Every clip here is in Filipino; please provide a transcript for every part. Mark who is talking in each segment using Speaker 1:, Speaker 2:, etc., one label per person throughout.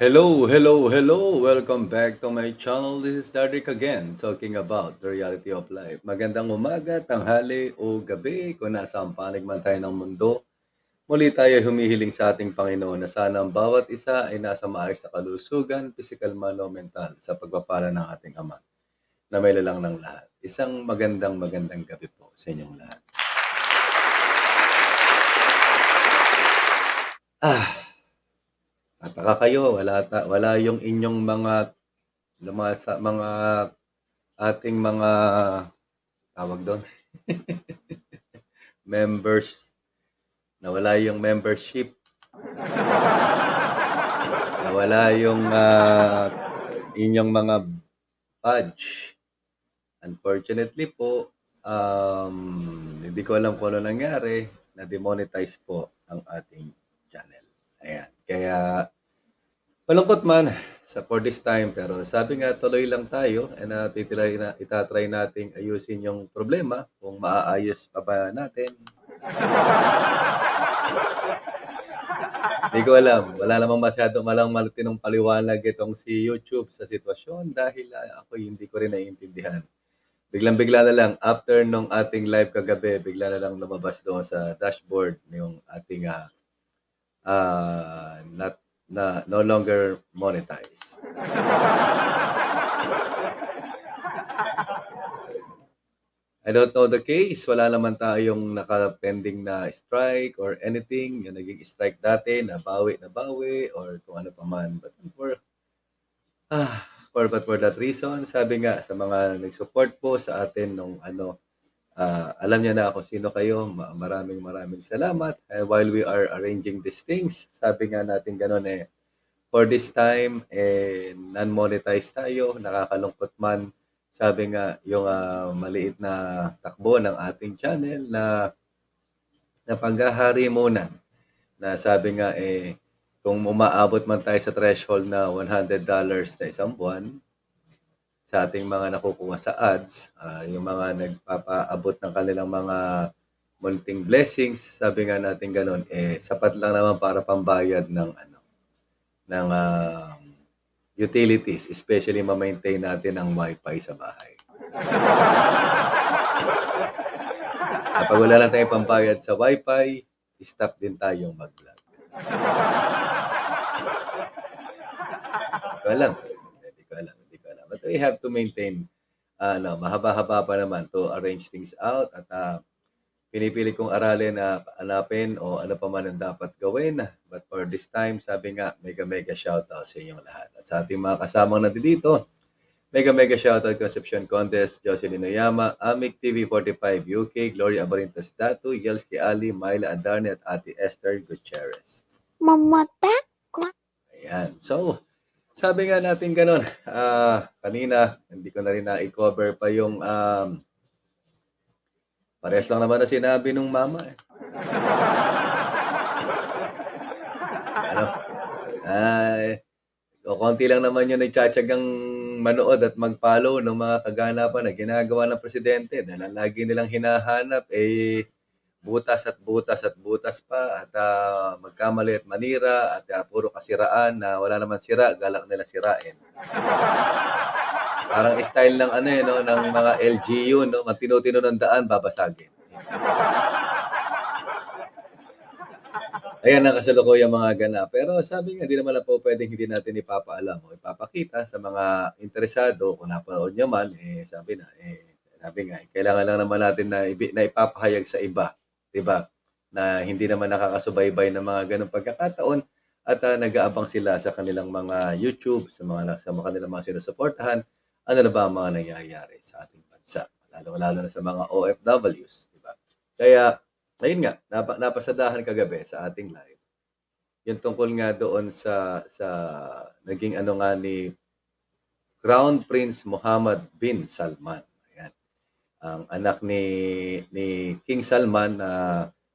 Speaker 1: Hello, hello, hello! Welcome back to my channel. This is Dardik again, talking about the reality of life. Magandang umaga, tanghali o gabi kung nasa ang panig man tayo ng mundo. Muli tayo humihiling sa ating Panginoon na sana ang bawat isa ay nasa maayos na kalusugan, physical man o mental, sa pagpapala ng ating Ama na may lalang ng lahat. Isang magandang magandang gabi po sa inyong lahat. Ah, Tataka kayo, wala, ta, wala yung inyong mga, mga, mga ating mga, tawag doon, members, nawala yung membership, nawala yung uh, inyong mga badge. Unfortunately po, um, hindi ko alam kung ano nangyari, na-demonetize po ang ating channel. Ayan. Kaya, malungkot man sa for this time, pero sabi nga, tuloy lang tayo and uh, titry na, itatry nating ayusin yung problema kung maaayos pa ba natin. Hindi ko alam. Wala namang masyado malang malatinong paliwanag itong si YouTube sa sitwasyon dahil uh, ako hindi ko rin naiintindihan. Biglang-bigla na lang, after nung ating live kagabi, bigla na lang lumabas doon sa dashboard yung ating uh, uh, not na no longer monetized. I don't know the case. Wala naman tayong naka-pending na strike or anything. Yung naging strike dati, nabawi, nabawi, or kung ano pa man. But for, ah, for, but for that reason, sabi nga sa mga nag-support po sa atin nung ano, uh, alam niya na ako sino kayo. Maraming maraming salamat. And while we are arranging these things, sabi nga natin ganun eh, for this time, eh, non-monetized tayo, nakakalungkot man sabi nga, yung uh, maliit na takbo ng ating channel na na paghahari muna. Na sabi nga, eh, kung umaabot man tayo sa threshold na $100 na isang buwan, sa ating mga nakukuha sa ads, uh, yung mga nagpapaabot ng kanilang mga munting blessings, sabi nga natin ganun, eh, sapat lang naman para pambayad ng ano, ng uh, utilities, especially ma-maintain natin ang wifi sa bahay. Kapag wala lang tayong pambayad sa wifi, stop din tayong mag-vlog. Ko alam. Hindi ko alam. Hindi ko alam. But we have to maintain, uh, no, mahaba-haba pa naman to arrange things out at uh, pinipili kong aralin na hanapin o ano pa man ang dapat gawin. But for this time, sabi nga, mega mega shoutout sa inyong lahat. At sa ating mga kasamang nandito, mega mega shoutout Concepcion Contest, Jocelyn Oyama, Amik TV 45 UK, Gloria Abarintos Datu, Yelski Ali, Myla Adarne at Ate Esther Gutierrez.
Speaker 2: Mamata ko.
Speaker 1: Ayan. So, sabi nga natin ganun, uh, kanina, hindi ko na rin na-cover pa yung um, Parehas lang naman na sinabi nung mama eh. ano? Ay, o konti lang naman yung nagtsatsagang manood at mag-follow ng mga kaganapan na ginagawa ng presidente dahil lagi nilang hinahanap eh butas at butas at butas pa at uh, magkamali at manira at uh, puro kasiraan na wala naman sira, galak nila sirain. Parang style ng ano eh, no, ng mga LGU, no, matino-tino ng daan, babasagin. Ayan ang kasalukuyang mga ganap. Pero sabi nga, di naman lang po pwedeng hindi natin ipapaalam o ipapakita sa mga interesado. Kung napanood nyo man, eh, sabi na, eh, sabi nga, eh, kailangan lang naman natin na, na ipapahayag sa iba. Diba? Na hindi naman nakakasubaybay ng mga ganong pagkakataon at uh, nag-aabang sila sa kanilang mga YouTube, sa mga sa mga kanilang mga sinusuportahan ano na ba ang mga nangyayari sa ating bansa, lalo-lalo na sa mga OFWs, di ba? Kaya, ayun nga, nap- napasadahan kagabi sa ating live, yung tungkol nga doon sa, sa naging ano nga ni Crown Prince Muhammad bin Salman. Ang anak ni, ni King Salman na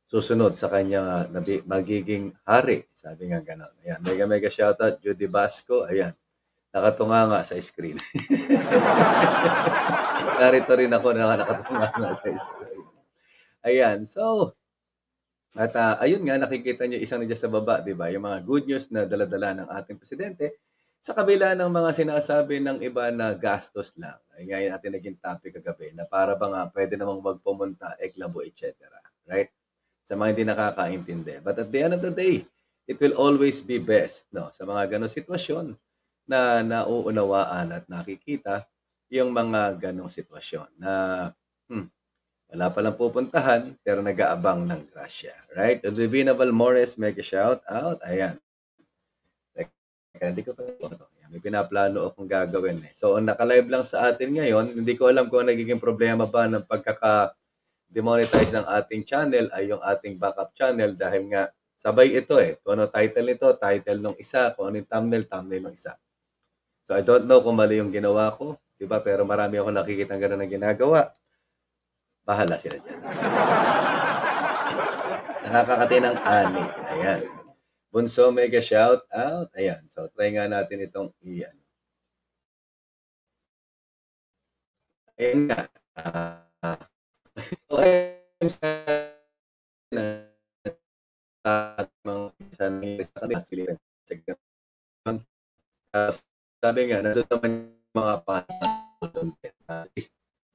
Speaker 1: susunod sa kanya na magiging hari. Sabi nga gano'n. Ayan. Mega mega shoutout Judy Basco. Ayan nakatunga nga sa screen. Narito rin ako na nakatunga nga sa screen. Ayan, so, At uh, ayun nga, nakikita niyo isang nandiyan sa baba, di ba? Yung mga good news na daladala ng ating presidente sa kabila ng mga sinasabi ng iba na gastos lang. Ay ngayon natin naging topic kagabi na para ba nga pwede namang magpumunta, eklabo, etc. Right? Sa mga hindi nakakaintindi. But at the end of the day, it will always be best no sa mga ganong sitwasyon na nauunawaan at nakikita yung mga ganong sitwasyon na hmm, wala pa lang pupuntahan, pero nag-aabang ng grasya. Right? Olivina Valmores, make a shout out. Ayan. Teka, hindi ko pa. May pinaplano akong gagawin. Eh. So, ang naka-live lang sa atin ngayon, hindi ko alam kung nagiging problema ba ng pagkaka-demonetize ng ating channel ay yung ating backup channel dahil nga sabay ito eh. Kung ano title nito, title ng isa. Kung ano yung thumbnail, thumbnail ng isa. So, I don't know kung mali yung ginawa ko. Diba? Pero marami ako nakikita ng gano'n na ginagawa. Bahala sila dyan. Nakakakati ng ani. Ayan. Bunso mega shout out. Ayan. So, try nga natin itong iyan. Ayan nga. Uh, sabi nga, nandun naman mga panahon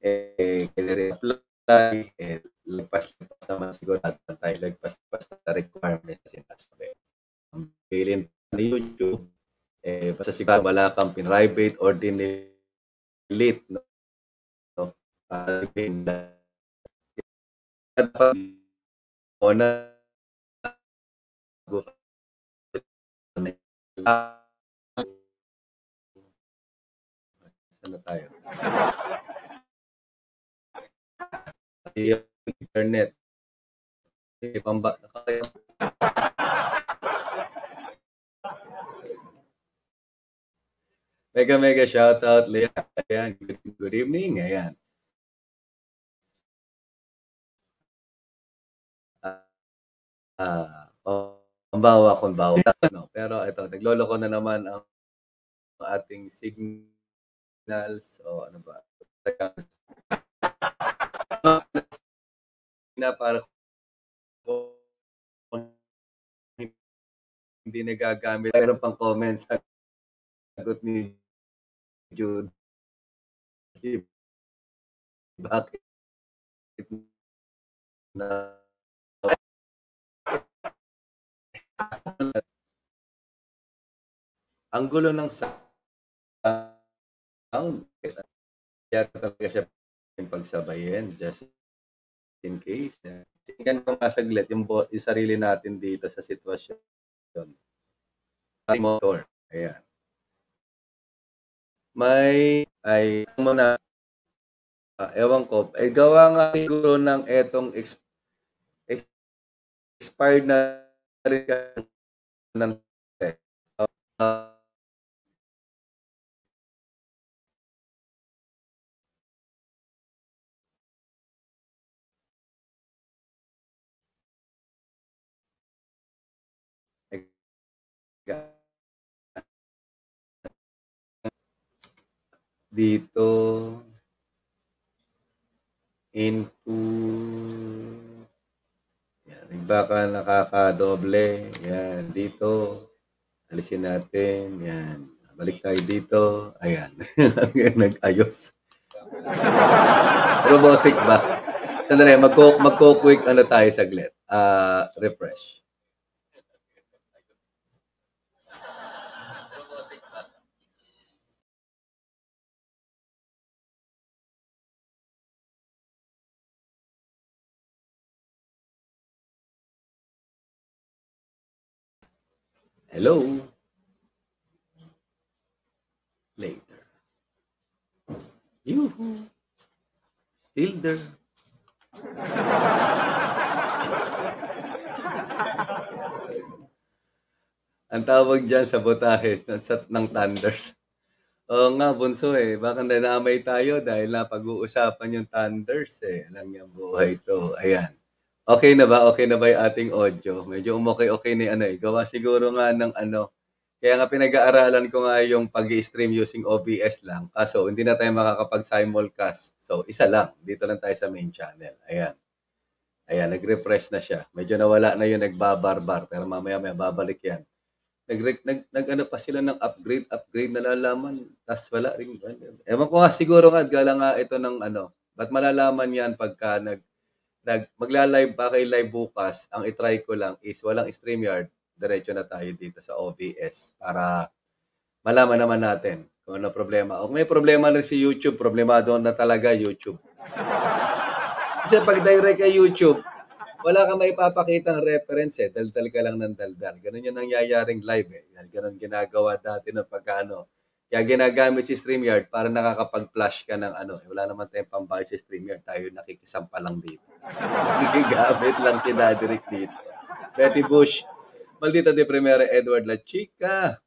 Speaker 1: eh, kaya tayo, eh, lagpas-lagpas naman siguro natin tayo, lagpas-lagpas na requirement na sinasabi. Bilin na YouTube, eh, basta siguro wala kang private or dinelete, no? no? Uh, o na Saan na tayo? internet. Pamba na Mega mega shout out Leah. Ayan, good, good evening. Ayan. Ah, uh, uh, kumbawa kumbawa. No, pero ito, nagloloko na naman ang ating signals o ano ba? na para hindi nagagamit. Mayroon pang comments sagot ni Jude. Bakit na ang gulo ng sound kaya talaga siya pagsabayin just in case. Tingnan ko nga saglit yung, yung sarili natin dito sa sitwasyon. Motor. Ayan. May, ay, muna, uh, ewan ko, ay gawa nga siguro ng etong ex, ex, expired na ng uh, dito. Into. Yan, baka nakakadoble. Yan dito. Alisin natin. Yan balik tayo dito. Ayan nag-ayos. Robotic ba? Sandali magko magko-quick ano tayo saglit. Uh, refresh Hello? Later. Yoo-hoo. Still there. Ang tawag dyan sa botahe ng Thunders. Oo nga, bunso eh. Baka nanamay tayo dahil napag-uusapan yung Thunders eh. Alam niya buhay to. Ayan. Okay na ba? Okay na ba yung ating audio? Medyo umokay-okay na ano eh. Gawa siguro nga ng ano. Kaya nga pinag-aaralan ko nga yung pag stream using OBS lang. Kaso hindi na tayo makakapag-simulcast. So isa lang. Dito lang tayo sa main channel. Ayan. Ayan, nag-refresh na siya. Medyo nawala na yung nagbabarbar, pero mamaya-maya babalik yan. Nag, nag, nag ano pa sila ng upgrade, upgrade nalalaman, tas wala rin. Ewan ko nga siguro nga, gala nga ito ng ano, ba't malalaman yan pagka nag, nag magla-live pa kay live bukas, ang itry ko lang is walang StreamYard, diretso na tayo dito sa OBS para malaman naman natin kung ano problema. Kung may problema rin si YouTube, problemado na talaga YouTube. Kasi pag direct kay YouTube, wala kang maipapakitang reference eh. Daldal ka lang ng daldal. Ganun yung nangyayaring live eh. Ganun ginagawa dati ng pagkano. Kaya ginagamit si StreamYard para nakakapag-flash ka ng ano. Eh, wala naman tayong pambayad si StreamYard. Tayo nakikisampa lang dito. Nagigamit lang si Daddy Rick dito. Betty Bush. Maldita de Primera Edward La Chica.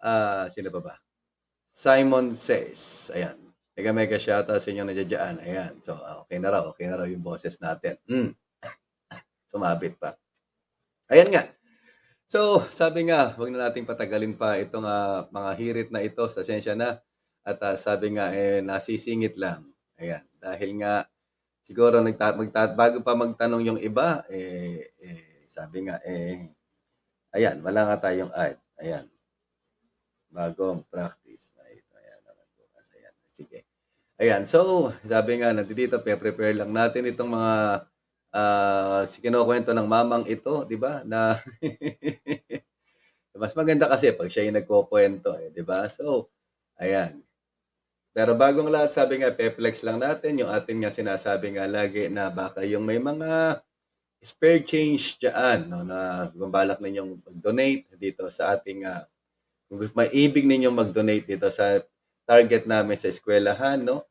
Speaker 1: Ah, sino pa ba? Simon Says. Ayan. Mega mega shoutout sa inyong nadyadyaan. Ayan. So, ah, okay na raw. Okay na raw yung boses natin. Mm. Sumabit pa. Ayan nga. So, sabi nga, huwag na nating patagalin pa itong uh, mga hirit na ito. Sa sensya na. At uh, sabi nga, eh, nasisingit lang. Ayan. Dahil nga, siguro nagta- magta- bago pa magtanong yung iba, eh, eh, sabi nga, eh, ayan, wala nga tayong ad. Ayan. Bagong practice. Ayan. Ayan. Sige. Ayan, so, sabi nga, nandito, pe-prepare lang natin itong mga uh, si kinukwento ng mamang ito, di ba? Na mas maganda kasi pag siya yung nagkukwento, eh, di ba? So, ayan. Pero bagong lahat, sabi nga, pe-flex lang natin yung ating nga sinasabi nga lagi na baka yung may mga spare change dyan, no, na kung balak ninyong mag-donate dito sa ating, uh, kung may ibig ninyong mag-donate dito sa target namin sa eskwelahan, no?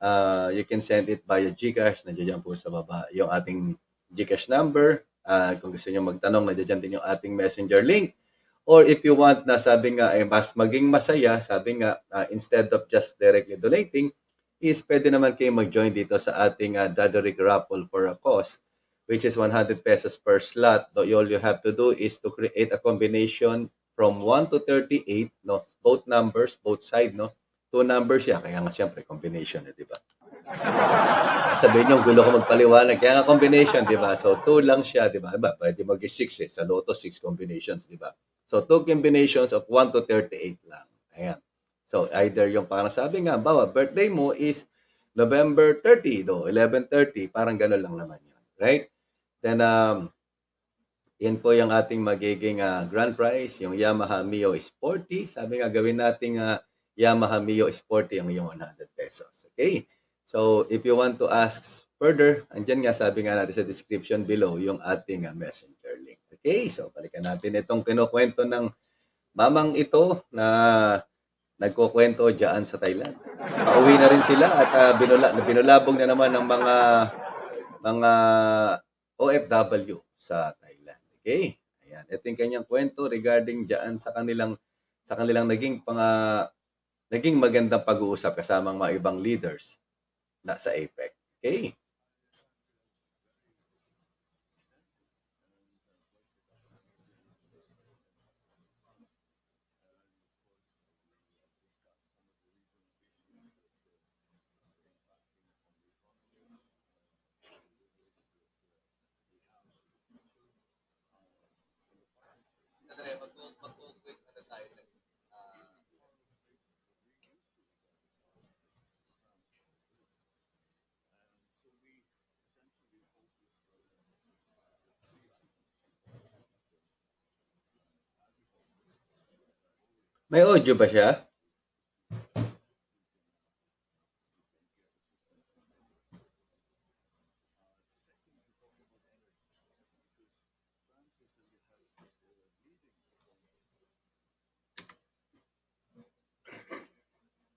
Speaker 1: Uh, you can send it via GCash, nandiyan po sa baba yung ating GCash number. Uh, kung gusto niyo magtanong, nandiyan din yung ating messenger link. Or if you want na sabi nga ay mas maging masaya, sabi nga uh, instead of just directly donating, is pwede naman kayo mag-join dito sa ating uh, Daderick raffle for a cause which is 100 pesos per slot. All you have to do is to create a combination from 1 to 38, no? both numbers, both side, no? Two numbers siya, kaya nga siyempre combination, eh, di ba? Sabihin niyo, gulo ko magpaliwanag, kaya nga combination, di ba? So, two lang siya, di ba? Pwede mag-6 eh. Sa Lotto, 6 combinations, di ba? So, two combinations of 1 to 38 lang. Ayan. So, either yung parang sabi nga, bawa, birthday mo is November 30, do, 11.30, parang gano'n lang naman yun. Right? Then, um, yan po yung ating magiging uh, grand prize, yung Yamaha Mio Sporty. Sabi nga, gawin nating uh, Yamaha Mio Sporty ang iyong 100 pesos. Okay? So, if you want to ask further, andyan nga sabi nga natin sa description below yung ating uh, messenger link. Okay? So, balikan natin itong kinukwento ng mamang ito na nagkukwento diyan sa Thailand. Pauwi na rin sila at uh, binula, binulabog na naman ng mga mga OFW sa Thailand. Okay? Ayan, ito yung kanyang kwento regarding diyan sa kanilang sa kanilang naging pang naging magandang pag-uusap kasama mga ibang leaders na sa APEC. Okay? May audio ba siya?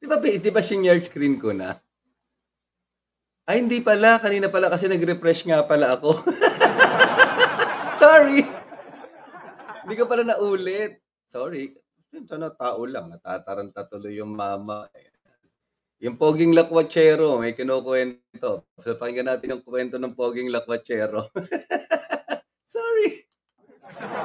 Speaker 1: Di ba, di ba shared screen ko na? Ay, hindi pala. Kanina pala kasi nag-refresh nga pala ako. Sorry. Hindi ko pala naulit. Sorry. Ito na tao lang, natataranta tuloy yung mama. Eh. Yung poging lakwatsero, may kinukwento. So, pakinggan natin yung kwento ng poging lakwatsero. Sorry.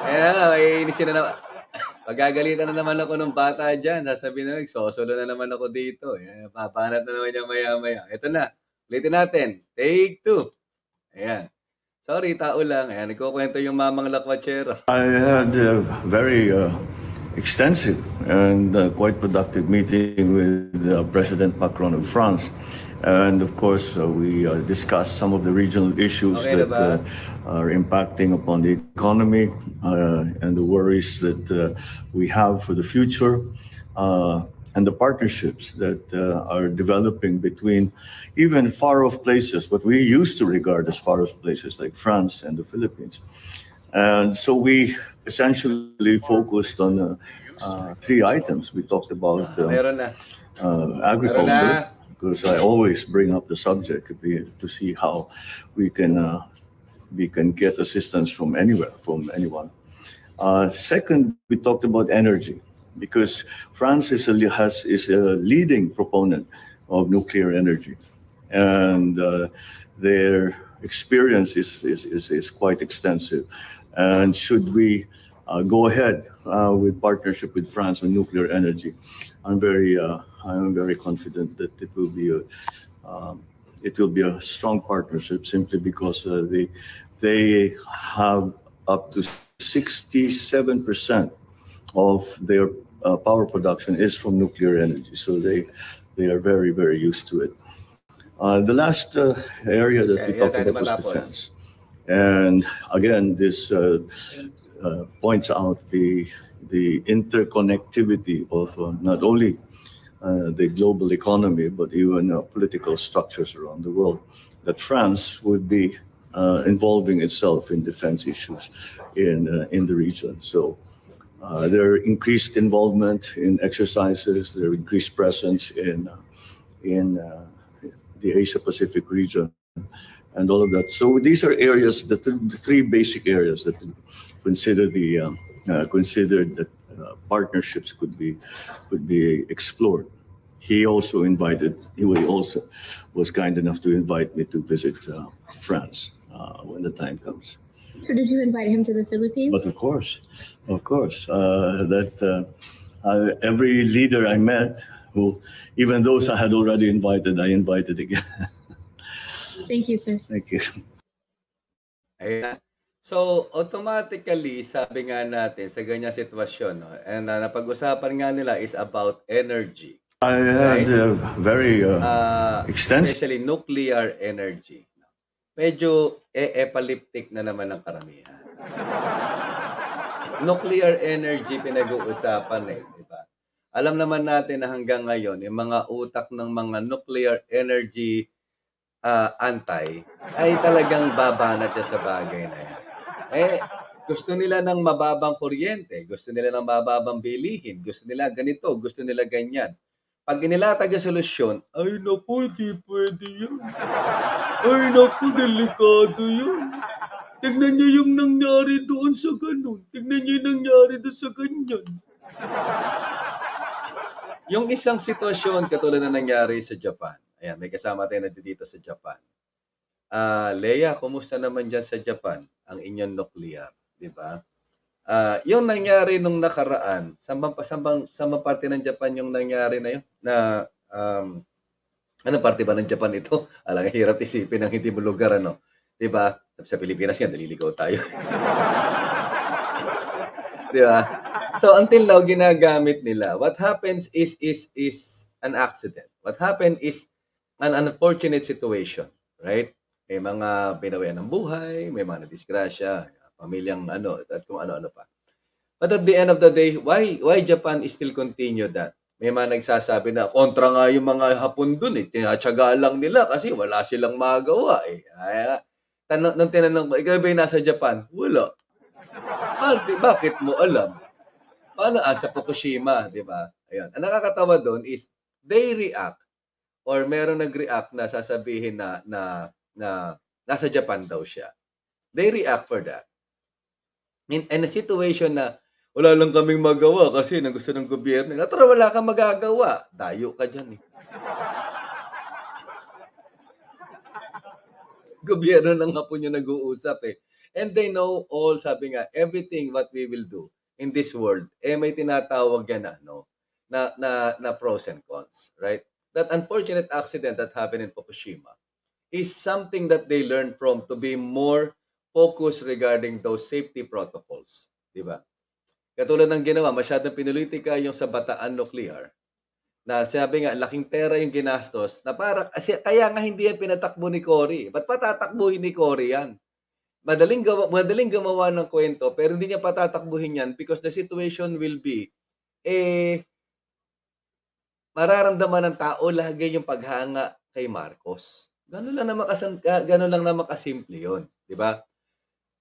Speaker 1: Kaya nga, may inisin na naman. Pagagalitan na naman ako ng bata dyan. Sasabihin na, sosolo na naman ako dito. Eh, papanat na naman niya maya-maya. Ito na. Ulitin natin. Take two. Ayan. Sorry, tao lang. Ayan, nagkukwento yung mamang lakwatsero.
Speaker 3: I had a very uh, extensive and uh, quite productive meeting with uh, President Macron of France. And of course, uh, we uh, discussed some of the regional issues
Speaker 1: Okay
Speaker 3: that uh, are impacting upon the economy uh, and the worries that uh, we have for the future. Uh, and the partnerships that uh, are developing between even far off places, what we used to regard as far off places like France and the Philippines. And so we essentially focused on uh, uh, three items. We talked about uh, uh, agriculture, because I always bring up the subject to, be, to see how we can uh, we can get assistance from anywhere, from anyone. Uh, second, we talked about energy, because France is a, has is a leading proponent of nuclear energy, and uh, their experience is, is, is, is quite extensive. And should we uh, go ahead uh, with partnership with France on nuclear energy, I'm very uh, I'm very confident that it will be a um, it will be a strong partnership simply because uh, they they have up to 67 percent of their uh, power production is from nuclear energy. So they they are very very used to it. Uh, the last uh, area that we
Speaker 1: Okay,
Speaker 3: talked
Speaker 1: yeah,
Speaker 3: about was defense, and again this uh, uh, points out the the interconnectivity of uh, not only the global economy but even political structures around the world. That France would be uh, involving itself in defense issues in uh, in the region. So. Uh, their increased involvement in exercises, their increased presence in in the Asia Pacific region, and all of that. So these are areas, the, th- the three basic areas that consider the um, uh, considered that uh, partnerships could be could be explored. He also invited. He also was kind enough to invite me to visit uh, France uh, when the time comes.
Speaker 4: So did you invite him to the Philippines?
Speaker 3: But of course, of course, uh, that uh, uh, every leader I met, who even those I had already invited, I invited again.
Speaker 4: Thank you, sir.
Speaker 3: Thank you.
Speaker 1: Ayan. So, automatically, sabi nga natin sa ganyang sitwasyon, no, and uh, napag-usapan nga nila is about energy.
Speaker 3: I had a very uh,
Speaker 1: Uh,
Speaker 3: extensive.
Speaker 1: especially nuclear energy. Medyo e-epalyptic na naman ang karamihan. nuclear energy pinag-uusapan eh, di ba? Alam naman natin na hanggang ngayon, yung mga utak ng mga nuclear energy ah, antay ay talagang babanat niya sa bagay na yan. Eh, gusto nila ng mababang kuryente, gusto nila ng mababang bilihin, gusto nila ganito, gusto nila ganyan. Pag inilatag yung solusyon, ay naku, di pwede yun. Ay naku, delikado yun. Tignan niyo yung nangyari doon sa ganun. Tignan niyo yung nangyari doon sa ganyan. Yung isang sitwasyon katulad na nangyari sa Japan. Ayan, may kasama tayo na dito sa Japan. Ah, Leia, kumusta naman dyan sa Japan ang inyong nuclear, di ba? Ah, yung nangyari nung nakaraan, sa sambang sambang parte ng Japan yung nangyari na yun na um, anong parte ba ng Japan ito? Alang hirap isipin ng hindi mo lugar ano. 'Di ba? Sa Pilipinas nga daliligaw tayo. 'Di ba? So until now ginagamit nila. What happens is is is an accident. What happened is an unfortunate situation, right? May mga binawian ng buhay, may mga nadisgrasya, pamilyang ano, at kung ano-ano pa. But at the end of the day, why why Japan still continue that? May mga nagsasabi na kontra nga yung mga Hapon dun eh. Tinatsaga lang nila kasi wala silang magawa eh. Kaya, tanong, nung tinanong ko, ikaw ba yung nasa Japan? Wala. Bakit, bakit mo alam? Paano ah, sa Fukushima, di ba? Ayun. Ang nakakatawa doon is they react or meron nag-react na sasabihin na na na nasa Japan daw siya. They react for that. In, in a situation na wala lang kaming magawa kasi nang gusto ng gobyerno. Natara wala kang magagawa. Dayo ka dyan eh. gobyerno ng hapon yung nag-uusap eh. And they know all, sabi nga, everything what we will do in this world, eh may tinatawag yan na, no? Na, na, na pros and cons, right? That unfortunate accident that happened in Fukushima is something that they learned from to be more focus regarding those safety protocols. Di ba? Katulad ng ginawa, masyadong pinulitika yung sa Bataan Nuclear na sabi nga, laking pera yung ginastos na para, kasi, kaya nga hindi yan pinatakbo ni Cory. Ba't patatakbuhin ni Cory yan? Madaling, gawa, madaling gumawa ng kwento pero hindi niya patatakbuhin yan because the situation will be, eh, mararamdaman ng tao lagi yung paghanga kay Marcos. Ganun lang naman kasan, ganun lang naman kasimple 'yon, 'di ba?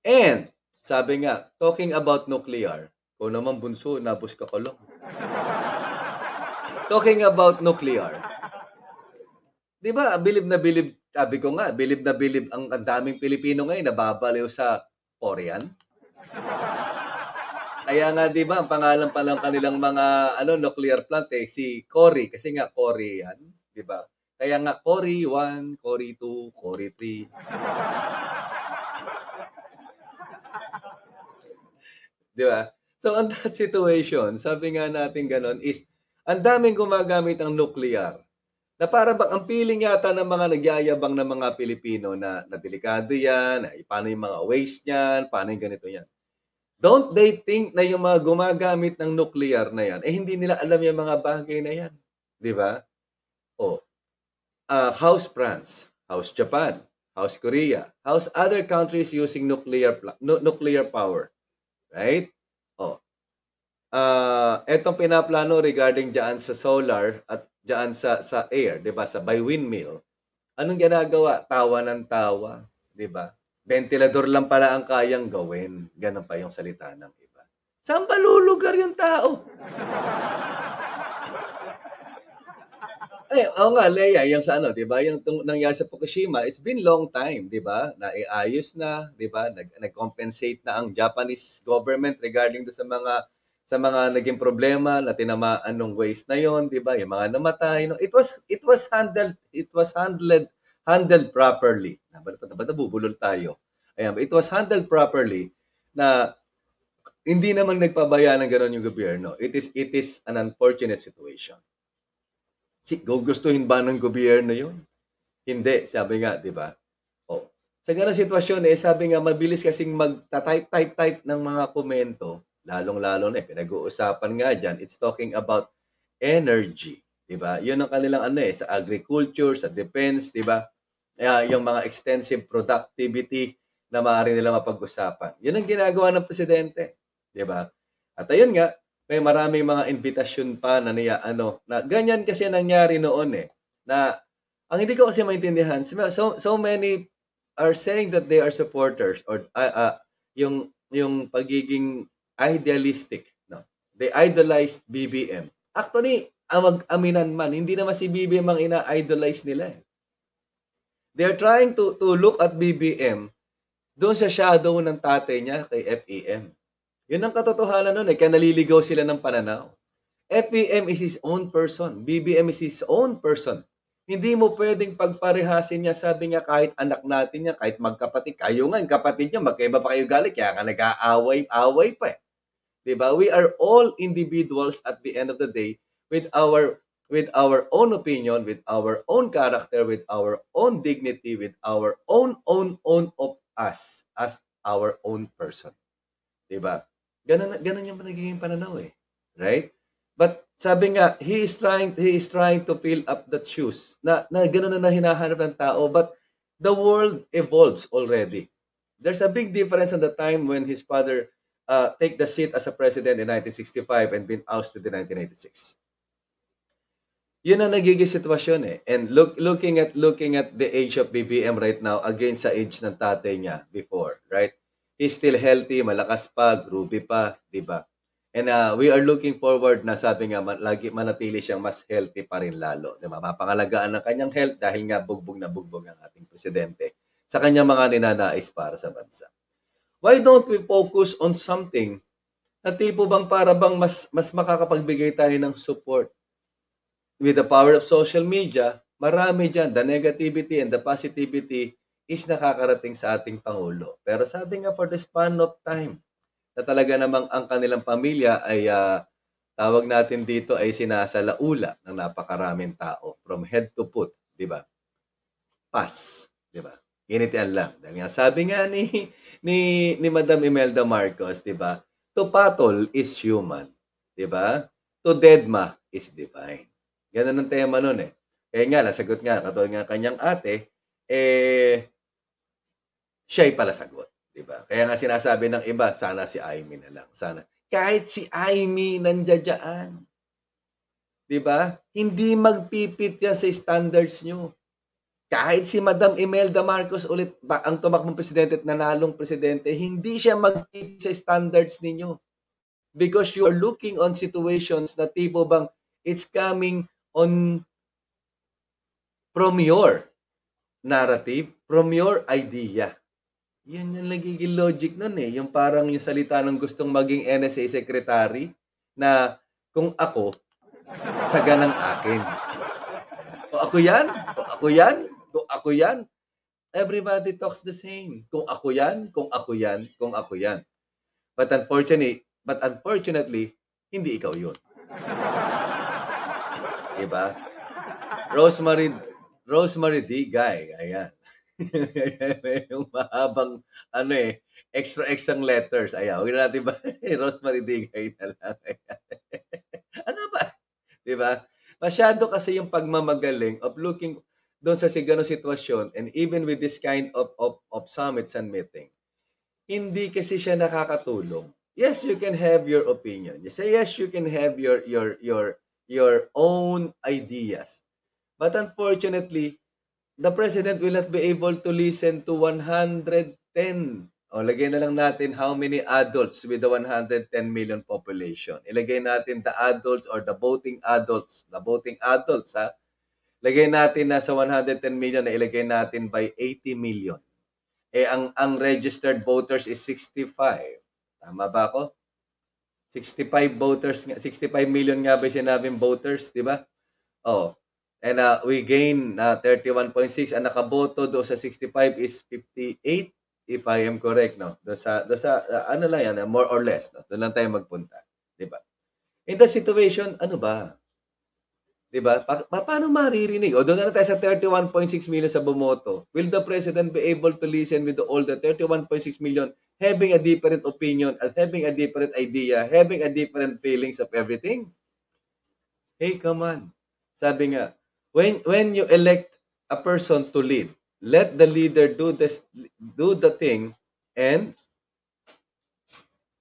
Speaker 1: And sabi nga, talking about nuclear, kung naman bunso, nabus ka kolong. talking about nuclear. 'Di ba? Bilib na bilib, sabi ko nga, bilib na bilib ang, ang daming Pilipino ngayon nababaliw sa Korean. Kaya nga 'di ba, ang pangalan pa lang kanilang mga ano nuclear plant eh si Cory kasi nga Korean, 'di ba? Kaya nga Cory 1, Cory 2, Cory 3. 'Di ba? So on that situation, sabi nga natin ganon is ang daming gumagamit ng nuclear na para bang ang feeling yata ng mga nagyayabang na mga Pilipino na, na delikado yan, na paano yung mga waste niyan, paano yung ganito yan. Don't they think na yung mga gumagamit ng nuclear na yan, eh hindi nila alam yung mga bagay na yan. Di ba? O, uh, how's France? How's Japan? How's Korea? How's other countries using nuclear nu- nuclear power? Right? O, uh, etong pinaplano regarding dyan sa solar at dyan sa, sa air, di ba? Sa by windmill. Anong ginagawa? Tawa ng tawa. Di ba? Ventilador lang pala ang kayang gawin. Ganun pa yung salita ng iba. Saan ba lulugar yung tao? Eh, oo nga, Leia, yung sa ano, di ba? Yung tung, nangyari sa Fukushima, it's been long time, di ba? Naiayos na, di ba? Nag, nag-compensate na ang Japanese government regarding do sa mga sa mga naging problema na tinamaan ng waste na yon, 'di ba? Yung mga namatay, no? It was it was handled it was handled handled properly. Ba nabubulol tayo? Ayan, it was handled properly na hindi naman nagpabaya ng gano'n yung gobyerno. It is it is an unfortunate situation. Si gugustuhin ba ng gobyerno 'yon? Hindi, sabi nga, 'di ba? Oh. Sa ganung sitwasyon eh, sabi nga mabilis kasing magta-type type type ng mga komento lalong-lalo na eh, pinag-uusapan nga dyan, it's talking about energy, di ba? Yun ang kanilang ano eh, sa agriculture, sa defense, di ba? Uh, yung mga extensive productivity na maaari nila mapag-usapan. Yun ang ginagawa ng presidente, di ba? At ayun nga, may maraming mga invitation pa na niya, ano, na ganyan kasi nangyari noon eh, na ang hindi ko kasi maintindihan, so, so many are saying that they are supporters or uh, uh, yung yung pagiging idealistic. No? They idolized BBM. Actually, ang mag-aminan man, hindi naman si BBM ang ina-idolize nila. Eh. They're trying to, to look at BBM doon sa shadow ng tatay niya kay FEM. Yun ang katotohanan nun eh, kaya naliligaw sila ng pananaw. FEM is his own person. BBM is his own person. Hindi mo pwedeng pagparehasin niya, sabi niya, kahit anak natin niya, kahit magkapatid. Kayo nga, kapatid niya, magkaiba pa kayo galing, kaya ka nag-aaway-away pa eh. Diba? We are all individuals at the end of the day with our with our own opinion, with our own character, with our own dignity, with our own own own of us as our own person. 'Di ba? Ganun ganun yung nagiging pananaw eh. Right? But sabi nga, he is trying he is trying to fill up that shoes. Na, na ganun na, na hinahanap ng tao but the world evolves already. There's a big difference on the time when his father uh, take the seat as a president in 1965 and been ousted in 1996. Yun ang nagiging sitwasyon eh. And look, looking at looking at the age of BBM right now against sa age ng tatay niya before, right? He's still healthy, malakas pa, groovy pa, di ba? And uh, we are looking forward na sabi nga, man, lagi manatili siyang mas healthy pa rin lalo. Di ba? Mapangalagaan ng kanyang health dahil nga bugbog na bugbog ang ating presidente sa kanyang mga ninanais para sa bansa. Why don't we focus on something na tipo bang para bang mas, mas makakapagbigay tayo ng support? With the power of social media, marami dyan, the negativity and the positivity is nakakarating sa ating Pangulo. Pero sabi nga for the span of time, na talaga namang ang kanilang pamilya ay uh, tawag natin dito ay sinasalaula ng napakaraming tao from head to foot, di ba? Pass, di ba? Initian lang. Dahil nga sabi nga ni ni ni Madam Imelda Marcos, 'di ba? To patol is human, 'di ba? To deadma is divine. Ganun ang tema nun eh. Kaya nga, nasagot nga, katulad nga kanyang ate, eh, siya'y pala sagot. Di ba? Kaya nga sinasabi ng iba, sana si Amy na lang. Sana. Kahit si Amy nandiyadyaan. Di ba? Hindi magpipit yan sa standards nyo. Kahit si Madam Imelda Marcos ulit ang tumakbong presidente at nanalong presidente, hindi siya magpipit sa standards ninyo. Because you are looking on situations na tipo bang it's coming on from your narrative, from your idea. Yan yung nagiging logic nun eh. Yung parang yung salita ng gustong maging NSA secretary na kung ako, sa ganang akin. Kung ako yan, kung ako yan, kung ako yan, everybody talks the same. Kung ako yan, kung ako yan, kung ako yan. But unfortunately, but unfortunately, hindi ikaw yun. Diba? Rosemary, Rosemary D. Guy, ayan. yung mahabang, ano eh, extra extra letters. Ayan, huwag na natin ba? Rosemary D. Guy na lang. ano ba? Diba? Masyado kasi yung pagmamagaling of looking doon sa sigano sitwasyon and even with this kind of, of, of summits and meeting, hindi kasi siya nakakatulong. Yes, you can have your opinion. You say yes, you can have your your your your own ideas. But unfortunately, the president will not be able to listen to 110. O, lagay na lang natin how many adults with the 110 million population. Ilagay natin the adults or the voting adults, the voting adults ha. Lagay natin na sa 110 million na ilagay natin by 80 million. Eh ang ang registered voters is 65. Tama ba ako? 65 voters, 65 million nga ba sinabing voters, di ba? Oh. And uh, we gain uh, 31.6. Ang nakaboto do sa 65 is 58 if I am correct, no? Do sa, do sa uh, ano lang yan, uh, more or less, no? Doon lang tayo magpunta, di ba? In that situation, ano ba? Di ba? Pa- pa- paano maririnig? O doon na tayo sa 31.6 million sa bumoto. Will the president be able to listen with the, all the 31.6 million having a different opinion and having a different idea, having a different feelings of everything? Hey, come on. Sabi nga, when when you elect a person to lead, let the leader do this do the thing and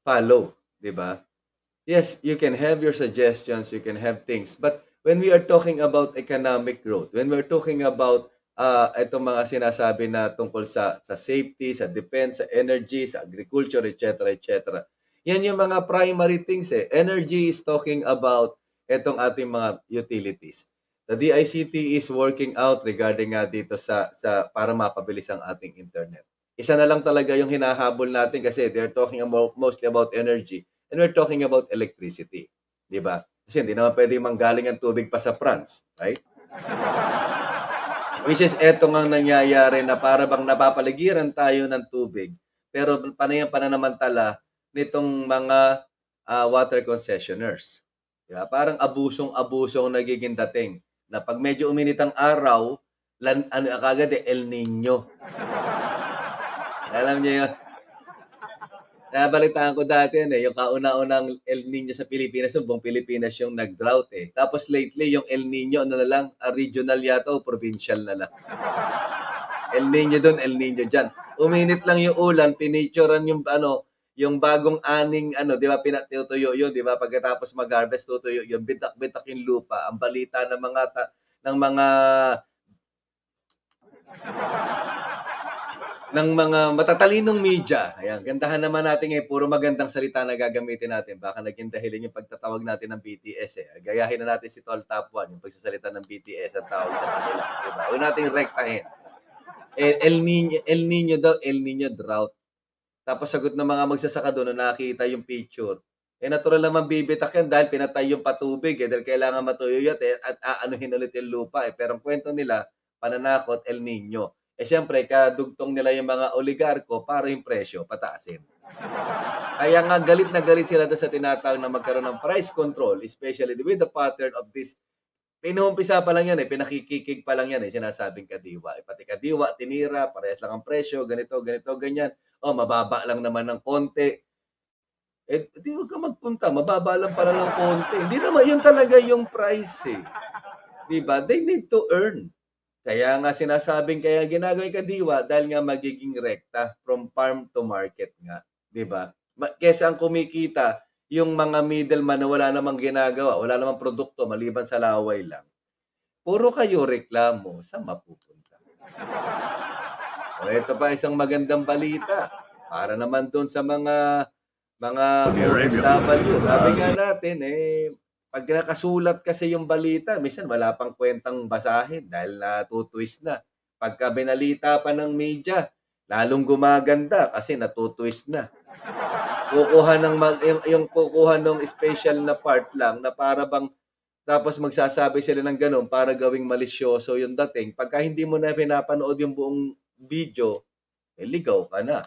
Speaker 1: follow, 'di ba? Yes, you can have your suggestions, you can have things, but when we are talking about economic growth, when we're talking about uh, itong mga sinasabi na tungkol sa sa safety, sa defense, sa energy, sa agriculture, etc., etc. Yan yung mga primary things eh. Energy is talking about itong ating mga utilities. The DICT is working out regarding nga dito sa sa para mapabilis ang ating internet. Isa na lang talaga yung hinahabol natin kasi they're talking about mostly about energy and we're talking about electricity. 'Di ba? Kasi hindi naman pwede manggaling ang tubig pa sa France, right? Which is eto nga nangyayari na para bang napapaligiran tayo ng tubig pero panay ang pananamantala nitong mga uh, water concessioners. Diba? Parang abusong-abusong nagiging dating na pag medyo uminit ang araw, lan, ano kagad eh, El Nino. Alam niyo yun? Nabalitaan ko dati yan eh, yung kauna-unang El Nino sa Pilipinas, yung buong Pilipinas yung nag-drought eh. Tapos lately, yung El Nino, ano na lang, regional yata o provincial na lang. El Nino doon, El Nino dyan. Uminit lang yung ulan, pinicturean yung ano, yung bagong aning ano, 'di ba, pinatutuyo 'yun, 'di ba? Pagkatapos mag-harvest tutuyo 'yun, bitak-bitak yung lupa. Ang balita ng mga ta- ng mga ng mga matatalinong media. Ayan, gandahan naman natin ngayon, puro magandang salita na gagamitin natin. Baka naging dahilan yung pagtatawag natin ng BTS eh. Gayahin na natin si Tol Top 1, yung pagsasalita ng BTS ang tawag sa kanila. Diba? Huwag natin rektahin. El, El Nino, El Nino daw, El Nino drought. Tapos sagot ng mga magsasaka doon na nakita yung picture. Eh natural naman bibitak yan dahil pinatay yung patubig eh, dahil kailangan matuyo yan eh, at aanuhin ulit yung lupa eh. Pero ang kwento nila, pananakot El Nino. Eh siyempre, kadugtong nila yung mga oligarko para yung presyo pataasin. Kaya nga galit na galit sila sa tinatawag na magkaroon ng price control, especially with the pattern of this Pinuumpisa pa lang yan eh, pinakikikig pa lang yan eh, sinasabing kadiwa. Eh, pati kadiwa, tinira, parehas lang ang presyo, ganito, ganito, ganyan. oh, mababa lang naman ng konti. Eh, di huwag ka magpunta, mababa lang pala ng konti. Hindi naman, yun talaga yung price eh. Di ba? They need to earn. Kaya nga sinasabing kaya ginagawin ka diwa dahil nga magiging rekta from farm to market nga. Di ba? Kesa ang kumikita, yung mga middleman na wala namang ginagawa, wala namang produkto maliban sa laway lang. Puro kayo reklamo, saan mapupunta? O ito pa isang magandang balita. Para naman doon sa mga mga OFW. Sabi nga natin, eh, pag nakasulat kasi yung balita, minsan wala pang kwentang basahin dahil natutwist na. Pagka binalita pa ng media, lalong gumaganda kasi natutwist na. Kukuha ng mag, yung, yung kukuha ng special na part lang na para bang tapos magsasabi sila ng ganun para gawing malisyoso yung dating. Pagka hindi mo na pinapanood yung buong video, eh, ligaw ka na.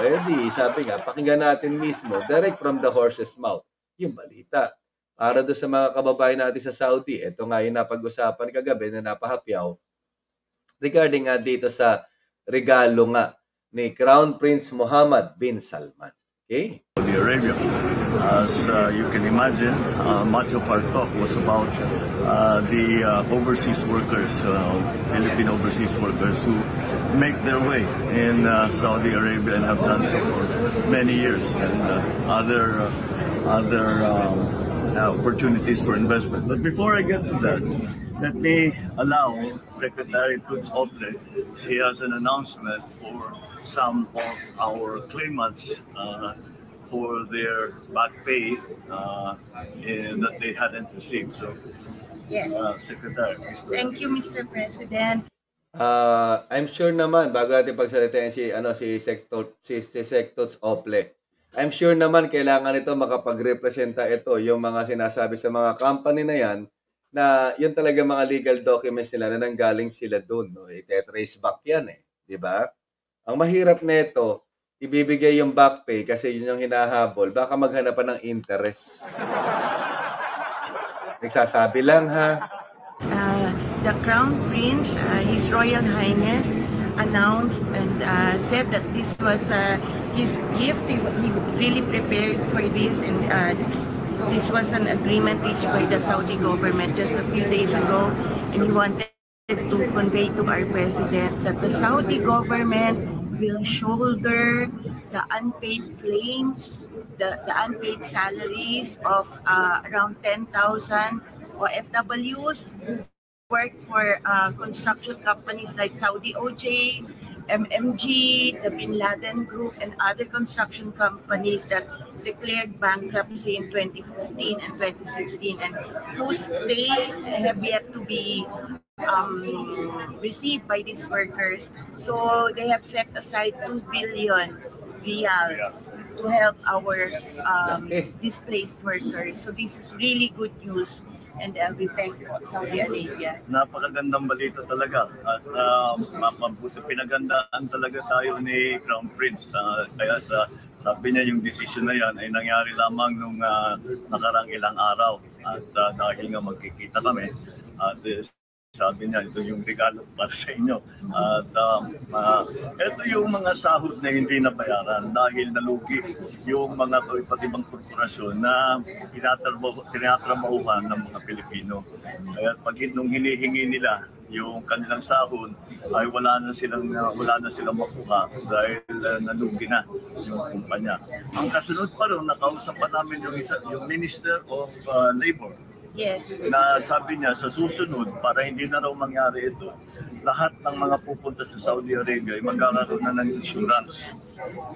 Speaker 1: Di, sabi nga, pakinggan natin mismo, direct from the horse's mouth, yung balita. Para doon sa mga kababayan natin sa Saudi, ito nga yung napag-usapan kagabi na napahapyaw regarding nga dito sa regalo nga ni Crown Prince Muhammad bin Salman. Okay?
Speaker 3: Saudi Arabia. As uh, you can imagine, uh, much of our talk was about uh, the uh, overseas workers, uh, Philippine overseas workers who make their way in uh, Saudi Arabia and have done so for many years, and other other um, opportunities for investment. But before I get to that, let me allow Secretary Tuts Ople. She has an announcement for some of our claimants. For their back pay uh, in, that they hadn't received. So,
Speaker 5: Yes.
Speaker 3: uh, Secretary, please go ahead.
Speaker 5: Thank you, Mr. President.
Speaker 1: Uh, I'm sure naman bago natin pagsalitain si ano si Sector si, si Sectots Ople. I'm sure naman kailangan ito makapagrepresenta ito yung mga sinasabi sa mga company na yan na yun talaga mga legal documents nila na nanggaling sila doon no ite-trace back yan eh di ba ang mahirap nito ibibigay yung back pay kasi yun yung hinahabol baka maghanapan ng interest nagsasabi lang ha
Speaker 5: Uh, the Crown Prince, uh, His Royal Highness, announced and uh, said that this was uh, his gift. He, he really prepared for this, and uh, this was an agreement reached by the Saudi government just a few days ago, and he wanted to convey to our president that the Saudi government will shoulder the unpaid claims, the, the unpaid salaries of uh, around 10,000 OFWs who work for uh, construction companies like Saudi OJ, MMG, the Bin Laden Group, and other construction companies that declared bankruptcy in 2015 and 2016 and whose pay have yet to be um, received by these workers. So they have set aside 2 billion reals to help our um, displaced workers. So this is really good news and uh, we thank Saudi Arabia.
Speaker 3: Napakagandang balita talaga at uh, mabuti pinagandaan talaga tayo ni Crown Prince. Uh, kaya uh, sabi niya yung decision na yan ay nangyari lamang nung uh, nakarang ilang araw at uh, dahil nga magkikita kami at uh, sabi niya, ito yung regalo para sa inyo. At um, uh, ito yung mga sahod na hindi nabayaran dahil nalugi yung mga to iba't ibang korporasyon na tinatrabahuhan ng mga Pilipino. Kaya pag nung hinihingi nila yung kanilang sahod ay wala na silang uh, wala na silang makuha dahil uh, nalugi na yung kumpanya. Ang kasunod pa rin nakausap pa namin yung isa yung Minister of uh, Labor
Speaker 5: Yes.
Speaker 3: na sabi niya sa susunod para hindi na raw mangyari ito lahat ng mga pupunta sa Saudi Arabia ay magkakaroon na ng insurance.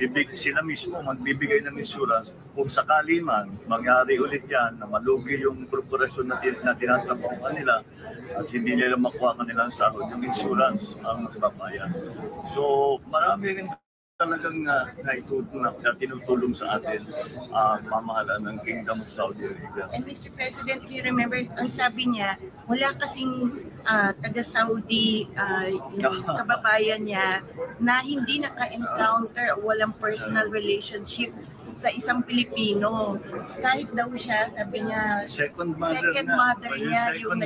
Speaker 3: Ibig, sila mismo magbibigay ng insurance kung sakali man mangyari ulit yan na malugi yung korporasyon na, na tinatrabahuan nila at hindi nila makuha kanilang sahod, yung insurance ang magbabayad. So marami rin talagang uh, naitutulong na, tinutulong sa atin ang pamahalaan ng Kingdom of Saudi Arabia.
Speaker 5: And Mr. President, if you remember, ang sabi niya, wala kasing ah, taga-Saudi ah, yung kababayan niya na hindi naka-encounter o walang personal relationship sa isang Pilipino. Kahit daw siya, sabi niya,
Speaker 3: Second mother
Speaker 5: Second
Speaker 3: na.
Speaker 5: mother niya,
Speaker 3: second
Speaker 5: yung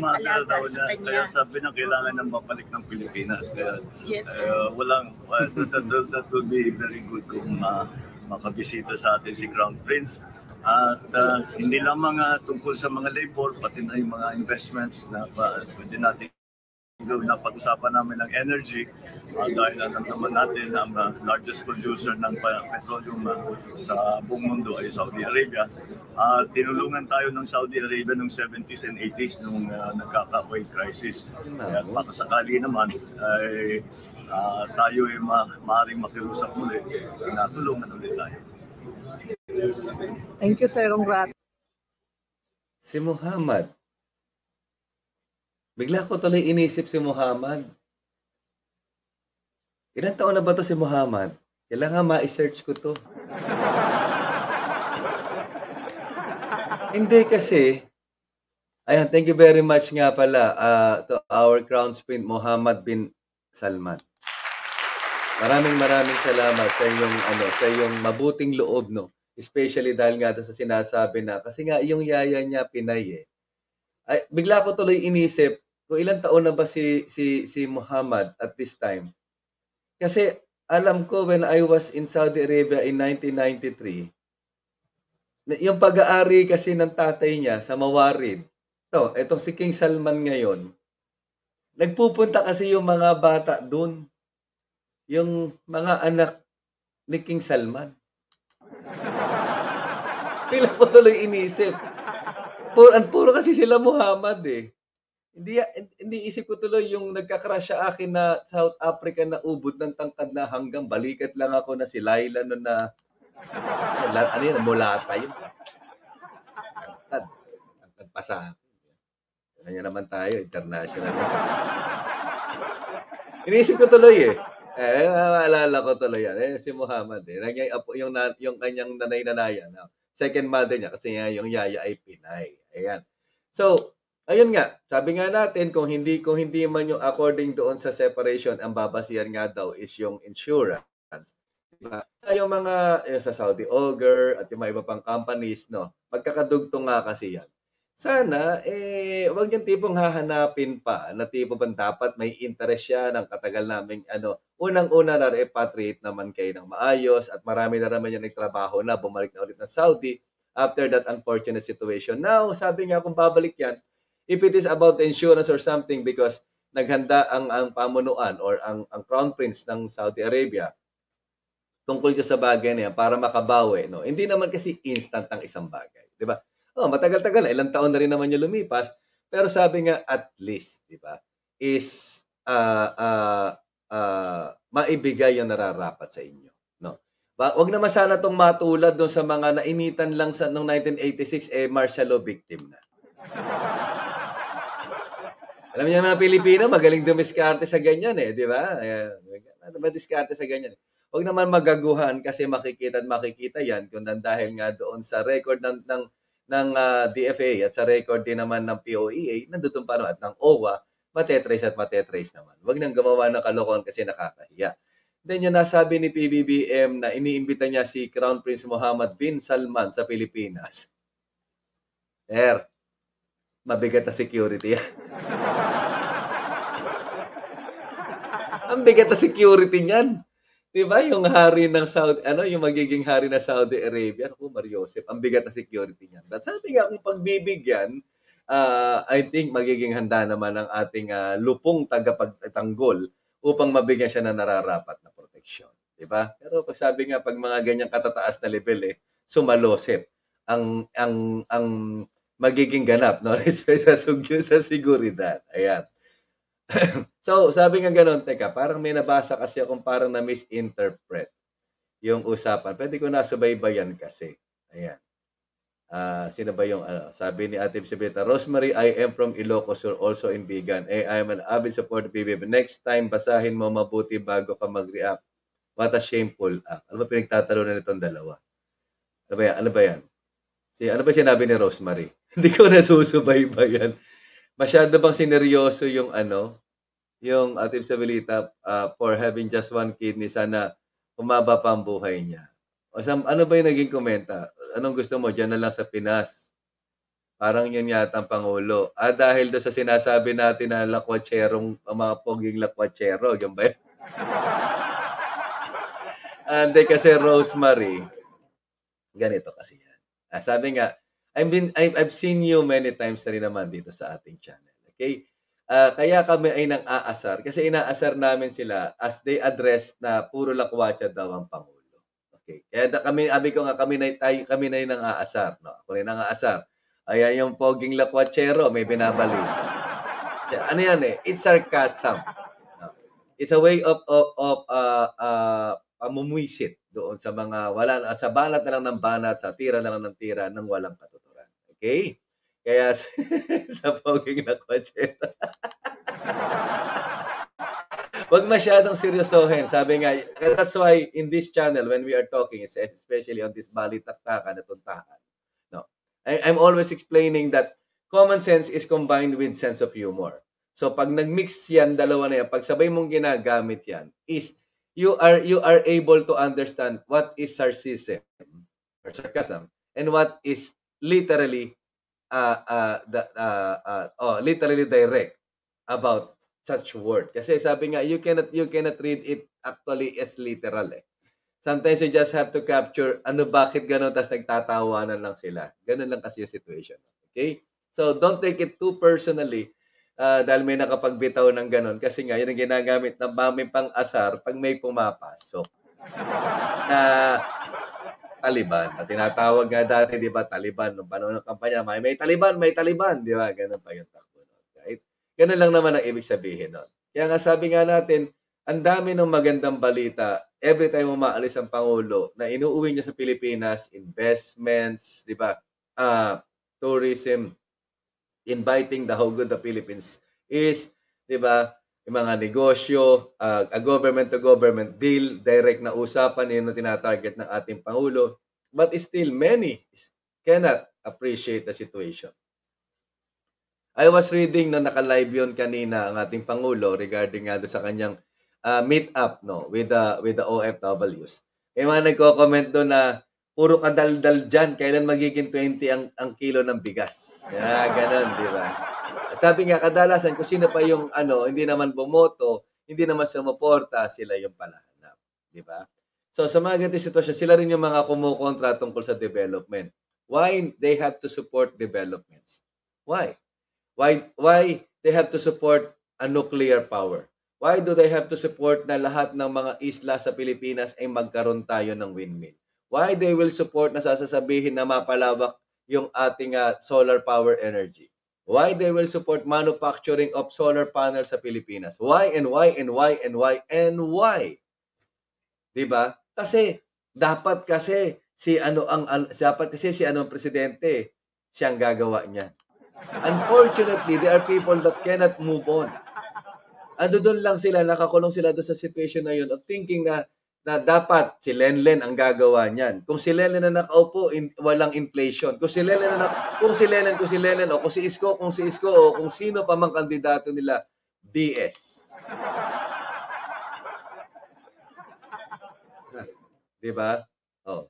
Speaker 3: daw
Speaker 5: sa kanya.
Speaker 3: Kaya sabi na kailangan nang mabalik ng Pilipinas. Kaya
Speaker 5: yes, sir.
Speaker 3: uh, walang, uh, that, that, that would be very good kung uh, makabisita sa atin si Crown Prince. At uh, hindi lamang uh, tungkol sa mga labor, pati na yung mga investments na uh, pwede natin na pag-usapan namin ng energy uh, dahil alam naman natin ang uh, largest producer ng petroleum uh, sa buong mundo ay Saudi Arabia. Uh, tinulungan tayo ng Saudi Arabia noong 70s and 80s nung uh, nagkaka-oil crisis. Kaya baka sakali naman ay uh, tayo ay ma- maaaring makiusap muli, natulungan ulit tayo.
Speaker 6: Thank you, Sir. Congrats.
Speaker 1: Si Muhammad. Bigla ko tuloy inisip si Muhammad. Ilan taon na ba to si Muhammad? Kailangan ma-search ko to. Hindi kasi, ayan, thank you very much nga pala uh, to our Crown Prince Muhammad bin Salman. Maraming maraming salamat sa iyong ano, sa iyong mabuting loob no. Especially dahil nga sa sinasabi na kasi nga yung yaya niya Pinay eh. Ay, bigla ko tuloy inisip kung ilang taon na ba si si si Muhammad at this time. Kasi alam ko when I was in Saudi Arabia in 1993, na- yung pag-aari kasi ng tatay niya sa Mawarid. To, etong si King Salman ngayon. Nagpupunta kasi yung mga bata doon. Yung mga anak ni King Salman. Bigla ko tuloy inisip. Puro, puro kasi sila Muhammad eh. Hindi, hindi isip ko tuloy yung nagka-crush sa akin na South Africa na ubod ng tangkad na hanggang balikat lang ako na si Laila no na ano yun, mulata yun. Tangkad. Tangkad pa sa akin. Ganyan naman tayo, international. Iniisip ko tuloy eh. Eh, maalala ko tuloy yan. Eh, si Muhammad eh. Nagyay, apo, yung, yung kanyang nanay-nanayan. No? Second mother niya kasi yung yaya ay Pinay. Ayan. So, ayun nga, sabi nga natin kung hindi kung hindi man yung according doon sa separation, ang babasihan nga daw is yung insurance. Diba? Yung mga yung sa Saudi Auger at yung mga iba pang companies, no, magkakadugtong nga kasi yan. Sana, eh, wag yung tipong hahanapin pa na tipo bang dapat may interest siya ng katagal naming ano, unang-una na repatriate naman kayo ng maayos at marami na naman yung nagtrabaho na bumalik na ulit ng Saudi after that unfortunate situation. Now, sabi nga kung babalik yan, if it is about insurance or something because naghanda ang ang pamunuan or ang ang crown prince ng Saudi Arabia tungkol siya sa bagay na yan para makabawi no? Hindi naman kasi instant ang isang bagay di ba? Oh matagal-tagal ilang taon na rin naman yung lumipas. Pero sabi nga at least di ba is uh, uh, uh, maibigay yung nararapat sa inyo no? Ba wag naman sana tong matulad doon sa mga nainitan lang sa noong 1986 eh martial law victim na alam niyo mga Pilipino, magaling dumiskarte sa ganyan eh, di ba? Ano ba diskarte sa ganyan? Huwag naman magaguhan kasi makikita at makikita yan kung dahil nga doon sa record ng ng ng ah, DFA at sa record din naman ng POEA, nandun pa naman at ng OWA, matetrace at matetrace naman. Huwag nang gumawa ng kalokohan kasi nakakahiya. Then yung nasabi ni PBBM na iniimbita niya si Crown Prince Muhammad bin Salman sa Pilipinas. Sir, mabigat na security yan. Ang bigat na security niyan. 'Di ba? Yung hari ng Saudi, ano, yung magiging hari ng Saudi Arabia, ako Mario Joseph, ang bigat na security niyan. But sabi nga kung pagbibigyan, ah, I think magiging handa naman ang ating ah, lupong tagapagtanggol upang mabigyan siya ng nararapat na proteksyon. 'Di ba? Pero pag sabi nga pag mga ganyang katataas na level eh, sumalosip ang ang ang magiging ganap no respect sa sug- sa seguridad. Ayan. so, sabi nga ganun, teka, parang may nabasa kasi akong parang na misinterpret yung usapan. Pwede ko nasubaybayan kasi. Ayan. Ah, sino ba yung ano, sabi ni Ate Sibita, Rosemary, I am from Ilocos Sur, also in Bigan. Eh, I am an avid supporter of PBB. Next time, basahin mo mabuti bago ka mag-react. What a shameful act. Ano ba pinagtatalunan nitong dalawa? Ano ba yan? Ano ba yan? Si, ano ba sinabi ni Rosemary? Hindi ko nasusubaybayan. Masyado bang sineryoso yung ano, yung Atim Sabilita uh, for having just one kidney, sana humaba pa ang buhay niya. O sa, ano ba yung naging komenta? Anong gusto mo? Diyan na lang sa Pinas. Parang yun yata ang Pangulo. Ah, dahil doon sa sinasabi natin na lakwatserong, mga poging lakwatsero, yun ba yun? Ah, Hindi kasi Rosemary, ganito kasi yan. Ah, sabi nga, I've, been, I've, I've seen you many times na rin naman dito sa ating channel. Okay? Ah, kaya kami ay nang aasar kasi inaasar namin sila as they address na puro lakwatsa daw ang Pangulo. Okay. Kaya da, kami, abi ko nga, kami na, tayo, kami na nang aasar. No? Ako rin nang aasar. Ayan yung poging lakwatsero, may binabalita. Kasi ano yan eh, it's sarcasm. No? It's a way of, of, of uh, uh, pamumuisit doon sa mga wala sa banat na lang ng banat, sa tira na lang ng tira ng walang katuturan. Okay? Kaya sa, poging lakwatsero. Huwag masyadong seryosohin. Sabi nga, that's why in this channel, when we are talking, especially on this balitaktakan na tuntahan, no, I, I'm always explaining that common sense is combined with sense of humor. So pag nagmix yan, dalawa na yan, pag sabay mong ginagamit yan, is you are you are able to understand what is sarcasm or sarcasm and what is literally uh, uh, the, uh, uh, oh, literally direct about such word. Kasi sabi nga, you cannot you cannot read it actually as literal eh. Sometimes you just have to capture ano bakit ganun tapos nagtatawanan lang sila. Ganun lang kasi yung situation. Okay? So don't take it too personally uh, dahil may nakapagbitaw ng ganun kasi nga yun ang ginagamit ng mami pang asar pag may pumapasok. Na Taliban. Na tinatawag nga dati, di ba, Taliban, nung panahon ng kampanya, may, may Taliban, may Taliban, di ba? Ganun pa yung takbo. nun. Right? Ganun lang naman ang ibig sabihin nun. Kaya nga sabi nga natin, ang dami ng magandang balita every time umaalis ang Pangulo na inuuwi niya sa Pilipinas, investments, di ba? Uh, tourism, inviting the whole good the Philippines is, di ba, yung mga negosyo, uh, a government-to-government deal, direct na usapan, yun ang tinatarget ng ating Pangulo. But still, many cannot appreciate the situation. I was reading na naka-live yun kanina ang ating Pangulo regarding nga sa kanyang uh, meet-up no, with, the, with the OFWs. May mga nagko-comment doon na puro kadaldal dyan, kailan magiging 20 ang, ang kilo ng bigas. Yeah, ganun, di ba? Sabi nga, kadalasan, kung sino pa yung ano, hindi naman bumoto, hindi naman sumuporta, sila yung palahanap. Di ba? So, sa mga ganitong sitwasyon, sila rin yung mga kumukontra tungkol sa development. Why they have to support developments? Why? Why why they have to support a nuclear power? Why do they have to support na lahat ng mga isla sa Pilipinas ay magkaroon tayo ng windmill? Why they will support na sasasabihin na mapalawak yung ating uh, solar power energy? Why they will support manufacturing of solar panels sa Pilipinas? Why and why and why and why and why? 'Di ba? Kasi dapat kasi si ano ang, dapat kasi si ano ang presidente siyang gagawa niya. Unfortunately, there are people that cannot move on. Ando doon lang sila, nakakulong sila doon sa situation na yun of thinking na na dapat si Lenlen ang gagawa niyan. Kung si Lenlen na nakaupo, in, walang inflation. Kung si Lenlen na kung si Lenlen, kung si Lenlen, o kung si Isko, kung si Isko, o kung sino pa mang kandidato nila, BS. di ba? Oh.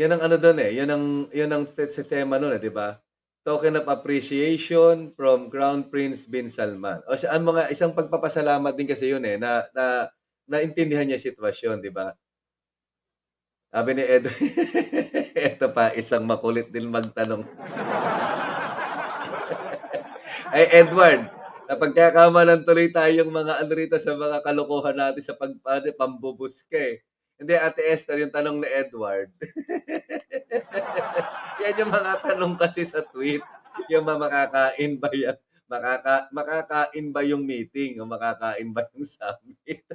Speaker 1: Yan ang ano doon eh. Yan ang, yan ang sistema noon eh, di ba? Token of appreciation from Crown Prince bin Salman. O siya, ang mga isang pagpapasalamat din kasi yun eh, na, na naintindihan niya sitwasyon, di ba? Sabi ni Ed, ito pa, isang makulit din magtanong. Ay, Edward, napagkakamalan tuloy tayong mga ano rito sa mga kalokohan natin sa pagpade, pambubuske. Eh. Hindi, Ate Esther, yung tanong ni Edward. Yan yung mga tanong kasi sa tweet. Yung mga makakain ba yan? Makaka, makakain ba yung meeting o makakain ba yung summit?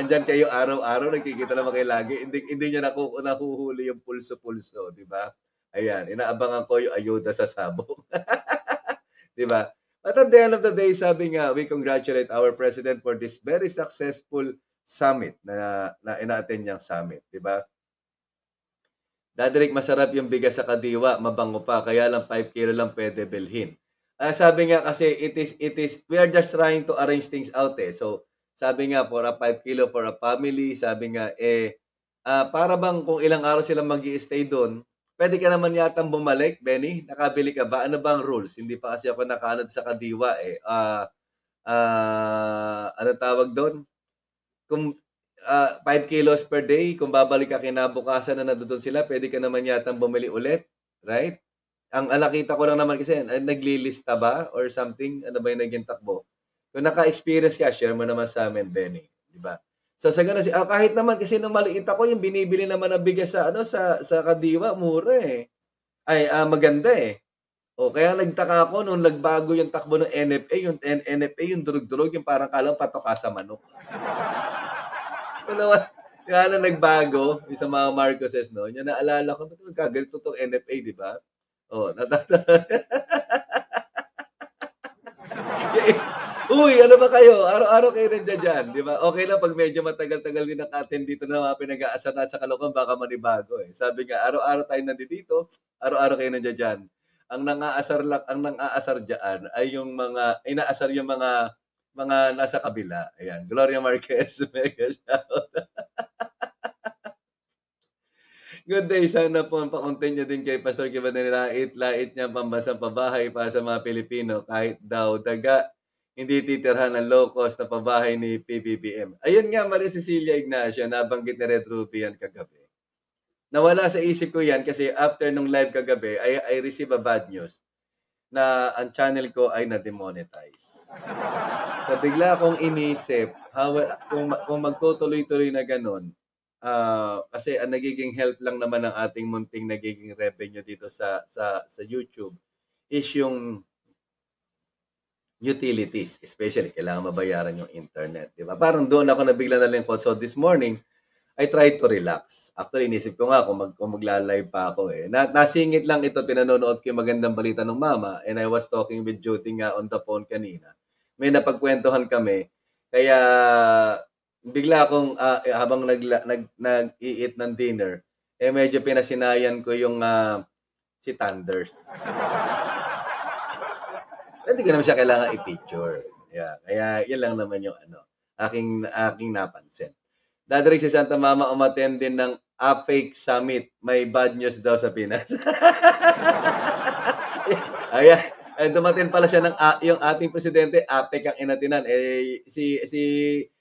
Speaker 1: Andyan kayo araw-araw, nagkikita naman kayo lagi. Hindi, hindi nyo naku, nahuhuli yung pulso-pulso, di ba? Ayan, inaabangan ko yung ayuda sa sabong. di ba? But at the end of the day, sabi nga, we congratulate our president for this very successful summit na, na ina-attend niyang summit, di ba? Dadrik, masarap yung bigas sa kadiwa, mabango pa, kaya lang 5 kilo lang pwede bilhin. Uh, sabi nga kasi, it is, it is, we are just trying to arrange things out eh. So, sabi nga, for a 5 kilo for a family, sabi nga, eh, ah, para bang kung ilang araw sila mag stay doon, pwede ka naman yatang bumalik, Benny? Nakabili ka ba? Ano bang rules? Hindi pa kasi ako nakaanod sa kadiwa eh. Ah, ah, ano tawag doon? Kung ah, 5 kilos per day, kung babalik ka kinabukasan na nandoon sila, pwede ka naman yatang bumili ulit, right? Ang nakita ko lang naman kasi, ay, naglilista ba or something? Ano ba yung naging takbo? Kung naka-experience ka, share mo naman sa amin, Benny. Di ba? So sa ganun, ah, kahit naman kasi nung maliit ako, yung binibili naman na bigas sa ano sa sa Kadiwa, mura eh. Ay, ah, maganda eh. O kaya nagtaka ako nung nagbago yung takbo ng NFA, yung NFA, yung durug-durug, yung parang kalang patoka sa manok. Dalawa, kaya na nagbago, yung sa mga Marcoses, no? Yan naalala ko, ba't magkagalito tong NFA, di ba? O, natata... Uy, ano ba kayo? Araw-araw kayo nandiyan dyan, di ba? Okay lang pag medyo matagal-tagal din naka-attend dito na mga pinag-aasar na sa Caloocan, baka manibago eh. Sabi nga, araw-araw tayo nandito, araw-araw kayo nandiyan dyan. Ang nangaasar lang, ang nangaasar diyan ay yung mga, inaasar yung mga mga nasa kabila. Ayan, Gloria Marquez, mega shout. Good day. Sana po pa-continue din kay Pastor Kiban na lait-lait niya ang pambansang pabahay para sa mga Pilipino kahit daw daga hindi titirhan ng low cost na pabahay ni PBBM. Ayun nga, Maria Cecilia Ignacio, nabanggit ni Red Ruby yan kagabi. Nawala sa isip ko yan kasi after nung live kagabi, I, I receive a bad news na ang channel ko ay na-demonetize. So bigla akong inisip, how, kung, kung magtutuloy-tuloy na ganun, ah kasi ang nagiging health lang naman ng ating munting nagiging revenue dito sa sa sa YouTube is yung utilities, especially kailangan mabayaran yung internet, di ba? Parang doon ako nabigla na lingkod. So this morning, I tried to relax. Actually, inisip ko nga kung, mag, kung magla-live pa ako eh. Na, nasingit lang ito, pinanonood ko yung magandang balita ng mama and I was talking with Jyoti nga on the phone kanina. May napagkwentuhan kami. Kaya bigla akong eh, habang nag, nag, nag-i-eat ng dinner, eh medyo pinasinayan ko yung ah, si Thunders. Hindi ko naman siya kailangan i-picture. Yeah, kaya yan lang naman yung ano, aking aking napansin. Dadarig si Santa Mama umattend din ng APEC Summit. May bad news daw sa Pinas. Ayan. Eh, dumating pala siya ng ah, yung ating presidente, APEC ang inatinan. Eh, si si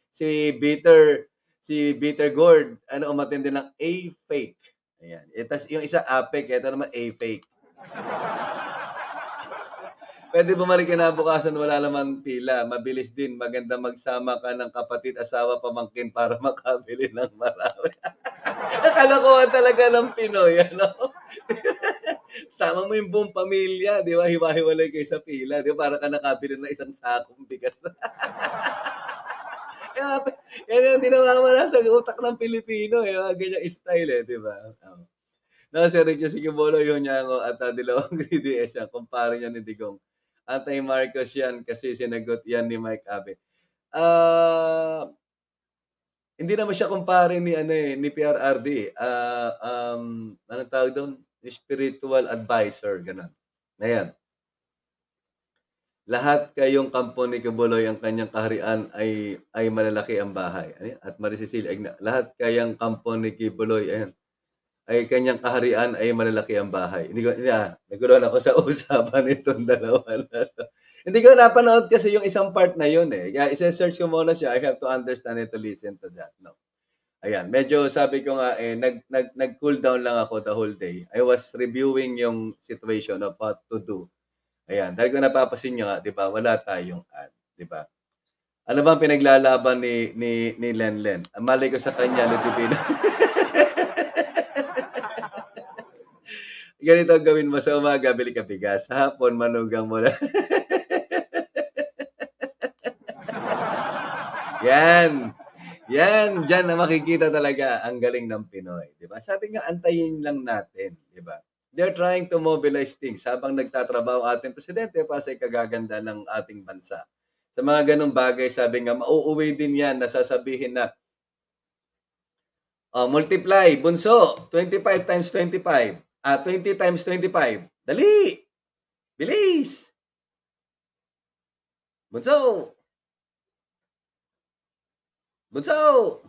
Speaker 1: si Peter si Peter Gord, ano umattend din ng A-Fake. Ayan. Itas yung isa APEC, ito naman A-Fake. Pwede bumalik na bukasan, wala naman pila. Mabilis din. Maganda magsama ka ng kapatid, asawa, pamangkin para makabili ng marami. Kalokohan talaga ng Pinoy, ano? Sama mo yung buong pamilya, di ba? Hiwa-hiwalay kayo sa pila, di ba? Para ka nakabili ng isang sakong bigas. Kaya, yan yung di nawawala sa utak ng Pilipino, eh. Ganyan style, eh, di ba? Oh. No, si Ricky Sigimolo yun niya ako at uh, dilawang DDS siya. Kumpare niya ni Digong. Anti-Marcos yan kasi sinagot yan ni Mike Abe. Ah, hindi naman siya kumpare ni ano eh, ni PRRD. Ah, um, anong tawag doon? Spiritual advisor, ganun. Ayan. Lahat kayong kampo ni Kabuloy, ang kanyang kaharian ay ay malalaki ang bahay. Ano? At Maricecil, lahat kayang kampo ni Kibuloy, ayan, ay kanyang kaharian ay malalaki ang bahay. Hindi ko, hindi, ah, naguluhan ako sa usapan itong dalawa na to. Hindi ko napanood kasi yung isang part na yun eh. Kaya isa-search ko muna siya. I have to understand it to listen to that. No. Ayan, medyo sabi ko nga eh, nag, nag, nag-cool down lang ako the whole day. I was reviewing yung situation of what to do. Ayan, dahil ko napapasin nyo nga, di ba, wala tayong ad, di ba? Ano bang pinaglalaban ni ni ni Lenlen? Ang mali ko sa kanya, Ludivino. Ganito ang gawin mo sa umaga, bili ka bigas. Hapon, manugang mo na. Yan. Yan, diyan na makikita talaga ang galing ng Pinoy, 'di ba? Sabi nga antayin lang natin, 'di ba? They're trying to mobilize things habang nagtatrabaho ating presidente para sa ikagaganda ng ating bansa. Sa mga ganung bagay, sabi nga mauuwi din 'yan, nasasabihin na Oh, multiply, bunso, 25 times 25. Ah, 20 times 25. Dali! Bilis! Bunso! Bunso!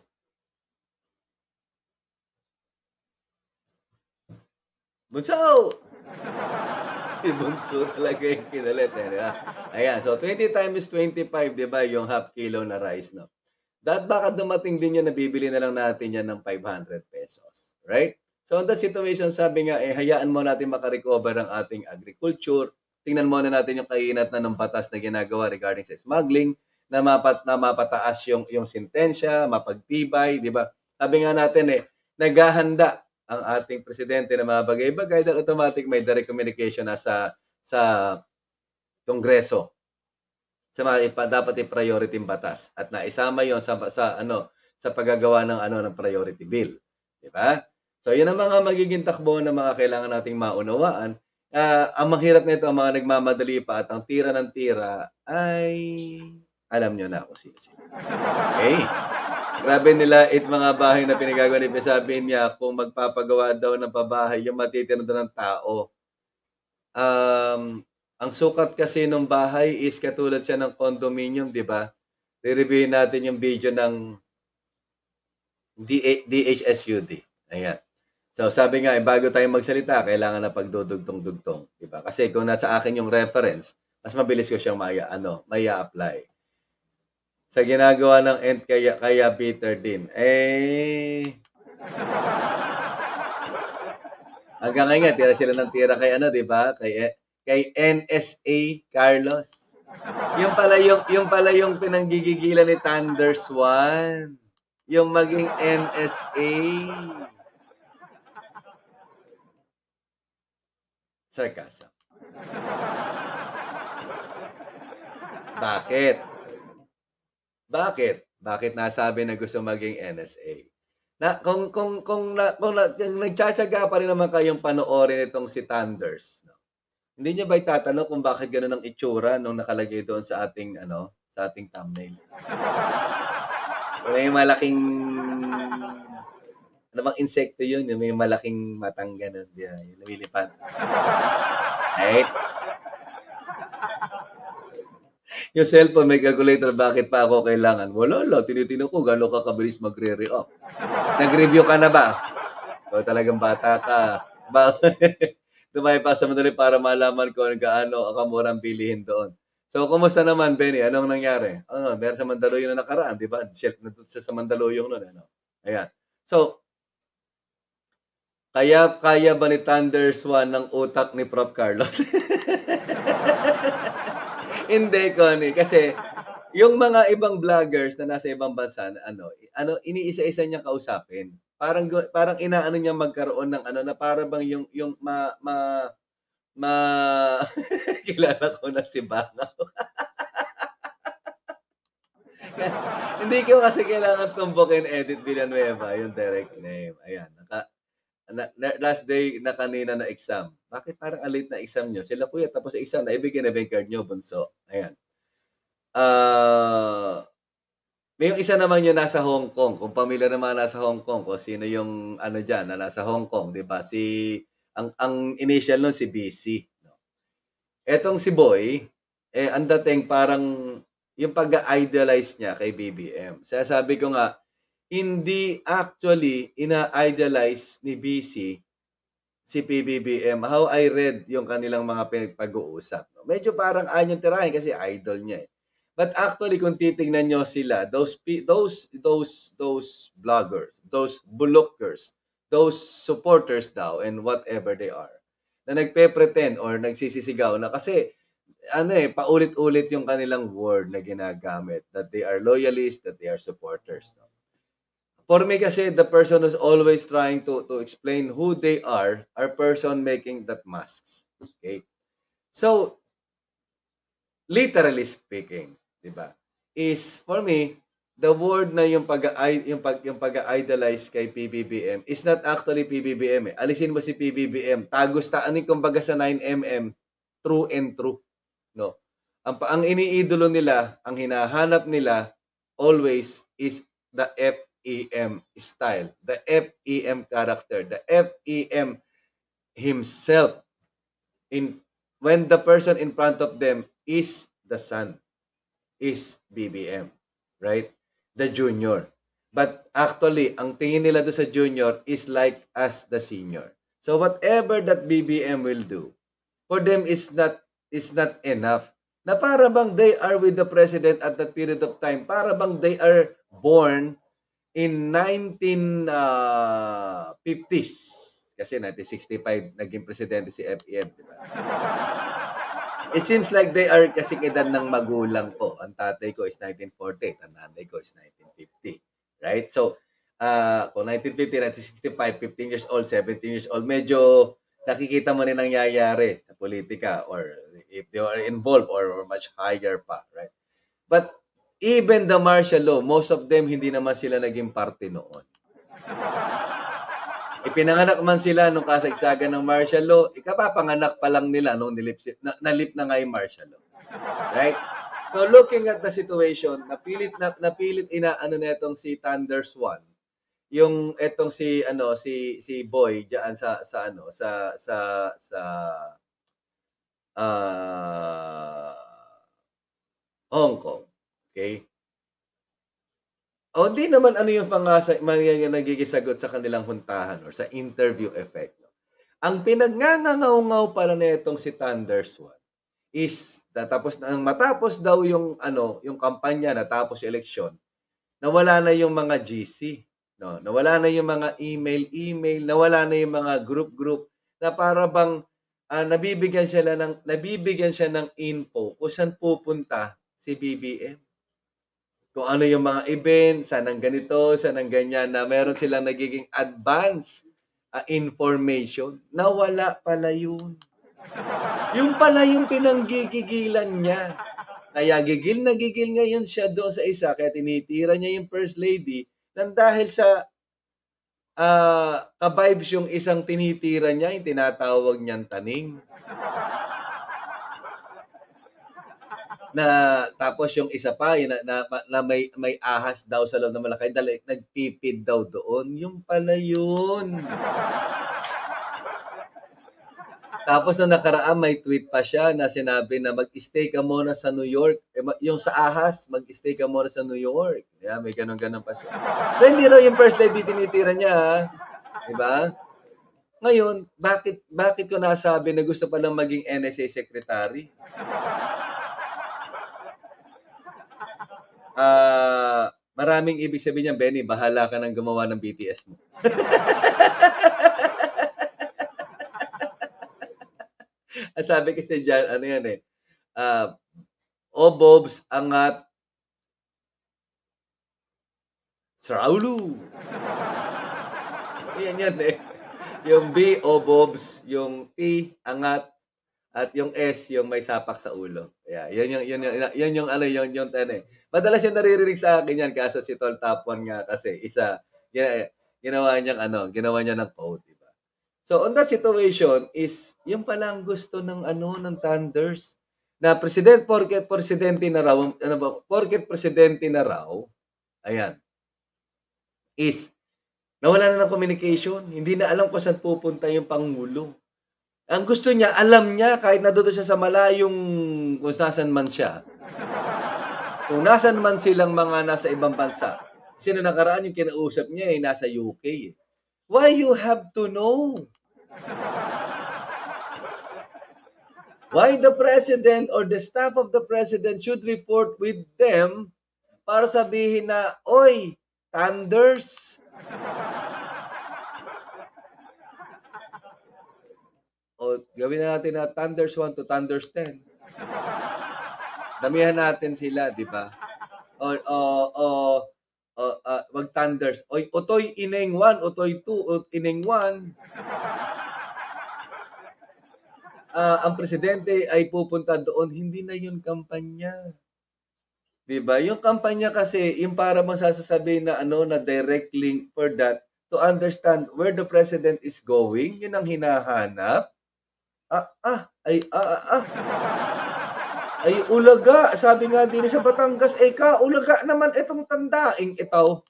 Speaker 1: Bunso! si Bunso talaga yung kinalit. Eh, di ba? Ayan, so 20 times 25, di ba, yung half kilo na rice, no? That baka dumating din yun, nabibili na lang natin yan ng 500 pesos. Right? So, on that situation, sabi nga, eh, hayaan mo natin makarecover ang ating agriculture. Tingnan muna natin yung kainat na ng batas na ginagawa regarding sa smuggling, na, mapat, na mapataas yung, yung sintensya, mapagtibay, di ba? Sabi nga natin eh, naghahanda ang ating presidente na mga bagay-bagay dahil automatic may direct communication na sa sa kongreso sa mga ipa, dapat i-priority yung batas at naisama yon sa sa ano sa paggagawa ng ano ng priority bill di ba so yun ang mga magiging takbo ng mga kailangan nating maunawaan uh, ang mahirap nito ang mga nagmamadali pa at ang tira ng tira ay alam nyo na kung sino okay Grabe nila it mga bahay na pinagagawa ni Sabi niya, kung magpapagawa daw ng pabahay, yung matitira doon ng tao. Um, ang sukat kasi ng bahay is katulad siya ng condominium, di ba? Re-reviewin natin yung video ng DHSUD. Ayan. So sabi nga, eh, bago tayo magsalita, kailangan na pagdudugtong-dugtong. Di ba? Kasi kung nasa akin yung reference, mas mabilis ko siyang maya, ano, maya apply sa ginagawa ng end kaya, kaya Peter din. Eh, hanggang ngayon, tira sila ng tira kay ano, di ba? Kay, kay NSA Carlos. Yung pala yung, yung pala yung pinanggigigilan ni Thunders One. Yung maging NSA. Sarcasm. Bakit? Bakit? Bakit nasabi na gusto maging NSA? Na kung kung kung, na, kung, na, kung nagtsatsaga pa rin naman kayong panoorin itong si Thunders, no? Hindi niya ba itatanong kung bakit gano'n ang itsura nung nakalagay doon sa ating ano, sa ating thumbnail? May malaking ano bang insekto yun? Yung may malaking matang ganun. Yeah, yung lumilipad. Right? yung cellphone may calculator, bakit pa ako kailangan? Wala lang, tinitino ko, gano'n ka kabilis magre-react. Nag-review ka na ba? O talagang bata ka. Ba Dumay pa sa madali para malaman ko gaano kamurang bilihin doon. So, kumusta naman, Benny? Anong nangyari? Ano, meron sa Mandaluyong na nakaraan, di ba? Chef na sa, sa Mandaluyong noon. Ano? Ayan. So, kaya kaya ba ni Thunders One ng utak ni Prof. Carlos? Hindi, Connie. Kasi, yung mga ibang vloggers na nasa ibang bansa, ano, ano iniisa-isa niya kausapin. Parang parang inaano niya magkaroon ng ano na para bang yung yung ma ma ma kilala ko na si Banga. Hindi ko kasi kailangan tumbukin edit Villanueva yung direct name. Ayan, naka na, last day na kanina na exam. Bakit parang late na exam nyo? Sila kuya, tapos exam, na ibigay na ba yung card nyo, bunso? Ayan. Uh, may yung isa naman yung nasa Hong Kong. Kung pamilya naman nasa Hong Kong, kung sino yung ano dyan na nasa Hong Kong, di ba? Si, ang, ang initial nun si BC. Etong si Boy, eh, ang dating parang yung pag-idolize niya kay BBM. Saya sabi ko nga, hindi actually ina-idealize ni BC si PBBM. How I read yung kanilang mga pinagpag-uusap. No? Medyo parang anyong tirahin kasi idol niya eh. But actually, kung titingnan nyo sila, those, those, those, those bloggers, those bullockers, those supporters daw, and whatever they are, na nagpe-pretend or nagsisisigaw na kasi ano eh, paulit-ulit yung kanilang word na ginagamit that they are loyalists, that they are supporters. No? For me kasi, the person who's always trying to, to explain who they are, are person making that masks. Okay? So, literally speaking, di ba, is, for me, the word na yung pag yung pag yung pag-idolize kay PBBM is not actually PBBM eh. Alisin mo si PBBM. Tagustaanin kumbaga sa 9mm true and true, no. Ang ang iniidolo nila, ang hinahanap nila always is the F FEM style, the FEM character, the FEM himself in when the person in front of them is the sun, is BBM, right? the junior. But actually, ang tingin nila do sa junior is like as the senior. So whatever that BBM will do, for them is not is not enough. Na para bang they are with the president at that period of time, para bang they are born in 1950s. Kasi 1965 naging presidente si FEM, di ba? It seems like they are kasing edad ng magulang ko. Ang tatay ko is 1940, ang nanay ko is 1950. Right? So, uh, kung 1950, 1965, 15 years old, 17 years old, medyo nakikita mo rin nangyayari sa politika or if they are involved or, or much higher pa, right? But even the martial law, most of them hindi naman sila naging parte noon. Ipinanganak man sila nung kasagsagan ng martial law, ikapapanganak pa lang nila nung nilip, na, nalip na nga yung martial law. Right? So looking at the situation, napilit na napilit inaano na itong si Thunders One. Yung etong si ano si si Boy diyan sa sa ano sa sa sa uh, Hong Kong. Okay? O di naman ano yung pangasa, mga nagigisagot sa kanilang huntahan or sa interview effect. No? Ang pinagngangangaw pala na itong si Thunders One is tapos nang matapos daw yung ano yung kampanya natapos eleksyon nawala na yung mga GC no nawala na yung mga email email nawala na yung mga group group na para bang uh, nabibigyan siya ng nabibigyan siya ng info kung saan pupunta si BBM kung ano yung mga event, saan ang ganito, saan ang ganyan, na meron silang nagiging advance uh, information, nawala pala yun. Yung pala yung pinanggigigilan niya. Kaya gigil na gigil ngayon siya doon sa isa, kaya tinitira niya yung First Lady, nang dahil sa uh, ka-vibes yung isang tinitira niya, yung tinatawag niyang taning. Na tapos yung isa pa yun, na, na, na may may ahas daw sa loob ng malaki dali nagpipid daw doon. Yung pala yun. Tapos na nakaraan may tweet pa siya na sinabi na mag-stay ka muna sa New York. Eh, yung sa ahas mag-stay ka muna sa New York. Yeah, may ganun ganun pa siya. Pero hindi yung first lady tinitira niya di ba ngayon bakit bakit ko nasabi na gusto pa lang maging NSA secretary uh, maraming ibig sabihin niyan, Benny, bahala ka nang gumawa ng BTS mo. Sabi kasi dyan, ano yan eh, uh, O Bobs, angat, Sraulu. yan yan eh. Yung B, O Bobs, yung T, angat, at yung S, yung may sapak sa ulo. Yeah, yan yung, yun, yun, yun yung ano, yun yung ano eh. Madalas yung naririnig sa akin yan, kaso si Tol Tapon nga kasi, isa, ginawa niyang ano, ginawa niya ng quote, di ba? So, on that situation is, yung palang gusto ng ano, ng Thunders, na president, porket presidente na raw, ano ba, porket presidente na raw, ayan, is, nawala na ng communication, hindi na alam kung saan pupunta yung Pangulo. Ang gusto niya, alam niya, kahit naduto siya sa malayong kung nasan man siya, kung nasan man silang mga nasa ibang bansa, sino nakaraan yung kinausap niya, eh, nasa UK. Why you have to know? Why the president or the staff of the president should report with them para sabihin na, Oy, thunders, O gawin na natin na Thunders 1 to Thunders 10. Damihan natin sila, di ba? O, o, o, o uh, wag Thunders. O, utoy ineng 1, utoy 2, ineng 1. Uh, ang presidente ay pupunta doon, hindi na yun kampanya. 'Di ba? Yung kampanya kasi, yung para sasabihin na ano na direct link for that to understand where the president is going, yun ang hinahanap ah, ah, ay, ah, ah, ah. Ay, ulaga. Sabi nga din sa Batangas, eh ka, ulaga naman itong tandaing itaw.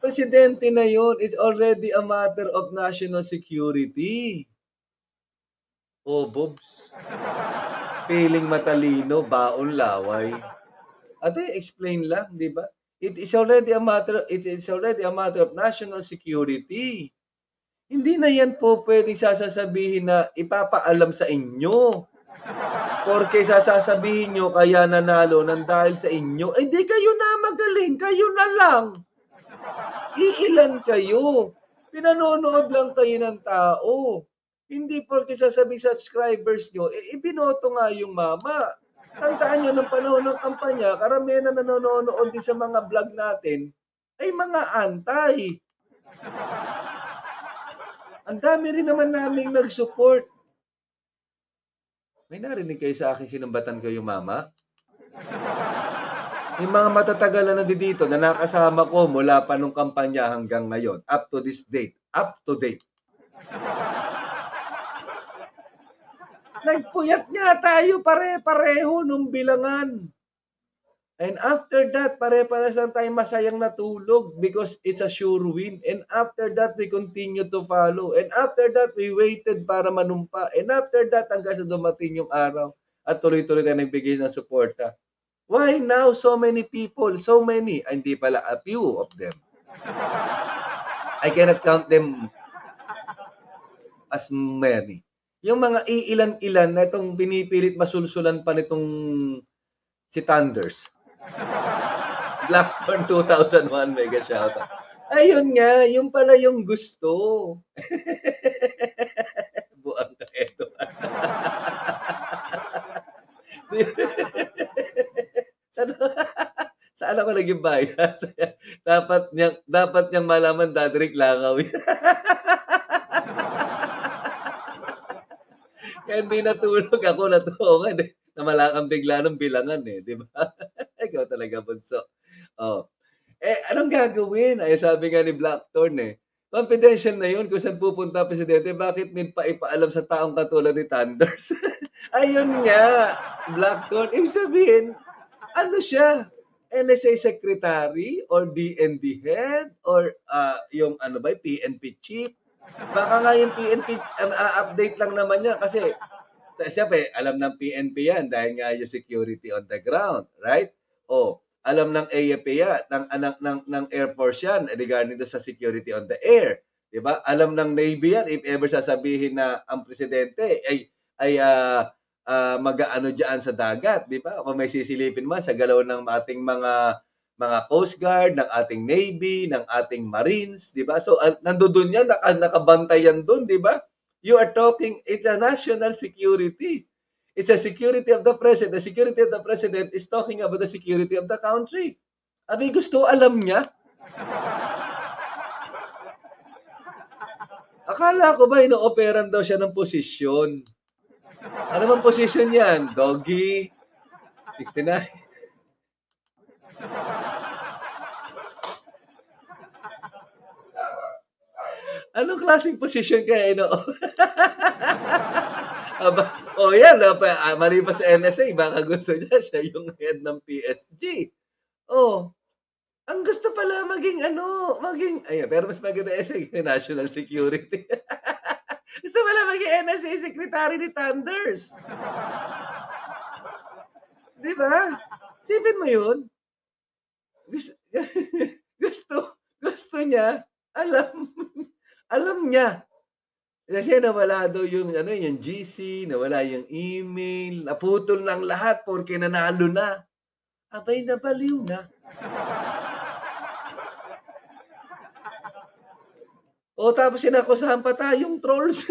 Speaker 1: Presidente na yun. It's already a matter of national security. Oh, Bobs. Piling matalino, baon laway. Ate, explain lang, di ba? It is already a matter it is already a matter of national security. Hindi na yan po pwedeng sasasabihin na ipapaalam sa inyo. Porque sasasabihin nyo kaya nanalo ng dahil sa inyo. Eh kayo na magaling, kayo na lang. Iilan kayo. Pinanonood lang kayo ng tao. Hindi porque sasabi subscribers nyo, eh, ibinoto nga yung mama. Tandaan nyo, ng panahon ng kampanya, karamihan na nanonood din sa mga vlog natin ay mga antay. Ang dami rin naman naming nag-support. May narinig kayo sa akin sinambatan kayo, mama? May mga matatagalan na dito na nakasama ko mula pa nung kampanya hanggang ngayon. Up to this date. Up to date. Nagpuyat nga tayo pare-pareho nung bilangan. And after that, pare-pares lang tayo masayang natulog because it's a sure win. And after that, we continue to follow. And after that, we waited para manumpa. And after that, hanggang sa dumating yung araw at tuloy-tuloy tayo nagbigay ng suporta. Why now so many people? So many. Ay, Hindi pala a few of them. I cannot count them as many. Yung mga iilan-ilan na itong pinipilit masulsulan pa nitong si Thunders. Blackburn 2001 mega shoutout. Ayun nga, yung pala yung gusto. Buang ka, Edward. Saan, saan ako naging bias? dapat niyang, dapat niyang malaman Dadrick Langaw. Kaya hindi natulog ako na to. Hindi, namalakang bigla ng bilangan eh, di ba? Ikaw talaga, bunso. Oh. Eh, anong gagawin? Ay, sabi nga ni Blackthorn eh. Confidential na yun kung saan pupunta presidente. Bakit min pa ipaalam sa taong katulad ni Thunders? Ayun nga, Blackthorn. Ibig sabihin, ano siya? NSA secretary or DND head or uh, yung ano ba, PNP chief? Baka nga yung PNP, um, update lang naman niya kasi siyempre, alam ng PNP yan dahil nga yung security on the ground, right? O, alam ng AFP yan, ng, ng, ng, ng Air Force yan regarding to sa security on the air. Di ba? Alam ng Navy yan if ever sasabihin na ang presidente ay ay uh, uh, mag-ano diyan sa dagat, di ba? Kung may sisilipin man sa galaw ng ating mga mga Coast Guard, ng ating Navy, ng ating Marines, di ba? So, uh, nandoon yan, naka, nakabantay yan doon, di ba? You are talking, it's a national security. It's a security of the president. The security of the president is talking about the security of the country. Abi, gusto alam niya? Akala ko ba ino-operan daw siya ng posisyon? Ano man posisyon yan? Doggy? 69? Anong klaseng position kaya ino? Aba, oh yan, uh, malipas sa NSA, baka gusto niya siya yung head ng PSG. Oh, ang gusto pala maging ano, maging, ayun, pero mas maganda sa national security. gusto pala maging NSA secretary ni Thunders. Di ba? Sipin mo yun. Gusto, gusto, gusto niya, alam, alam niya. Kasi nawala daw yung, ano, yung GC, nawala yung email, naputol ng lahat porque nanalo na. Abay, nabaliw na. O tapos sinakusahan pa tayong trolls.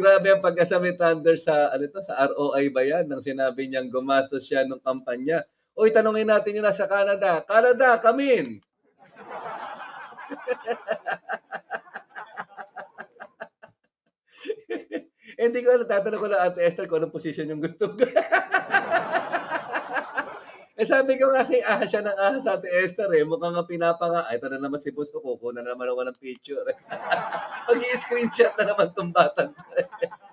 Speaker 1: Grabe ang pag-asam ni Thunder sa ano to, sa ROI ba yan nang sinabi niyang gumastos siya ng kampanya. Oy, tanungin natin yung nasa Canada. Canada, come in. Hindi ko alam, tatanong ko lang Ate Esther kung anong position yung gusto ko. eh sabi ko kasi ahas siya ng ahas Ate Esther eh. Mukhang nga pinapanga. Ay, ito na naman si Busto ko. Kunan na naman ako ng picture. Mag-i-screenshot na naman itong batan.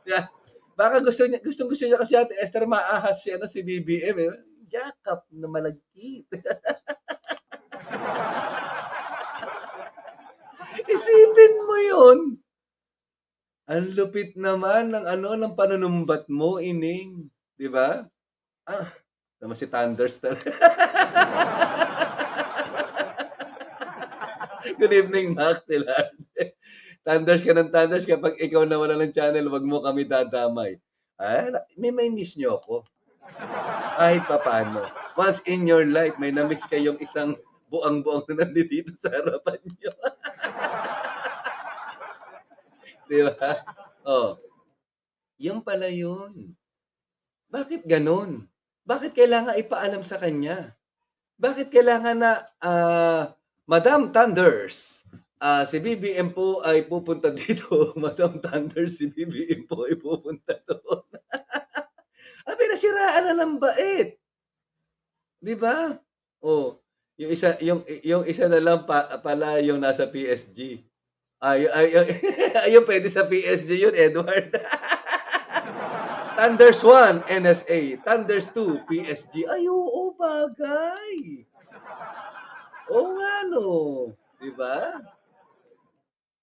Speaker 1: yeah. Baka gusto niya, gustong gusto niya kasi Ate Esther maahas si, ano, si BBM eh. Yakap na malagkit. Isipin mo yun. Ang lupit naman ng ano ng panunumbat mo, ining. 'Di ba? Ah, naman si Thunders talaga. Good evening, Max Silard. Thunders ka ng Thunders kapag ikaw nawala ng channel, wag mo kami dadamay. Ah, may may miss nyo ako. Kahit pa paano. Once in your life, may na-miss kayong isang buang-buang na nandito sa harapan nyo. Di ba? Oh. Yung pala yun. Bakit ganun? Bakit kailangan ipaalam sa kanya? Bakit kailangan na, ah, Madam Thunders, ah, si BBM po ay pupunta dito. Madam Thunders, si BBM po ay pupunta doon. ah, pinasiraan na ng bait. Di ba? Oh, yung isa yung yung isa na lang pa, pala yung nasa PSG. Ay, ay, ay, ayun pwede sa PSG yun, Edward. Thunders 1, NSA. Thunders 2, PSG. Ay, oo, bagay. Oo nga, no. Diba?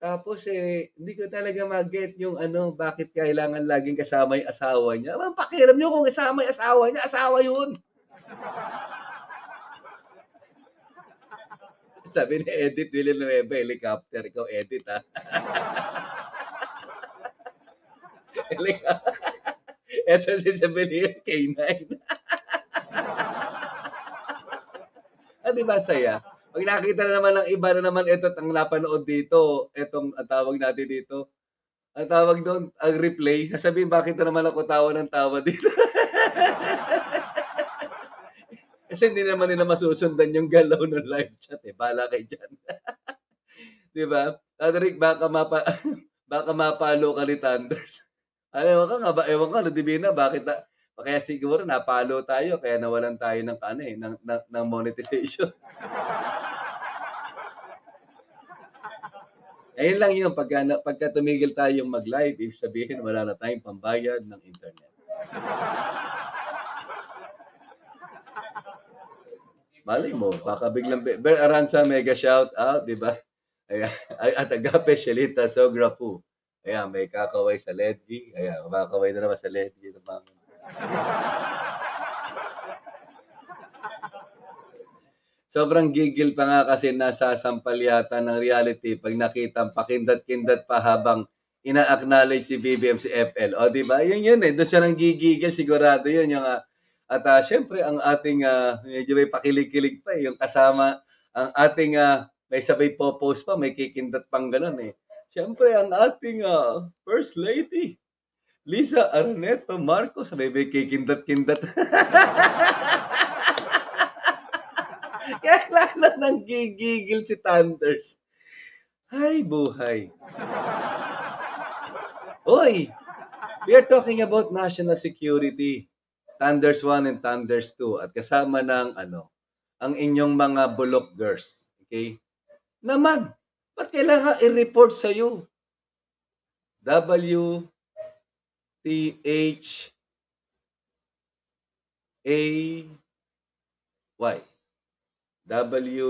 Speaker 1: Tapos eh, hindi ko talaga mag-get yung ano, bakit kailangan laging kasama yung asawa niya. Ang pakiram niyo kung kasama yung asawa niya, asawa yun. Sabi ni Edith Villanueva, helicopter. Ikaw, Edith, ha? Helicopter. Ito si Isabel K9. ah, di ba saya? Pag nakita na naman ng iba na naman ito ang napanood dito, itong tawag natin dito, ang tawag doon, ang replay, sasabihin bakit na naman ako tawa ng tawa dito. Kasi hindi naman nila masusundan yung galaw ng live chat eh. Bala kay dyan. di ba? Tadrik, baka, mapa, baka mapalo ka ni Thunders. Ewan ka nga ba? Ewan ka, Divina, bakit na, kaya siguro napalo tayo, kaya nawalan tayo ng, ano, eh, ng, ng, ng monetization. Ayun lang yun, pagka, pagka tumigil tayong mag-live, ibig sabihin wala na tayong pambayad ng internet. Malay mo, baka biglang, Ber Aranza, mega shout out, di ba? Ayan, ay- at agape, Shelita, Sogra po. Ayan, may kakaway sa Ledgy. Ayan, kakaway na naman sa Ledgy. Sobrang gigil pa nga kasi nasasampal yata ng reality pag nakita pakindat-kindat pa habang ina-acknowledge si BBM si FL. O, di ba? Yun yun eh. Doon siya nang gigigil. Sigurado yun. Yung, ah, at ah, syempre, ang ating, ah, medyo may pakilig-kilig pa eh. Yung kasama, ang ating, ah, may sabay po post pa, may kikindat pang ganun eh. Syempre, ang ating ah, First Lady, Lisa Araneta Marcos, sabay may kikindat-kindat. Kaya lalo nang gigigil si Thunders. Ay, buhay. Oy, we are talking about national security. Thunders 1 and Thunders 2 at kasama ng ano, ang inyong mga bulok girls. Okay? Naman, ba't kailangan i-report sa iyo? W T H A Y. W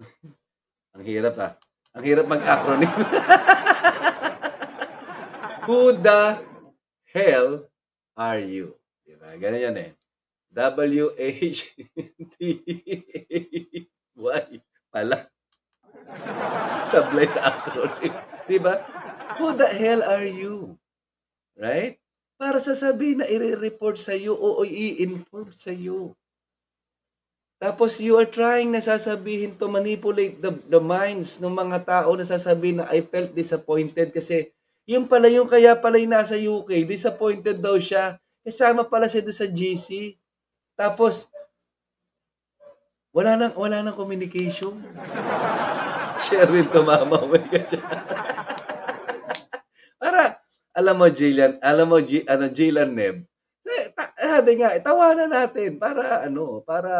Speaker 1: Ang hirap ah. Ang hirap mag-acronym. Who the hell are you? Diba? Ganun yan eh. W H T Y pala. Sablay sa acronym. Diba? Who the hell are you? Right? Para sasabihin na i-report sa iyo o i-inform sa iyo. Tapos you are trying na sasabihin to manipulate the, the minds ng mga tao na sasabihin na I felt disappointed kasi yung pala yung kaya pala yung nasa UK, disappointed daw siya. Kasama pala siya doon sa GC. Tapos, wala nang, wala nang communication. Sherwin tumamaway ka siya. Para, alam mo, Jillian, alam mo, G, ano, Jillian Neb, eh, sabi nga, tawanan natin para, ano, para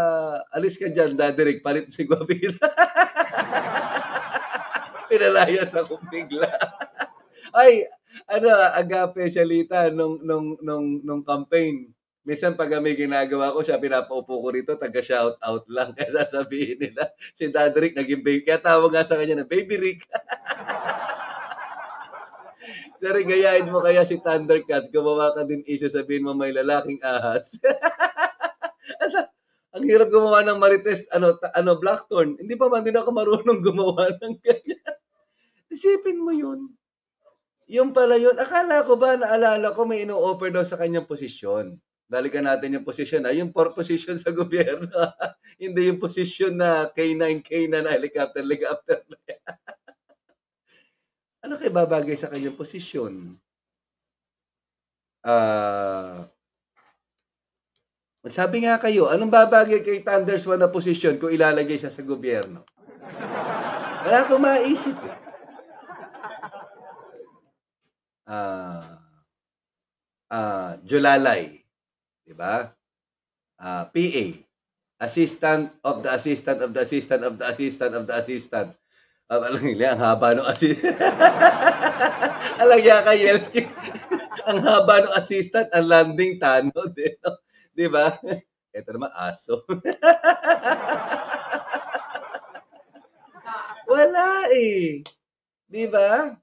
Speaker 1: alis ka dyan, dadirig, palit si Guavira. Pinalayas akong bigla. Ay, ano, agape siya lita nung, nung, nung, nung campaign. Minsan pag may ginagawa ko, siya pinapaupo ko rito, taga-shout out lang. Kaya sasabihin nila, si Dadrick naging baby. Kaya tawag nga sa kanya na, Baby Rick. Sir, gayahin mo kaya si Thundercats, gumawa ka din issue, sabihin mo may lalaking ahas. Asa, ang hirap gumawa ng Marites, ano, ta- ano, Blackthorn. Hindi pa man din ako marunong gumawa ng ganyan. Isipin mo yun. Yung pala yun. Akala ko ba, naalala ko, may ino-offer daw sa kanyang posisyon. Balikan natin yung posisyon. Ah, yung for position sa gobyerno. Hindi yung posisyon na K9, K9 na helicopter, helicopter. ano kaya babagay sa kanyang posisyon? Ah... Sabi nga kayo, anong babagay kay Thunders One na posisyon kung ilalagay siya sa gobyerno? Wala akong maisip eh. Ah, ah, Julalay, di ba? Ah, PA, assistant of the assistant of the assistant of the assistant of the assistant. Ah, alam niya, ang haba ng assistant. alam niya kay Yelski, ang haba ng assistant, ang landing tanod. Eh, no? Di ba? Ito naman, aso. Wala eh. Di ba?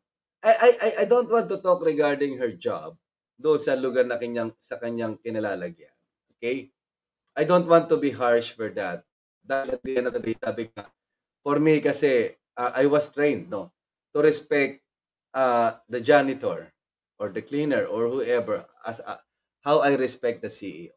Speaker 1: I, I, I, don't want to talk regarding her job doon sa lugar na kanyang, sa kanyang kinalalagyan. Okay? I don't want to be harsh for that. Dahil at the end of the day, sabi ka, for me kasi, uh, I was trained, no, to respect uh, the janitor or the cleaner or whoever as a, how I respect the CEO.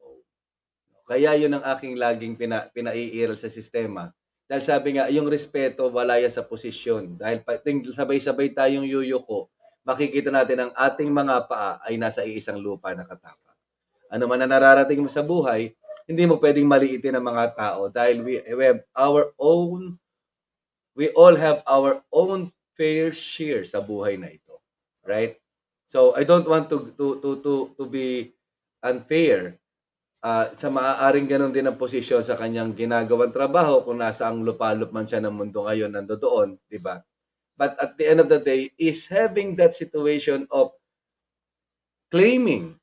Speaker 1: Kaya yun ang aking laging pina, pinaiiral sa sistema. Dahil sabi nga, yung respeto, wala yan sa posisyon. Dahil pa, ting, sabay-sabay tayong yuyuko, makikita natin ang ating mga paa ay nasa iisang lupa na katapat. Ano man na nararating mo sa buhay, hindi mo pwedeng maliitin ang mga tao dahil we, we have our own, we all have our own fair share sa buhay na ito. Right? So, I don't want to, to, to, to, to be unfair uh, sa maaaring ganun din ang posisyon sa kanyang ginagawang trabaho kung nasa ang lupalop man siya ng mundo ngayon nandoon, di ba? But at the end of the day, is having that situation of claiming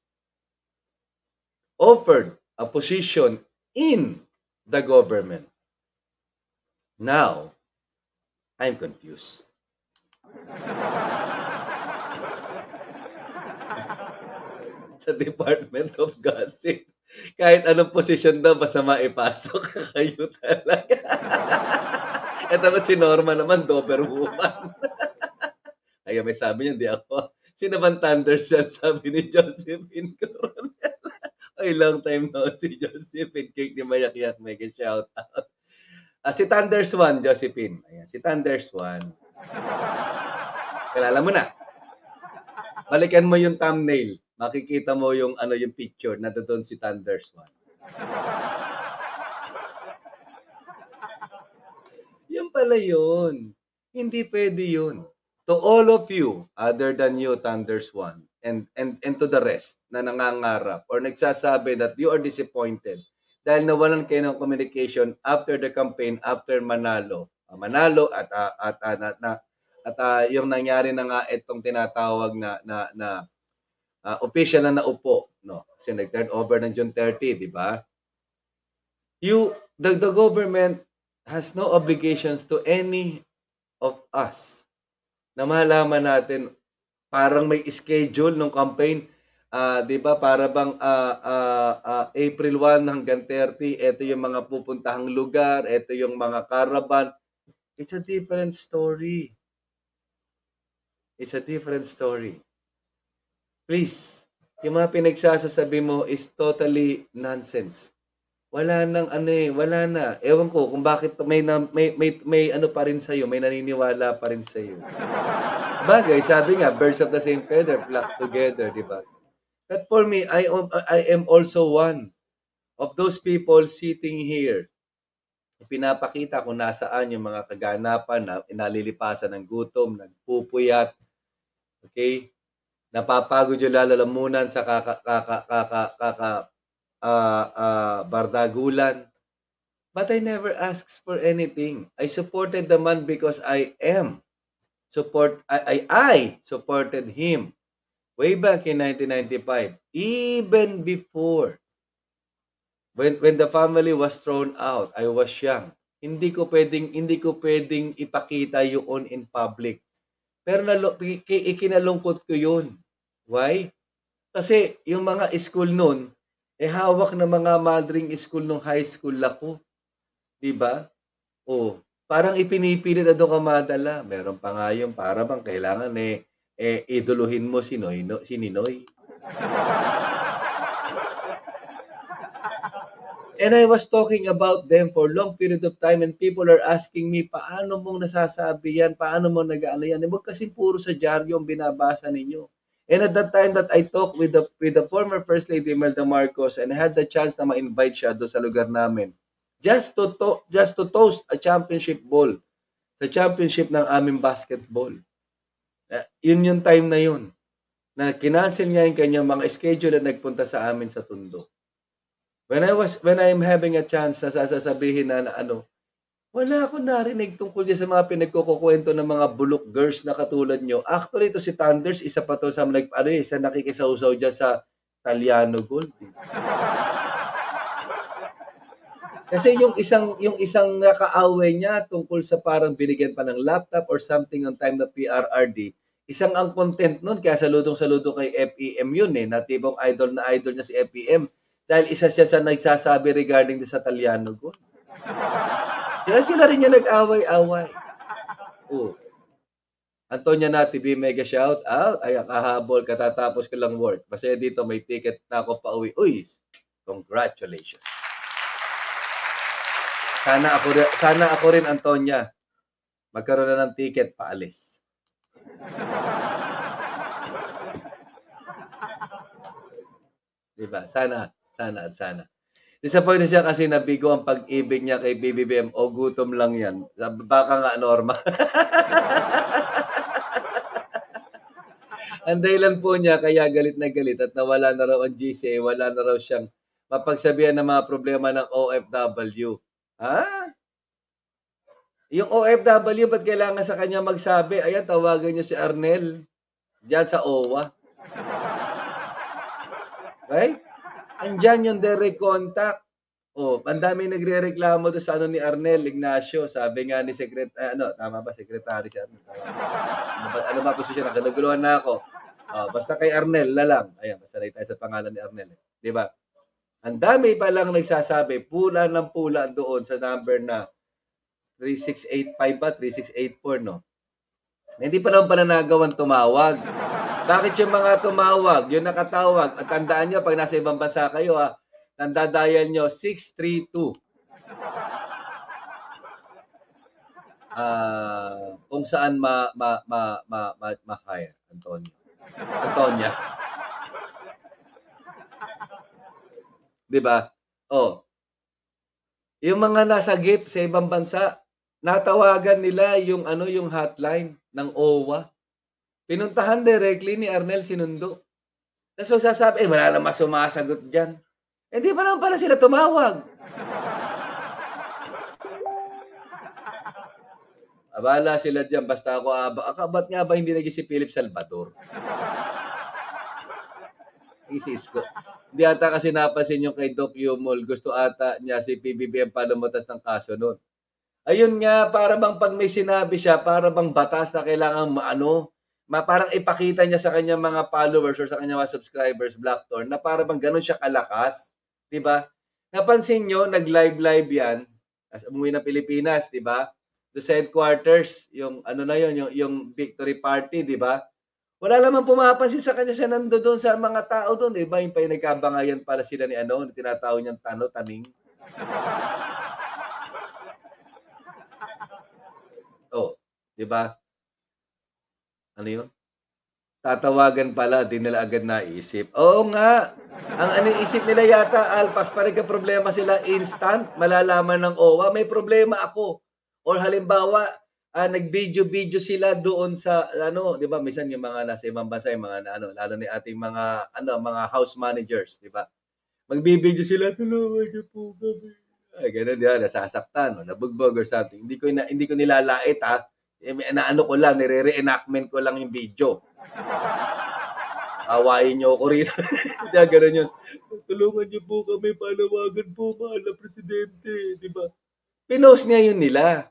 Speaker 1: offered a position in the government. Now, I'm confused. sa Department of Gossip kahit anong posisyon daw, basta maipasok kayo talaga. At tapos si Norma naman, Doberwoman. Kaya may sabi niya, hindi ako. Sino bang Thunders yan? Sabi ni Josephine Coronel. Ay, long time no si Josephine. Cake ni Mayak-Yak, a shout out. Ah, si Thunders One, Josephine. Ayan, si Thunders One. Kilala mo na. Balikan mo yung thumbnail makikita mo yung ano yung picture na doon si Thunders One. Yan pala yun. Hindi pwede yun. To all of you, other than you, Thunders One, and, and, and to the rest na nangangarap or nagsasabi that you are disappointed dahil nawalan kayo ng communication after the campaign, after Manalo. Uh, Manalo at uh, at uh, na, na at uh, yung nangyari na nga itong tinatawag na na na uh, official na naupo, no? Kasi nag-turn over ng June 30, di ba? You, the, the government has no obligations to any of us na malaman natin parang may schedule ng campaign. Uh, 'di ba? Para bang uh, uh, uh, April 1 hanggang 30 ito yung mga pupuntahang lugar ito yung mga caravan. It's a different story. It's a different story Please, yung mga pinagsasasabi mo is totally nonsense. Wala nang ano eh, wala na. Ewan ko kung bakit may, na, may, may, may ano pa rin sa'yo, may naniniwala pa rin sa'yo. Bagay, sabi nga, birds of the same feather flock together, di ba? But for me, I, I am also one of those people sitting here. Pinapakita kung nasaan yung mga kaganapan na inalilipasan ng gutom, nagpupuyat, okay? Napapagod yung lalalamunan sa kaka, kaka, kaka, kaka uh, uh, bardagulan. But I never asked for anything. I supported the man because I am support I, I, I supported him way back in 1995 even before when when the family was thrown out I was young hindi ko pwedeng hindi ko pwedeng ipakita yun in public Pero nalo, ki- ikinalungkot ko yun. Why? Kasi yung mga school nun, eh hawak ng mga mothering school nung high school ako. 'Di ba? Oh, parang ipinipilit na doon ka madala. Meron pa nga yung para bang kailangan eh, eh iduluhin mo si Noy, no, si Ninoy. And I was talking about them for long period of time and people are asking me, paano mong nasasabi yan? Paano mo nag-ano yan? Eh, Huwag kasi puro sa dyaryo ang binabasa ninyo. And at that time that I talked with the with the former First Lady Imelda Marcos and I had the chance na ma-invite siya doon sa lugar namin just to, to just to toast a championship ball sa championship ng aming basketball. Uh, yun yung time na yun na kinancel niya yung kanyang mga schedule at nagpunta sa amin sa Tundo. When I was when I'm having a chance na sasabihin na, na ano, wala ako narinig tungkol dyan sa mga pinagkukukwento ng mga bulok girls na katulad nyo. Actually, ito si Thunders, isa pa to sa, like, ano, eh, isa nakikisawsaw dyan sa Taliano Gold. eh. Kasi yung isang yung isang nakaaway niya tungkol sa parang binigyan pa ng laptop or something on time na PRRD, isang ang content nun, kaya saludong-saludo kay FEM yun eh, na tibong idol na idol niya si FEM. Dahil isa siya sa nagsasabi regarding sa Taliano Gold. Sila sila rin yung nag-away-away. Oh. Antonia Nati B, mega shout out. Ay, kahabol, katatapos ko lang work. Kasi dito may ticket na ako pa uwi. Uy, congratulations. Sana ako, sana ako rin, Antonia, magkaroon na ng ticket paalis. Diba? Sana, sana at sana. Disappointed siya kasi nabigo ang pag-ibig niya kay BBBM o gutom lang yan. Baka nga norma. ang dahilan po niya kaya galit na galit at nawala na raw ang GCA, wala na raw siyang mapagsabihan ng mga problema ng OFW. Ha? Yung OFW, ba't kailangan sa kanya magsabi? Ayan, tawagan niyo si Arnel. Diyan sa OWA. Right? Andyan yung direct contact. Oh, ang dami nagre-reklamo doon sa ano ni Arnel Ignacio. Sabi nga ni Secret, ah, ano, tama ba? Secretary siya. Ba? Ano ba, ano ba posisyon? Naguluhan na ako. Oh, basta kay Arnel na lang. Ayan, masanay tayo sa pangalan ni Arnel. eh. Di ba? Ang dami pa lang nagsasabi, pula ng pula doon sa number na 3685 ba? 3684, no? Hindi pa naman pananagawan tumawag. Bakit yung mga tumawag, yung nakatawag, at tandaan nyo, pag nasa ibang bansa kayo, ha, tanda-dial nyo, 632. Ah, kung saan ma ma ma ma ma, ma-hire, Antonio. Antonia. 'Di ba? Oh. Yung mga nasa GIP sa ibang bansa, natawagan nila yung ano yung hotline ng OWA. Pinuntahan directly ni Arnel Sinundo. Tapos magsasabi, eh, wala naman sumasagot dyan. Hindi pa naman pala sila tumawag. Abala sila dyan, basta ako, aba, aka, ba't nga ba hindi naging si Philip Salvador? Isis ko. Hindi ata kasi napansin yung kay Doc Yumol, gusto ata niya si PBBM pa lumutas ng kaso noon. Ayun nga, para bang pag may sinabi siya, para bang batas na kailangan maano, ma, parang ipakita niya sa kanyang mga followers or sa kanyang mga subscribers, Blackthorn, na para bang ganun siya kalakas. 'di ba? Napansin nyo, nag-live-live yan, as umuwi ng Pilipinas, 'di ba? Sa headquarters, yung ano na yun, yung, yung victory party, 'di ba? Wala lamang pumapansin sa kanya sa nando doon sa mga tao doon, 'di ba? Yung pa yung nagkabangayan para sila ni ano, tinatawag niyang tano, taning. Oh, 'di ba? Ano 'yun? Tatawagan pala, di nila agad naisip. Oo nga. Ang ano isip nila yata, Alpax, pa problema sila instant, malalaman ng OWA, may problema ako. Or halimbawa, ah, nag-video-video sila doon sa, ano, di ba, minsan yung mga nasa ibang bansa, yung mga, ano, lalo ni ating mga, ano, mga house managers, di ba? Magbibideo sila, tulungan niyo po kami. Ay, ganun, di ba, nasasaktan, o, nabugbog or something. Hindi ko, na, hindi ko nilalait, ha. Eh, naano ko lang, nire-reenactment ko lang yung video. Awayin niyo ako rin. Hindi, ganun yun. Tulungan niyo po kami, panawagan po, mahal presidente. Di ba? Pinost niya yun nila.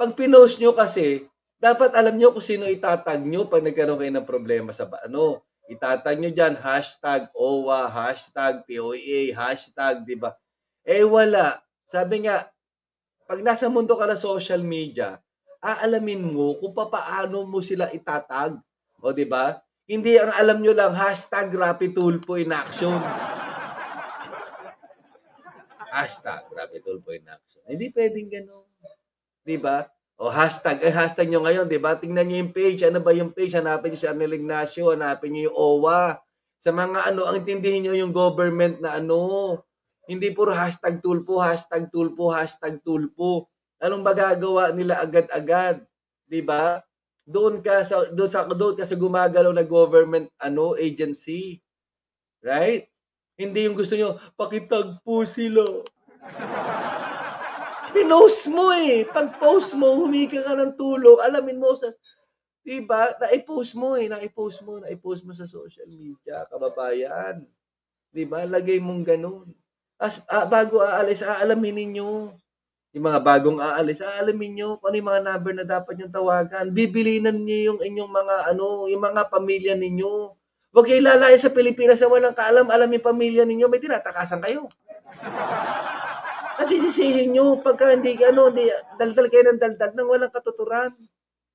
Speaker 1: Pag pinost niyo kasi, Dapat alam nyo kung sino itatag nyo pag nagkaroon kayo ng problema sa ano. Itatag nyo dyan, hashtag OWA, hashtag POA, hashtag, di ba? Eh wala. Sabi nga, pag nasa mundo ka na social media, aalamin mo kung paano mo sila itatag. O di ba? Hindi ang alam nyo lang, hashtag Rapid Tulpo in action. hashtag Rapid Tulpo in action. Hindi pwedeng ganun. Di ba? O hashtag, eh hashtag nyo ngayon, di ba? Tingnan nyo yung page. Ano ba yung page? Hanapin nyo si Arnel Ignacio, hanapin nyo yung OWA. Sa mga ano, ang intindihin nyo yung government na ano. Hindi puro hashtag tulpo, hashtag tulpo, hashtag tulpo. Anong magagawa nila agad-agad? Di ba? Doon ka sa doon sa doon ka sa gumagalaw na government ano agency. Right? Hindi yung gusto nyo, pakitagpo sila. Pinost mo eh. Pag post mo, humika ka ng tulong, alamin mo sa, diba, na-post mo eh, na-post mo, na-post mo sa social media, kababayan. Diba, lagay mong ganun. As, ah, bago aalis, aalamin ninyo. Yung mga bagong aalis, aalamin nyo kung ano yung mga number na dapat yung tawagan. Bibilinan niyo yung inyong mga, ano, yung mga pamilya ninyo. Huwag kayo lalaya sa Pilipinas na walang kaalam, alam yung pamilya ninyo, may tinatakasan kayo. Kasi sisihin nyo pagka hindi ano, hindi, daldal kayo ng daldal nang walang katuturan.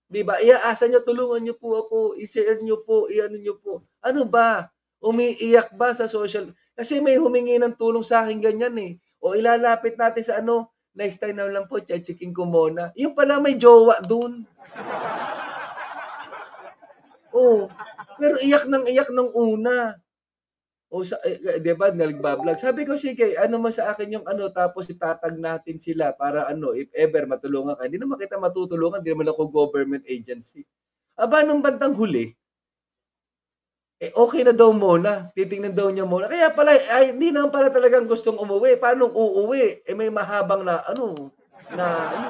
Speaker 1: Di ba? Iaasa nyo, tulungan nyo po ako, i-share nyo po, i-ano nyo po. Ano ba? Umiiyak ba sa social? Kasi may humingi ng tulong sa akin ganyan eh. O ilalapit natin sa ano, next time na lang po, checking ko muna. Yung pala may jowa dun. Oh, pero iyak ng iyak ng una. O sa, eh, di ba, nagbablog. Sabi ko, sige, ano mo sa akin yung ano, tapos itatag natin sila para ano, if ever matulungan ka. Hindi naman kita matutulungan, hindi naman ako government agency. Aba, nung bandang huli, eh, okay na daw muna. Titingnan daw niya muna. Kaya pala, ay, hindi naman pala talagang gustong umuwi. Paano uuwi? Eh, may mahabang na, ano, na, ano.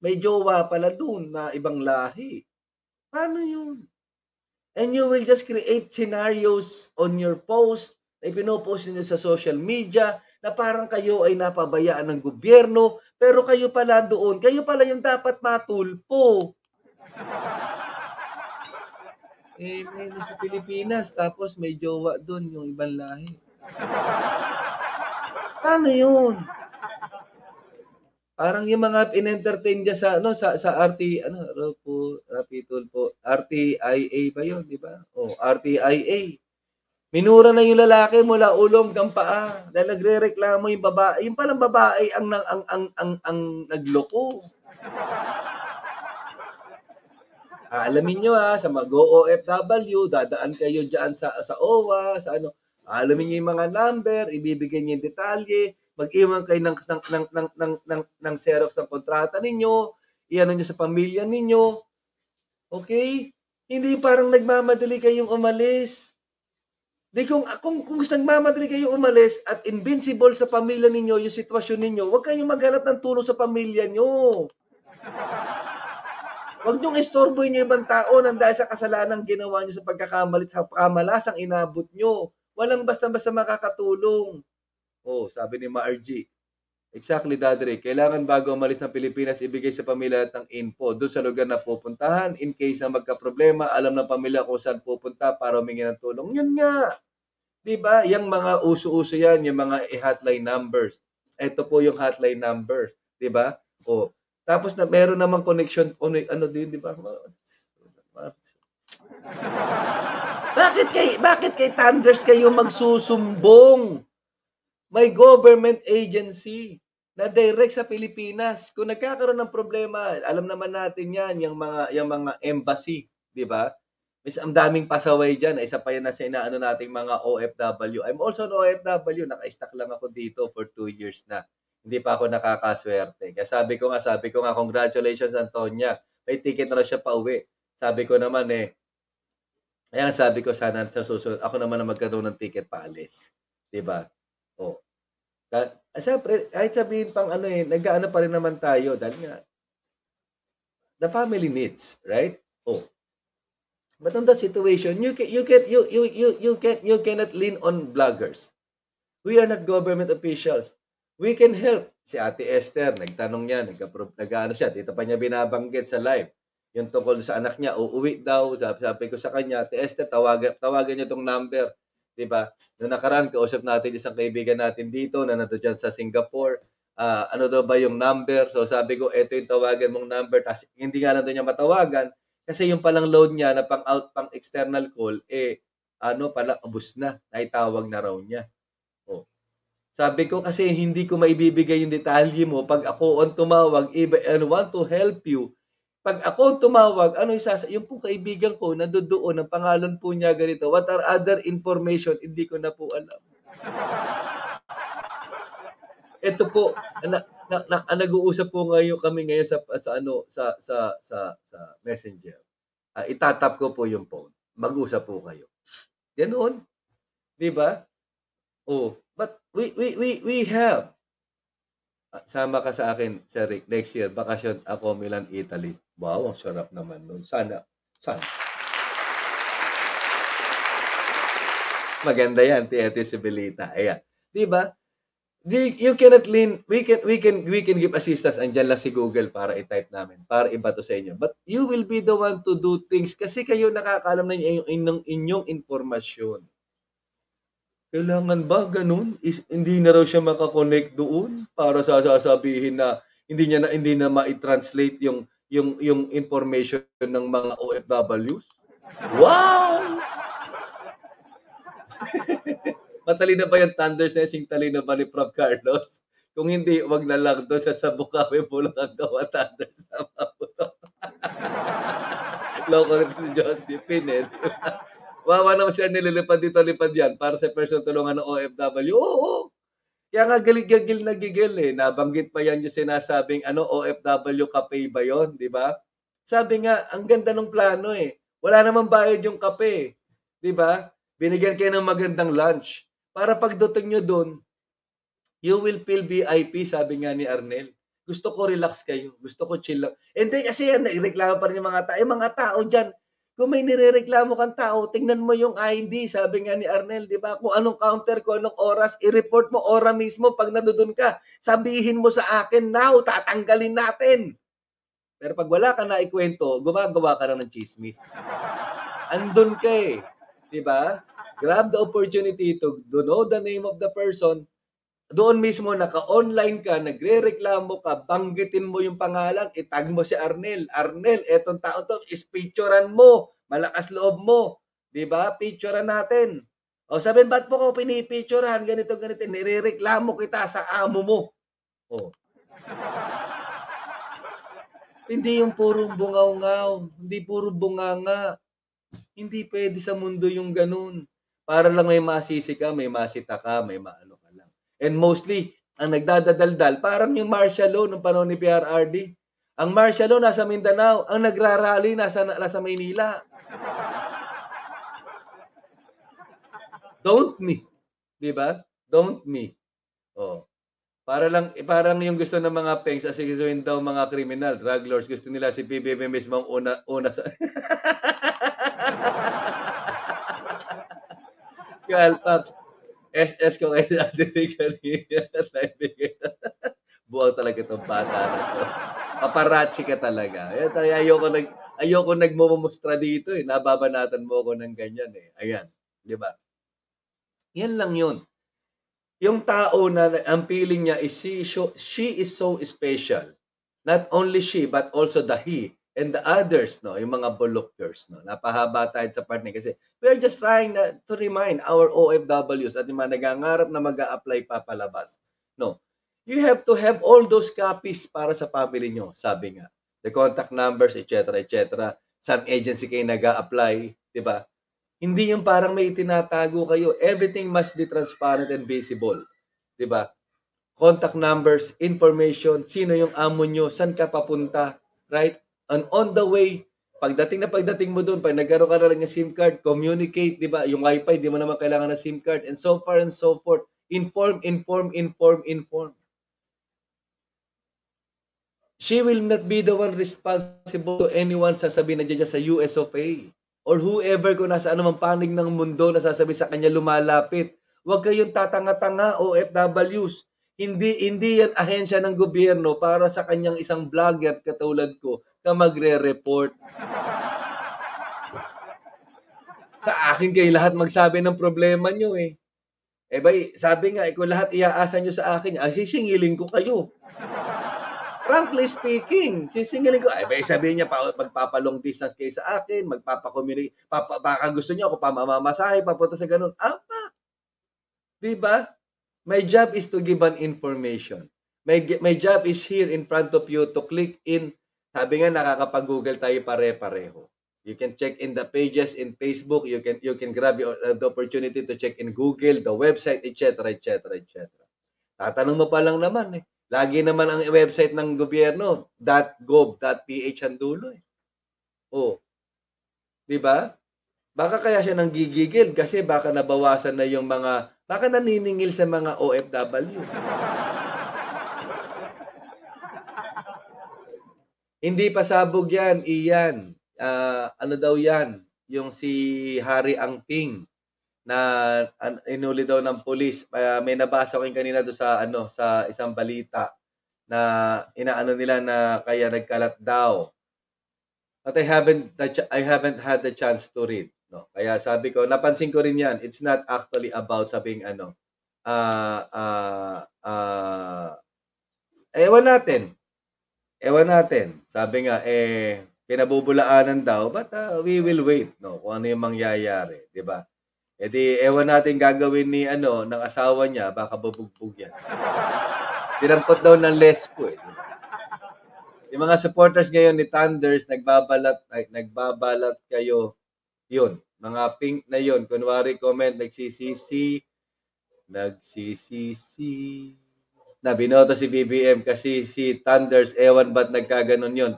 Speaker 1: May jowa pala dun na ibang lahi. Paano yun? And you will just create scenarios on your post na ipinopost niyo sa social media na parang kayo ay napabayaan ng gobyerno, pero kayo pala doon, kayo pala yung dapat matulpo. Eh, may sa Pilipinas, tapos may jowa doon yung ibang lahi. Paano yun? Parang yung mga in-entertain niya sa ano sa sa RT ano Ropo Rapitol po RTIA ba 'yon, di ba? Oh, RTIA. Minura na yung lalaki mula ulong hanggang paa dahil nagrereklamo yung babae. Yung palang babae ang ang ang ang, ang, ang nagloko. Alamin nyo ha, sa mag-OFW, dadaan kayo dyan sa, sa OWA, sa ano, alamin nyo yung mga number, ibibigay nyo yung detalye, mag-iwan kayo ng, ng, ng, ng, ng, ng, ng Xerox ng kontrata ninyo, iyan nyo sa pamilya ninyo. Okay? Hindi parang nagmamadali kayong umalis. Di kung, kung, kung nagmamadali kayong umalis at invincible sa pamilya ninyo, yung sitwasyon ninyo, huwag kayong maghanap ng tulong sa pamilya nyo. Huwag niyong istorboy niyo ibang tao nang dahil sa kasalanan ginawa niyo sa pagkakamalit sa kamalasang inabot niyo. Walang basta-basta makakatulong. Oh, sabi ni Margie. Exactly, Dadre. Kailangan bago umalis ng Pilipinas, ibigay sa pamilya at ng info doon sa lugar na pupuntahan. In case na magka-problema, alam ng pamilya kung saan pupunta para humingi ng tulong. Yun nga. Di ba? Yung mga uso-uso yan, yung mga hotline numbers. Ito po yung hotline numbers. Di ba? O, tapos na meron namang connection, ano din, di ba? Bakit kay bakit kay Thunders kayo magsusumbong? May government agency na direct sa Pilipinas. Kung nagkakaroon ng problema, alam naman natin 'yan, yung mga yung mga embassy, 'di ba? Mis ang daming pasaway diyan, isa pa yan na sa inaano nating mga OFW. I'm also an OFW, naka-stack lang ako dito for two years na. Hindi pa ako nakakaswerte. Kaya sabi ko nga, sabi ko nga, congratulations Antonia. May ticket na siya pa uwi. Sabi ko naman eh, kaya sabi ko sana sa susunod, ako naman na magkaroon ng ticket paalis. 'Di ba? Oh. Ka- Siyempre, kahit sabihin pang ano eh, nag-ano pa rin naman tayo dahil nga, the family needs, right? Oh. But on the situation, you can, you can, you, you, you, you can, you cannot lean on bloggers. We are not government officials. We can help si Ate Esther, nagtanong niya, nag nag-ano siya, dito pa niya binabanggit sa live. Yung tungkol sa anak niya, uuwi daw. Sabi, sabi ko sa kanya, Ate Esther, tawagan, tawagan niyo tong number. 'Di ba? Noong nakaraan, kausap natin isang kaibigan natin dito na nandun dyan sa Singapore. Ah, ano daw ba yung number? So sabi ko, eto yung tawagan mong number. Tapos hindi nga nandun niya matawagan. Kasi yung palang load niya na pang out, pang external call, eh, ano pala, ubus na. Naitawag na raw niya. Sabi ko kasi hindi ko maibibigay yung detalye mo pag ako ang tumawag iba and want to help you. Pag ako tumawag, ano yung sasa, yung pong kaibigan ko na doon, ang pangalan po niya ganito, what are other information, hindi ko na po alam. Ito po, na, na, na, nag-uusap po ngayon kami ngayon sa sa ano sa sa sa sa Messenger. Uh, itatap ko po yung phone. Mag-usap po kayo. Ganoon. 'Di ba? Oh, but we we we we have Ah, sama ka sa akin, Sir Rick, next year, bakasyon ako Milan, Italy. Wow, ang sarap naman nun. Sana, sana. Maganda yan, Tiete Sibilita. Ayan. Di ba? Di- You cannot lean, we can, we can, we can give assistance. Andyan lang si Google para i-type namin, para ibato sa inyo. But you will be the one to do things kasi kayo nakakaalam na inyong, inyong, inyong informasyon. Kailangan ba ganun? Is, hindi na raw siya makakonect doon para sa sasabihin na hindi niya na hindi na ma-translate yung yung yung information ng mga OFWs. Wow! Matalino ba yung Thunders na sing talino ba ni Prof. Carlos? Kung hindi, wag na lang doon sa Sabukawe ang gawa Thunders na mabuto. Loko rin si Josephine eh. Wawa naman siya nililipad dito, lipad yan para sa person tulungan ng OFW. Oo, Kaya nga galig-gagil na gigil eh. Nabanggit pa yan yung sinasabing ano, OFW kape ba yon di ba? Sabi nga, ang ganda ng plano eh. Wala namang bayad yung kape. Di ba? Binigyan kayo ng magandang lunch. Para pagdating nyo doon, you will feel VIP, sabi nga ni Arnel. Gusto ko relax kayo. Gusto ko chill lang. And then, kasi yan, naireklamo pa rin yung mga tao. Yung mga tao dyan, kung may nirereklamo kang tao, tingnan mo yung ID, sabi nga ni Arnel, di ba? Kung anong counter, kung anong oras, i-report mo ora mismo pag nadudun ka. Sabihin mo sa akin, now, tatanggalin natin. Pero pag wala ka na ikwento, gumagawa ka na ng chismis. Andun ka eh. Di ba? Grab the opportunity to know the name of the person. Doon mismo, naka-online ka, nagre-reklamo ka, banggitin mo yung pangalan, itag mo si Arnel. Arnel, etong tao to, ispicturean mo, malakas loob mo. Di ba? Picturean natin. O sabihin, ba't po ko pinipicturean? Ganito, ganito. Nire-reklamo kita sa amo mo. O. Hindi yung purong bungaw-ngaw. Hindi puro bunganga. Hindi pwede sa mundo yung ganun. Para lang may masisi ka, may masita ka, may maano. And mostly, ang nagdadadaldal, parang yung martial law nung panahon ni PRRD. Ang martial law nasa Mindanao, ang nagrarally nasa, nasa Maynila. Don't me. Di ba? Don't me. Oh. Para lang, eh, parang yung gusto ng mga pengs, asikisuhin daw mga kriminal, drug lords, gusto nila si PBB mismo ang una, una sa... Kalpax, SS ko kayo dati kanina. Buwang talaga itong bata na to. Paparazzi ka talaga. Ayoko nag ayoko nagmumustra dito eh. Nababanatan mo ako ng ganyan eh. Ayan. Di ba? Yan lang yun. Yung tao na ang feeling niya is she, she is so special. Not only she, but also the he and the others, no, yung mga bullockers, no. Napahaba tayo sa part kasi we are just trying na, to remind our OFWs at yung mga nagangarap na mag apply papalabas. No. You have to have all those copies para sa family nyo, sabi nga. The contact numbers, etc., etc. Saan agency kayo nag apply di ba? Hindi yung parang may tinatago kayo. Everything must be transparent and visible. Di ba? Contact numbers, information, sino yung amo nyo, saan ka papunta, right? And on the way, pagdating na pagdating mo doon, pag nagkaroon ka na lang ng SIM card, communicate, di ba? Yung wifi, di mo naman kailangan ng SIM card, and so far and so forth. Inform, inform, inform, inform. She will not be the one responsible to anyone sasabihin na dyan sa US of A or whoever kung nasa anumang panig ng mundo na sasabi sa kanya lumalapit. Huwag kayong tatanga-tanga OFWs. Hindi hindi yan ahensya ng gobyerno para sa kanyang isang vlogger katulad ko na magre-report. Sa akin kayo lahat magsabi ng problema nyo eh. Eh bay, sabi nga, eh, kung lahat iaasa nyo sa akin, ay sisingilin ko kayo. Frankly speaking, sisingilin ko, ay bay, sabihin niya, pa, magpapalong distance kayo sa akin, magpapakommunicate, papa, baka gusto niyo ako pamamamasahe, papunta sa ganun. Apa? Di ba? My job is to give an information. My, my job is here in front of you to click in. Sabi nga, nakakapag-google tayo pare-pareho. You can check in the pages in Facebook. You can you can grab your, uh, the opportunity to check in Google, the website, etc., etc., etc. Tatanong mo pa lang naman eh. Lagi naman ang website ng gobyerno, .gov.ph ang dulo eh. Oh. 'Di ba? Baka kaya siya nang gigigil kasi baka nabawasan na yung mga baka naniningil sa mga OFW. Hindi pasabog yan, iyan uh, ano daw yan, yung si Harry Angping na an, inuli daw ng pulis. Uh, may nabasa ko kanina do sa ano sa isang balita na inaano nila na kaya nagkalat daw. But I haven't I haven't had the chance to read. No. Kaya sabi ko, napansin ko rin 'yan. It's not actually about sabing ano uh, uh, uh, ewan natin. Ewan natin. Sabi nga eh pinabubulaanan daw, but uh, we will wait, no, kung ano yung mangyayari, di ba? E di, ewan natin gagawin ni, ano, ng asawa niya, baka bubugbog yan. Dinampot daw ng lespo, eh, di ba? Yung mga supporters ngayon ni Thunders, nagbabalat, nagbabalat kayo, yun, mga pink na yun, kunwari comment, nagsisisi, nagsisisi, na binoto si BBM kasi si Thunders, ewan ba't nagkaganon yun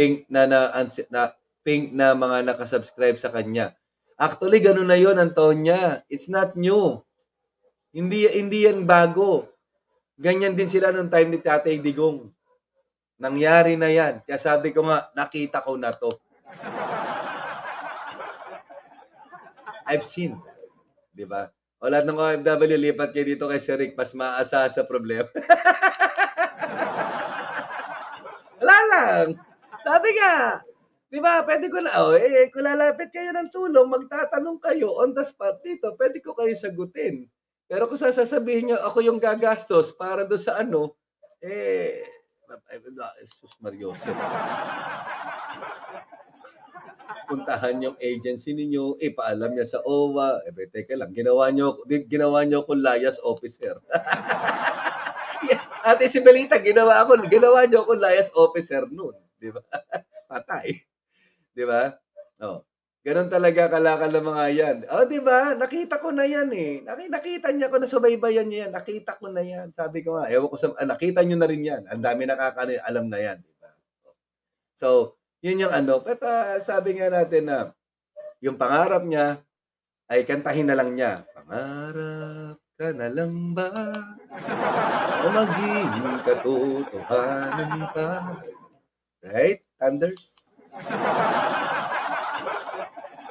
Speaker 1: pink na na, na pink na mga nakasubscribe sa kanya. Actually, ganun na yon ang tone niya. It's not new. Hindi, hindi yan bago. Ganyan din sila nung time ni Tatay Digong. Nangyari na yan. Kaya sabi ko nga, nakita ko na to. I've seen. Di ba? O lahat ng OFW, lipat kayo dito kay Sir Rick, mas maasa sa problema. Wala lang. Sabi nga, di ba, pwede ko na, oh, eh, kung lalapit kayo ng tulong, magtatanong kayo on the spot dito, pwede ko kayo sagutin. Pero kung sasabihin nyo, ako yung gagastos para do sa ano, eh, Jesus Mariosep. Puntahan yung agency ninyo, ipaalam niya sa OWA, eh, teka lang, ginawa nyo, ginawa nyo ko layas officer. Ate si Belita, ginawa ako, ginawa nyo ako layas officer noon. Di ba? Patay. Di ba? Oh. Ganon talaga kalakal ng mga yan. Oh, di ba? Nakita ko na yan eh. Nakita niya ko na subaybayan niya yan. Nakita ko na yan. Sabi ko nga, ewan ko sa, ah, nakita niyo na rin yan. Ang dami nakakano, alam na yan. Di ba? So, yun yung ano. But uh, sabi nga natin na yung pangarap niya ay kantahin na lang niya. Pangarap ka na lang ba? O maging katotohanan pa? Right? Thunders?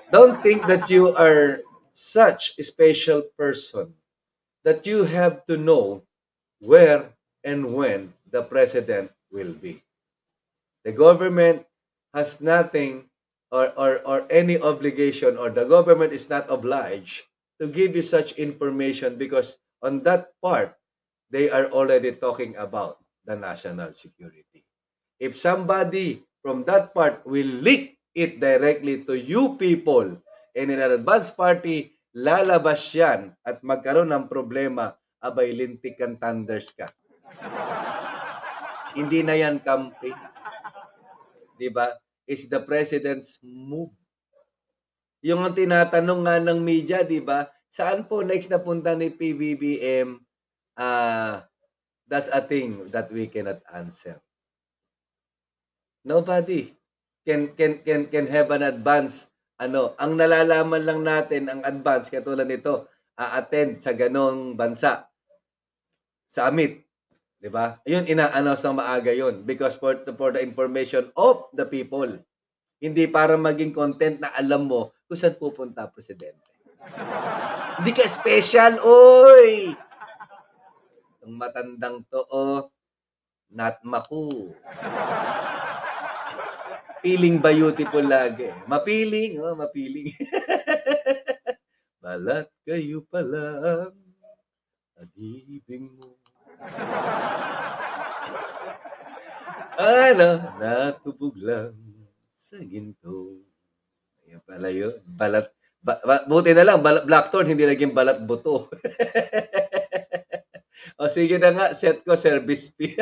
Speaker 1: Don't think that you are such a special person that you have to know where and when the president will be. The government has nothing or, or, or any obligation or the government is not obliged to give you such information because on that part, they are already talking about the national security. if somebody from that part will leak it directly to you people and in an advance party, lalabas yan at magkaroon ng problema, abay lintik kang thunders ka. Hindi na yan campaign. Di ba? It's the president's move. Yung ang tinatanong nga ng media, di ba? Saan po next na punta ni PBBM? Uh, ah, that's a thing that we cannot answer. Nobody can can can can have an advance ano, ang nalalaman lang natin ang advance katulad nito, a-attend sa ganong bansa. Sa amit, 'di ba? Ayun ina-announce ng maaga 'yon because for for the information of the people. Hindi para maging content na alam mo kung saan pupunta presidente. Hindi ka special, oy! Ang matandang to, oh, not maku. Feeling beautiful lagi. Mapiling, oh, mapiling. Balat kayo pala pag-ibig mo. Ano, natubog lang sa ginto. Ayan pala yun. Balat, ba, ba, buti na lang, balat, blackthorn, hindi naging balat buto. o sige na nga, set ko service fee.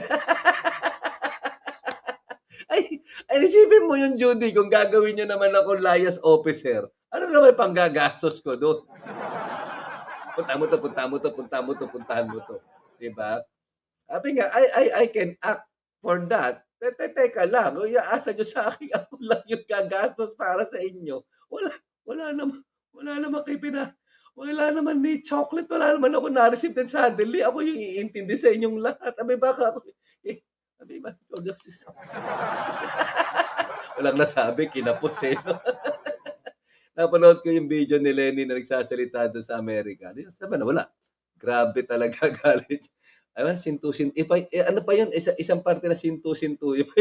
Speaker 1: ay, ay, isipin mo yung Judy, kung gagawin niyo naman ako lias officer, ano naman pang gagastos ko doon? punta mo to, punta mo to, punta mo to, puntahan mo to. Diba? Sabi nga, I, I, I can act for that. Tete, teka lang, o iaasa nyo sa akin, ako lang yung gagastos para sa inyo. Wala, wala naman, wala naman kayo pina, wala naman ni chocolate, wala naman ako na-receive din suddenly. Ako yung iintindi sa inyong lahat. Abi baka ako, eh, abi ba, walang nasabi, kinapos eh. no? Napanood ko yung video ni Lenny na nagsasalita doon sa Amerika. Di- Sabi na, wala. Grabe talaga galit. Ay, sintu-sin. Eh, pa- eh, ano pa yun? Isa, isang parte na sintu-sintu. yun.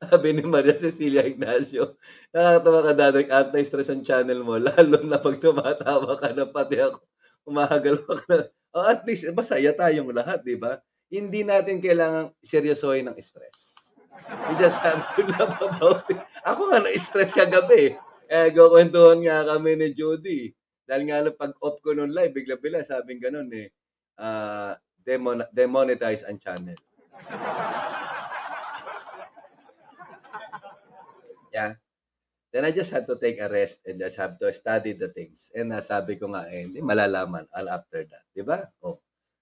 Speaker 1: Sabi ni Maria Cecilia Ignacio, nakakatawa ka dadag anti-stress ang channel mo, lalo na pag tumatawa ka na pati ako, umahagal ka na. Oh, at least, masaya tayong lahat, di ba? Hindi natin kailangan seryosohin ng stress. We just have to laugh about it. Ako nga na-stress kagabi. Eh, kwentuhan nga kami ni Jody. Dahil nga lang pag off ko nung live, bigla-bigla sabing ganun eh, ah, demon, demonetize ang channel. Yeah. Then I just had to take a rest and just have to study the things. And nasabi ko nga eh, hindi malalaman all after that. Di ba? Oh.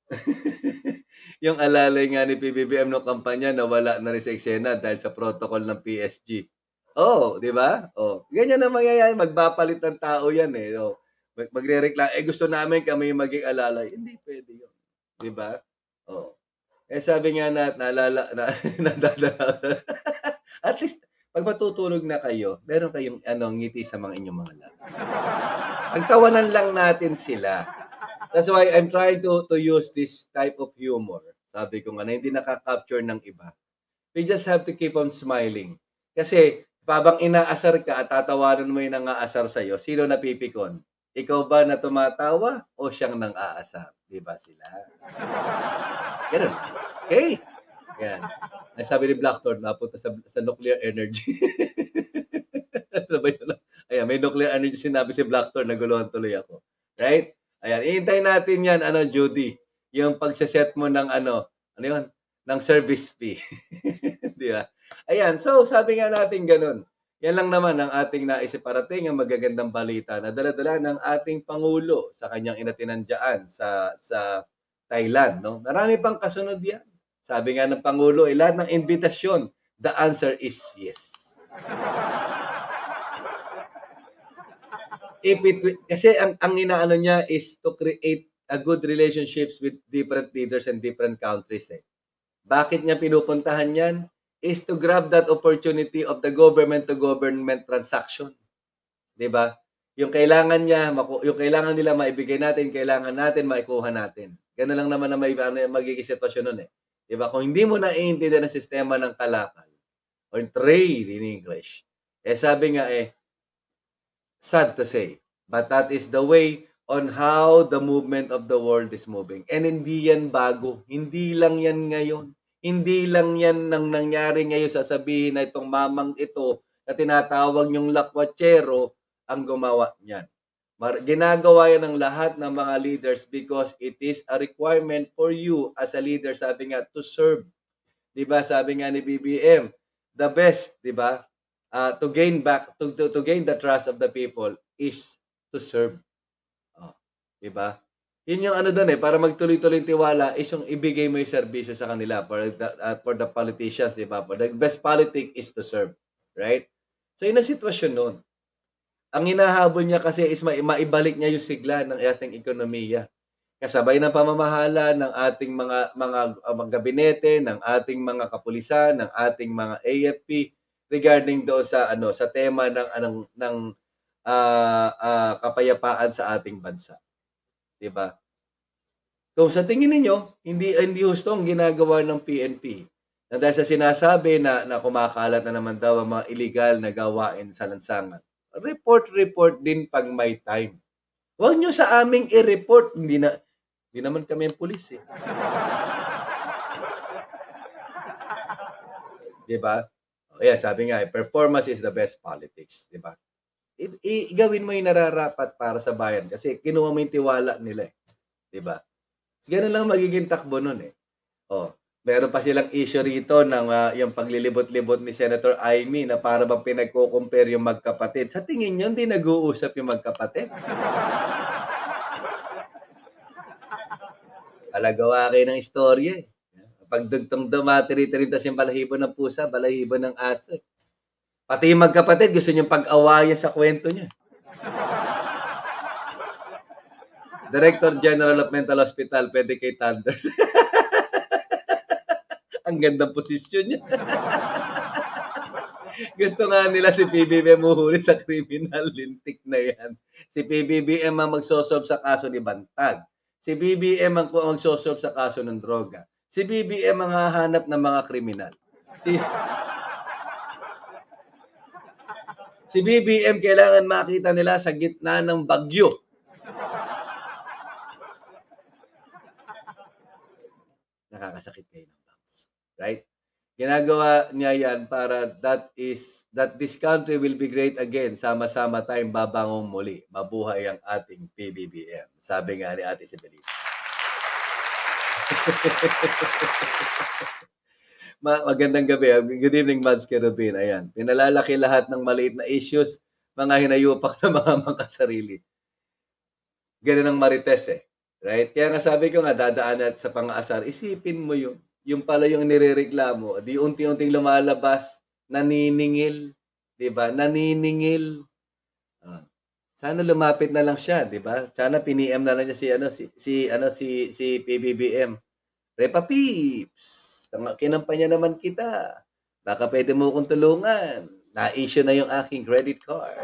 Speaker 1: yung alalay nga ni PBBM no kampanya nawala na rin sa eksena dahil sa protocol ng PSG. Oh, di ba? Oh, ganyan na mangyayari. Magbapalit ng tao yan eh. Oh, mag magrereklamo. Eh, gusto namin kami maging alalay. Hindi pwede yun. Di ba? Oh. Eh, sabi nga na, naalala, na, nadadala at least, pag matutulog na kayo, meron kayong ano, ngiti sa mga inyong mga labi. Pagtawanan lang natin sila. That's why I'm trying to to use this type of humor. Sabi ko nga na hindi nakaka-capture ng iba. We just have to keep on smiling. Kasi habang inaasar ka at tatawanan mo yung nangaasar sa'yo, sino napipikon? Ikaw ba na tumatawa o siyang nang aasar? Di ba sila? Ganun. Okay. Yan. Nasabi ni Blackthorn, napunta sa, sa nuclear energy. ano ba yun? Ayan, may nuclear energy sinabi si Blackthorn, naguluhan tuloy ako. Right? Ayan, iintay natin yan, ano, Judy, yung pagsaset mo ng ano, ano yun? Ng service fee. Di ba? Ayan, so sabi nga natin ganun. Yan lang naman ang ating naisip parating ang magagandang balita na dala-dala ng ating Pangulo sa kanyang inatinandyaan sa sa Thailand. No? Marami pang kasunod yan. Sabi nga ng Pangulo, eh, lahat ng invitasyon, the answer is yes. If it, kasi ang, ang inaano niya is to create a good relationships with different leaders and different countries. Eh. Bakit niya pinupuntahan yan? Is to grab that opportunity of the government-to-government transaction. 'Di ba? Yung kailangan niya, yung kailangan nila maibigay natin, kailangan natin maikuha natin. Ganun lang naman na may ano, magiging sitwasyon nun eh. ba? Kung hindi mo naiintindihan ang sistema ng kalakal or trade in English, eh sabi nga eh, sad to say, but that is the way on how the movement of the world is moving. And hindi yan bago. Hindi lang yan ngayon. Hindi lang yan nang nangyari ngayon sasabihin na itong mamang ito na tinatawag yung lakwatsero ang gumawa niyan. Mar- ginagawa yan ng lahat ng mga leaders because it is a requirement for you as a leader, sabi nga, to serve. 'Di ba Sabi nga ni BBM, the best, 'di ba? Uh, to gain back, to, to, to gain the trust of the people is to serve. Oh, 'di ba? Yun yung ano doon eh, para magtuloy-tuloy tiwala is yung ibigay mo yung serbisyo sa kanila for the, uh, for the politicians, di ba? The best politic is to serve. Right? So, yun ang sitwasyon noon. Ang hinahabol niya kasi is ma- maibalik niya yung sigla ng ating ekonomiya. Kasabay ng pamamahala ng ating mga mga, uh, gabinete, ng ating mga kapulisan, ng ating mga AFP regarding doon sa ano sa tema ng anong ng uh, uh, kapayapaan sa ating bansa. 'Di ba? Kung sa tingin ninyo, hindi hindi husto ang ginagawa ng PNP. Na dahil sa sinasabi na, na kumakalat na naman daw ang mga illegal na gawain sa lansangan. Report, report din pag may time. Huwag nyo sa aming i-report. Hindi na, hindi naman kami ang pulis eh. Di ba? O yan, sabi nga, eh, performance is the best politics. Di ba? I- i- igawin mo yung nararapat para sa bayan kasi kinuha mo yung tiwala nila eh. Di ba? So, lang magiging takbo nun eh. Oh, meron pa silang issue rito ng ah, yung paglilibot-libot ni Senator Amy na para bang pinagko-compare yung magkapatid. Sa tingin nyo, hindi nag-uusap yung magkapatid. Alagawa kayo ng istorya eh. Pag dugtong dumatiri-tiritas yung balahibo ng pusa, balahibo ng aso. eh. Pati yung magkapatid, gusto niyong pag-awayan sa kwento niya. Director General of Mental Hospital, pwede kay Thunders. Ang gandang posisyon niya. Gusto nga nila si PBBM uhuli sa criminal lintik na yan. Si PBBM ang magsosolve sa kaso ni Bantag. Si BBM ang magsosolve sa kaso ng droga. Si BBM ang hahanap ng mga kriminal. Si Si BBM kailangan makita nila sa gitna ng bagyo. Nakakasakit kayo ng lungs. Right? Ginagawa niya yan para that is that this country will be great again. Sama-sama tayong babangong muli. Mabuhay ang ating PBBM. Sabi nga ni Ate Sibelita. Ma- magandang gabi. Good evening, Mads Kerubin. Ayan. Pinalalaki lahat ng maliit na issues, mga hinayupak na mga makasarili. Ganun ang marites eh. Right? Kaya nga sabi ko nga, dadaan at sa pang-asar, isipin mo yun. Yung pala yung nirereklamo, di unti-unting lumalabas, naniningil. Di ba? Naniningil. Ah. Sana lumapit na lang siya, di ba? Sana piniem na lang niya si ano si si ano si si PBBM. Repa tanga- kinampanya naman kita. Baka pwede mo kong tulungan. Na-issue na yung aking credit card.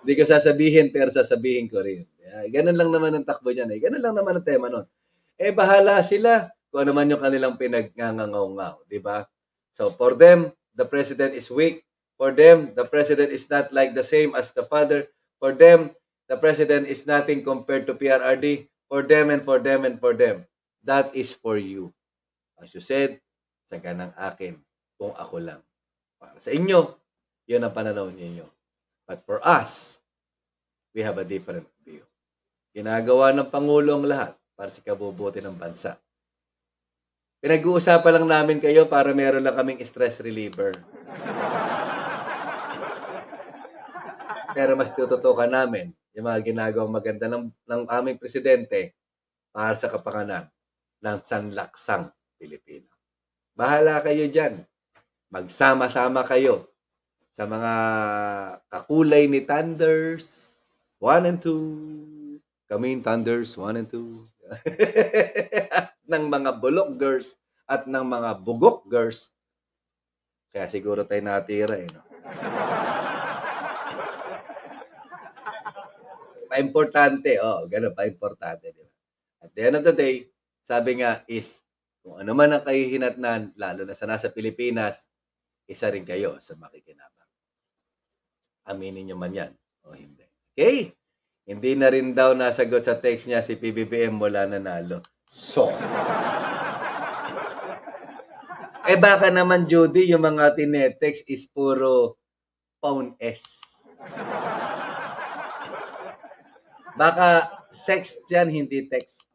Speaker 1: Hindi ko sasabihin, pero sasabihin ko rin. Yeah, ganun lang naman ang takbo dyan. Eh. Ganun lang naman ang tema nun. Eh, bahala sila kung ano man yung kanilang pinagngangangaw, di ba? So, for them, the president is weak. For them, the president is not like the same as the father. For them, the president is nothing compared to PRRD. For them and for them and for them. That is for you. As you said, sa ganang akin, kung ako lang. Para sa inyo, yun ang pananaw ninyo. But for us, we have a different view. Ginagawa ng Pangulo ang lahat para sa kabubuti ng bansa. Pinag-uusapan lang namin kayo para meron lang kaming stress reliever. Pero mas tututukan namin yung mga ginagawang maganda ng, ng aming presidente para sa kapakanan ng sanlaksang Pilipino. Bahala kayo dyan. Magsama-sama kayo sa mga kakulay ni Thunders 1 and 2. Kaming Thunders 1 and 2. ng mga bulok girls at ng mga bugok girls. Kaya siguro tayo natira eh. No? Pa-importante. Oh, ganun, pa-importante. Di ba? At the end of the day, sabi nga is, kung ano man ang kahihinatnan, lalo na sa nasa Pilipinas, isa rin kayo sa makikinabang. Aminin nyo man yan o hindi. Okay? Hindi na rin daw nasagot sa text niya si PBBM mula nanalo. Sos. Eh baka naman, Judy, yung mga tinetext is puro phone S. Baka sex yan, hindi text.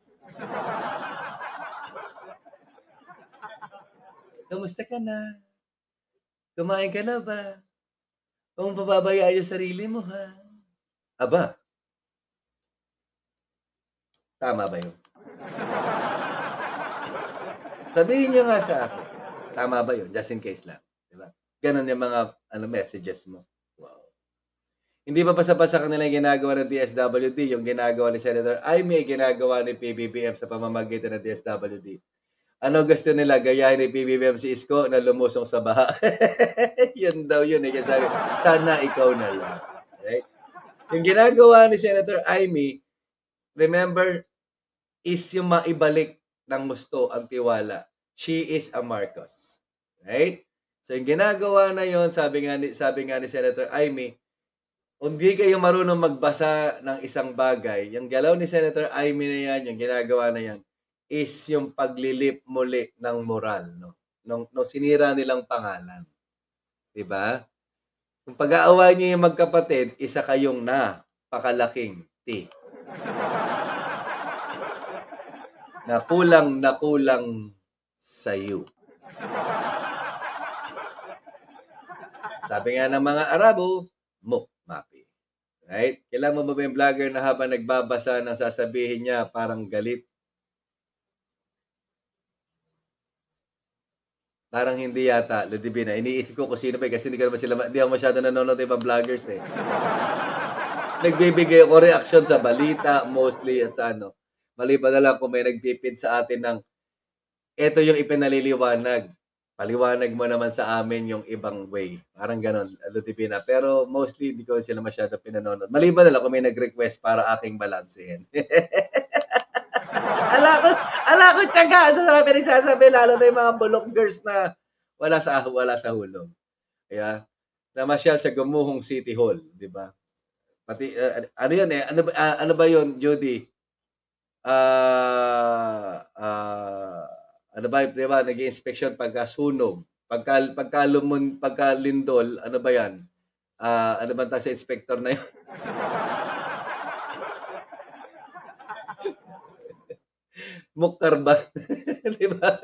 Speaker 1: Kamusta ka na? Kumain ka na ba? Kung bababaya yung sarili mo, ha? Aba. Tama ba yun? Sabihin nyo nga sa akin. Tama ba yun? Just in case lang. Diba? Ganon yung mga ano, messages mo. Hindi ba basta-basta kanila yung ginagawa ng DSWD, yung ginagawa ni Senator Aimee, ginagawa ni PBBM sa pamamagitan ng DSWD? Ano gusto nila? Gayahin ni PBBM si Isko na lumusong sa baha. yun daw yun. Eh. Sabi, sana ikaw na lang. Right? yung ginagawa ni Senator Amy, remember, is yung maibalik ng gusto ang tiwala. She is a Marcos. Right? So yung ginagawa na yon sabi nga ni, sabi nga ni Senator Amy, kung di kayo marunong magbasa ng isang bagay, yung galaw ni Senator Amy na yan, yung ginagawa na yan, is yung paglilip muli ng moral, no? Nung, nung sinira nilang pangalan. ba? Kung pag-aaway niyo yung magkapatid, isa kayong napakalaking T. Na kulang na kulang sa iyo. Sabi nga ng mga Arabo, mo, mapi. Right? Kailangan mo ba yung vlogger na habang nagbabasa ng sasabihin niya parang galit? Parang hindi yata, Ludivina. Iniisip ko kung sino pa kasi hindi ko naman sila, hindi ako masyado nanonood ng ibang vloggers eh. Nagbibigay ako reaction sa balita mostly at sa ano. Maliban na lang kung may nagpipid sa atin ng ito yung ipinaliliwanag. Paliwanag mo naman sa amin yung ibang way. Parang ganon, Ludivina. Pero mostly hindi ko sila masyado pinanonood. Maliban na lang kung may nag-request para aking balansehin. ala ko, ala ko tiyaga. Sa mga pinagsasabi, lalo na yung mga bulok girls na wala sa wala sa hulog. Kaya, namasyal sa Gumuhong City Hall, di ba? Pati, uh, ano yun eh? Ano, uh, ano ba yun, Judy? Ah, uh, uh, ano ba, di ba, nag inspection pagka sunog. Pagka, pagka, lumun, pagka lindol, ano ba yan? Uh, ano ba sa inspector na yun? Mukarban. di ba?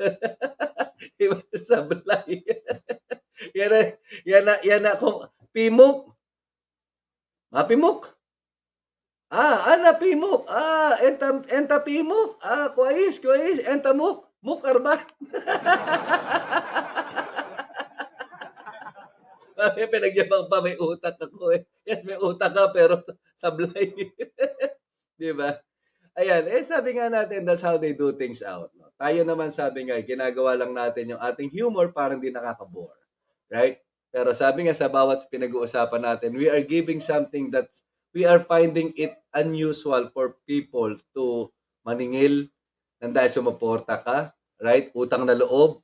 Speaker 1: di ba? Sablay. yan na, yan na, yan na, kung pimok. Mapimok. Ah, ana pimok. Ah, enta, enta pimok. Ah, kuais, kuais, enta muk. Mukarban. Sabi, pinagyabang pa, may utak ako eh. Yes, may utak ka, pero sablay. di ba? Ayan, eh sabi nga natin, that's how they do things out. No? Tayo naman sabi nga, ginagawa lang natin yung ating humor para hindi nakakabore. Right? Pero sabi nga sa bawat pinag-uusapan natin, we are giving something that we are finding it unusual for people to maningil nang dahil sumuporta ka, right? Utang na loob,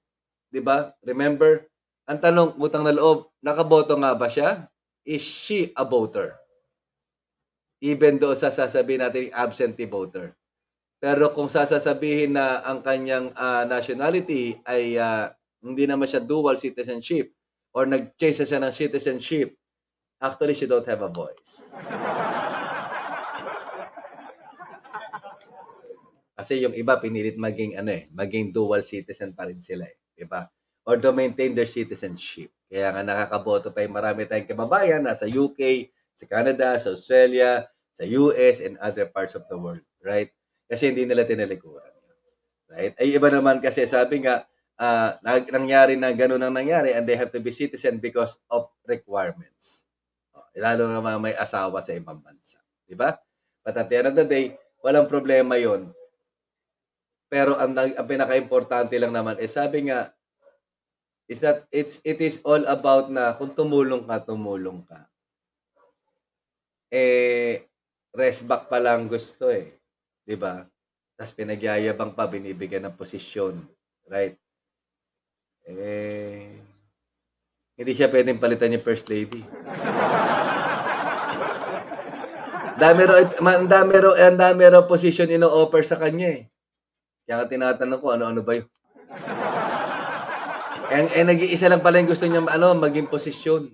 Speaker 1: 'di ba? Remember, ang tanong, utang na loob, nakaboto nga ba siya? Is she a voter? Even though sa sasabihin natin absentee voter. Pero kung sasasabihin na ang kanyang uh, nationality ay uh, hindi naman siya dual citizenship or nag-change siya ng citizenship, actually she don't have a voice. Kasi yung iba pinilit maging ano eh, maging dual citizen pa rin sila eh, 'di ba? Or to maintain their citizenship. Kaya nga nakakaboto pa yung marami tayong kababayan nasa UK, sa Canada, sa Australia, sa US and other parts of the world, right? Kasi hindi nila tinalikuran. Right? Ay iba naman kasi sabi nga uh, nangyari na ganun ang nangyari and they have to be citizen because of requirements. Oh, lalo na mga may asawa sa ibang bansa. Di ba? But at the end of the day, walang problema yon pero ang, ang pinaka-importante lang naman eh, sabi nga is that it's it is all about na kung tumulong ka, tumulong ka. Eh rest back pa lang gusto eh. 'Di ba? Tapos pinagyayabang pa binibigyan ng posisyon, right? Eh hindi siya pwedeng palitan yung first lady. dami ro, ang dami ro, ang dami ro position ino-offer sa kanya eh. Kaya nga tinatanong ko, ano-ano ba yun? eh, eh nag-iisa lang pala yung gusto niya ano, maging posisyon.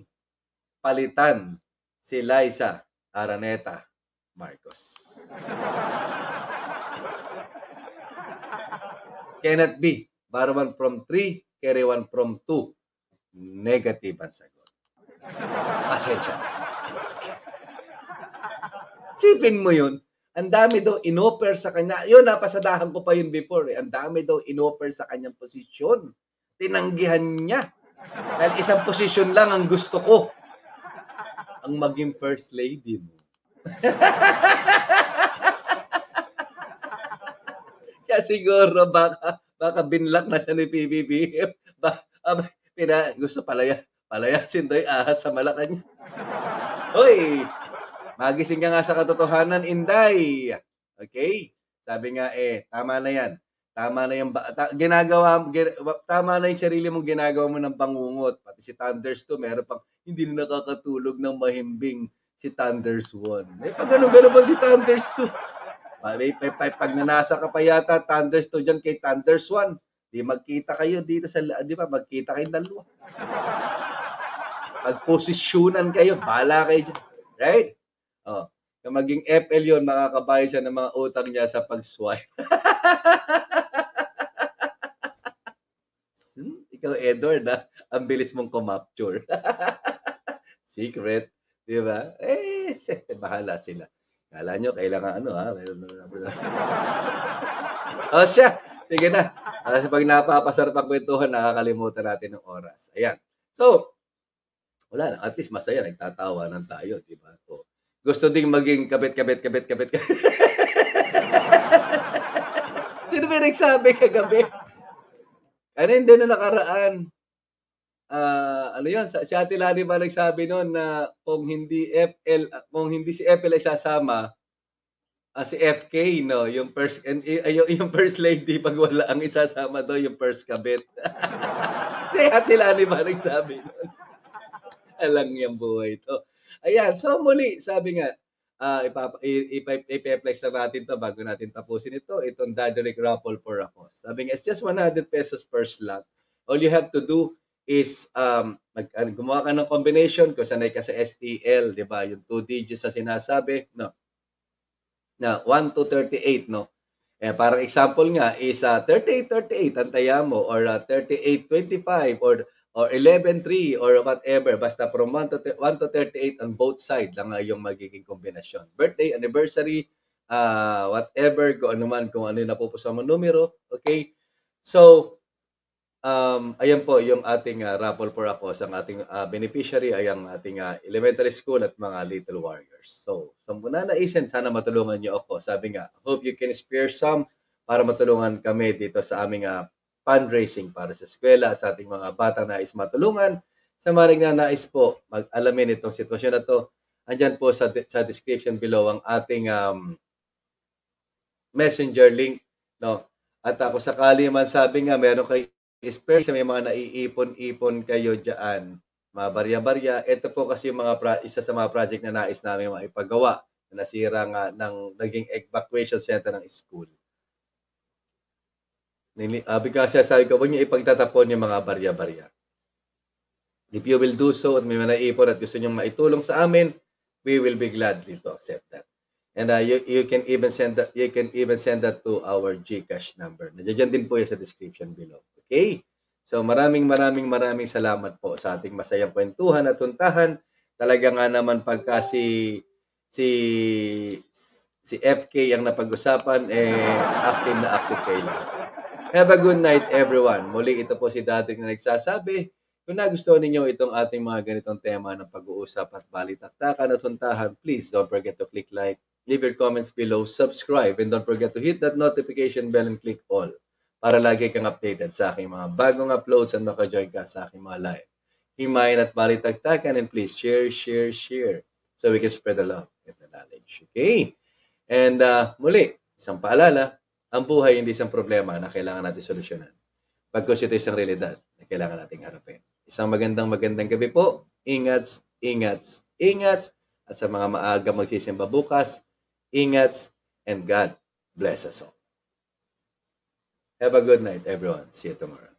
Speaker 1: Palitan si Liza Araneta Marcos. Cannot be. Baraman from 3, carry 1 from 2. Negative ang sagot. Pasensya na. Sipin mo yun. Ang dami daw inoffer sa kanya. Yun, napasadahan ko pa yun before. Eh. Ang dami daw inoffer sa kanyang posisyon. Tinanggihan niya. Dahil isang posisyon lang ang gusto ko. Ang maging first lady mo. Kaya siguro baka baka binlock na siya ni PBBM. Ba, pina, gusto palaya, palayasin daw ahas sa Malacanang. Hoy, Magising ka nga sa katotohanan, Inday. Okay? Sabi nga eh, tama na yan. Tama na yung ta- ginagawa gin- tama na yung sarili mong ginagawa mo ng pangungot. Pati si Thunders 2, meron pang hindi na nakakatulog ng mahimbing si Thunders 1. Eh, pag ganun-ganun ba si Thunders 2? Pa- May, may, may, pag nanasa ka pa yata, Thunders 2 dyan kay Thunders 1, di magkita kayo dito sa, di ba, magkita kayo dalawa. Pagposisyonan kayo, bala kayo dyan. Right? Oh. Maging FL yun, makakabayad siya ng mga utang niya sa pag-swipe. Hmm, Ikaw, Edward, ha? Ang bilis mong kumapture. Secret. Di ba? Eh, bahala sila. Kala nyo, kailangan ano, ha? o siya, sige na. Kasi pag napapasarap ang kwentuhan, nakakalimutan natin ng oras. Ayan. So, wala lang. At least masaya, nagtatawanan tayo, di ba? O, gusto ding maging kabit-kabit, kabit-kabit. Sino ba nagsabi kagabi? Ano hindi na nakaraan? Ah, ano yun? Si Ate Lani ba nagsabi noon na kung hindi FL, kung hindi si FL ay sasama, ah, si FK, no? Yung first, and, y- yung, yung first lady, pag wala ang isasama doon, yung first kabit. si Ate Lani ba nagsabi noon? Alang yung buhay to. Ayan, so muli, sabi nga, ah ipapa, ipeplex na natin to bago natin tapusin ito. Itong Daderick Raffle for a. Sabi nga, it's just 100 pesos per slot. All you have to do is um, mag, ano, gumawa ka ng combination kung sanay ka sa STL, di ba? Yung two digits na sinasabi, no? Na 1 to 38, no? Eh, parang example nga is uh, 38-38 ang taya mo or uh, 38-25 or or 11-3 or whatever. Basta from 1 to, 1 to 38 on both side lang yung magiging kombinasyon. Birthday, anniversary, uh, whatever, kung ano man, kung ano yung napupusa mo numero. Okay? So, um, ayan po yung ating uh, raffle for ako sa ating uh, beneficiary ay ang ating uh, elementary school at mga little warriors. So, sa muna naisin, sana matulungan niyo ako. Sabi nga, hope you can spare some para matulungan kami dito sa aming uh, fundraising para sa eskwela at sa ating mga batang nais matulungan. Sa maring na nais po mag-alamin itong sitwasyon na to, andyan po sa, sa description below ang ating um, messenger link. No? At ako sakali man sabi nga, meron kay spare sa may mga naiipon-ipon kayo dyan, mga barya-barya. Ito po kasi mga pra- isa sa mga project na nais namin maipagawa na nasira nga ng naging evacuation center ng school. Nili, uh, kasi sabi ko, huwag niyo ipagtatapon yung mga barya-barya. If you will do so at may manaipon at gusto niyo maitulong sa amin, we will be glad to accept that. And uh, you, you can even send that you can even send that to our GCash number. Nandiyan din po 'yan sa description below. Okay? So maraming maraming maraming salamat po sa ating masayang kwentuhan at tuntahan. Talaga nga naman pagka si si si FK ang napag-usapan eh active na active kayo lahat. Have a good night everyone. Muli ito po si Dadrick na nagsasabi. Kung nagustuhan ninyo itong ating mga ganitong tema ng pag-uusap at balitaktakan at tuntahan, please don't forget to click like, leave your comments below, subscribe, and don't forget to hit that notification bell and click all para lagi kang updated sa aking mga bagong uploads at makajoin ka sa aking mga live. Himayin at balitagtakan and please share, share, share so we can spread the love and the knowledge. Okay? And uh, muli, isang paalala, ang buhay hindi isang problema na kailangan natin solusyonan. Pagkos ito isang realidad na kailangan nating harapin. Isang magandang magandang gabi po. Ingats, ingats, ingats. At sa mga maaga magsisimba bukas, ingats, and God bless us all. Have a good night, everyone. See you tomorrow.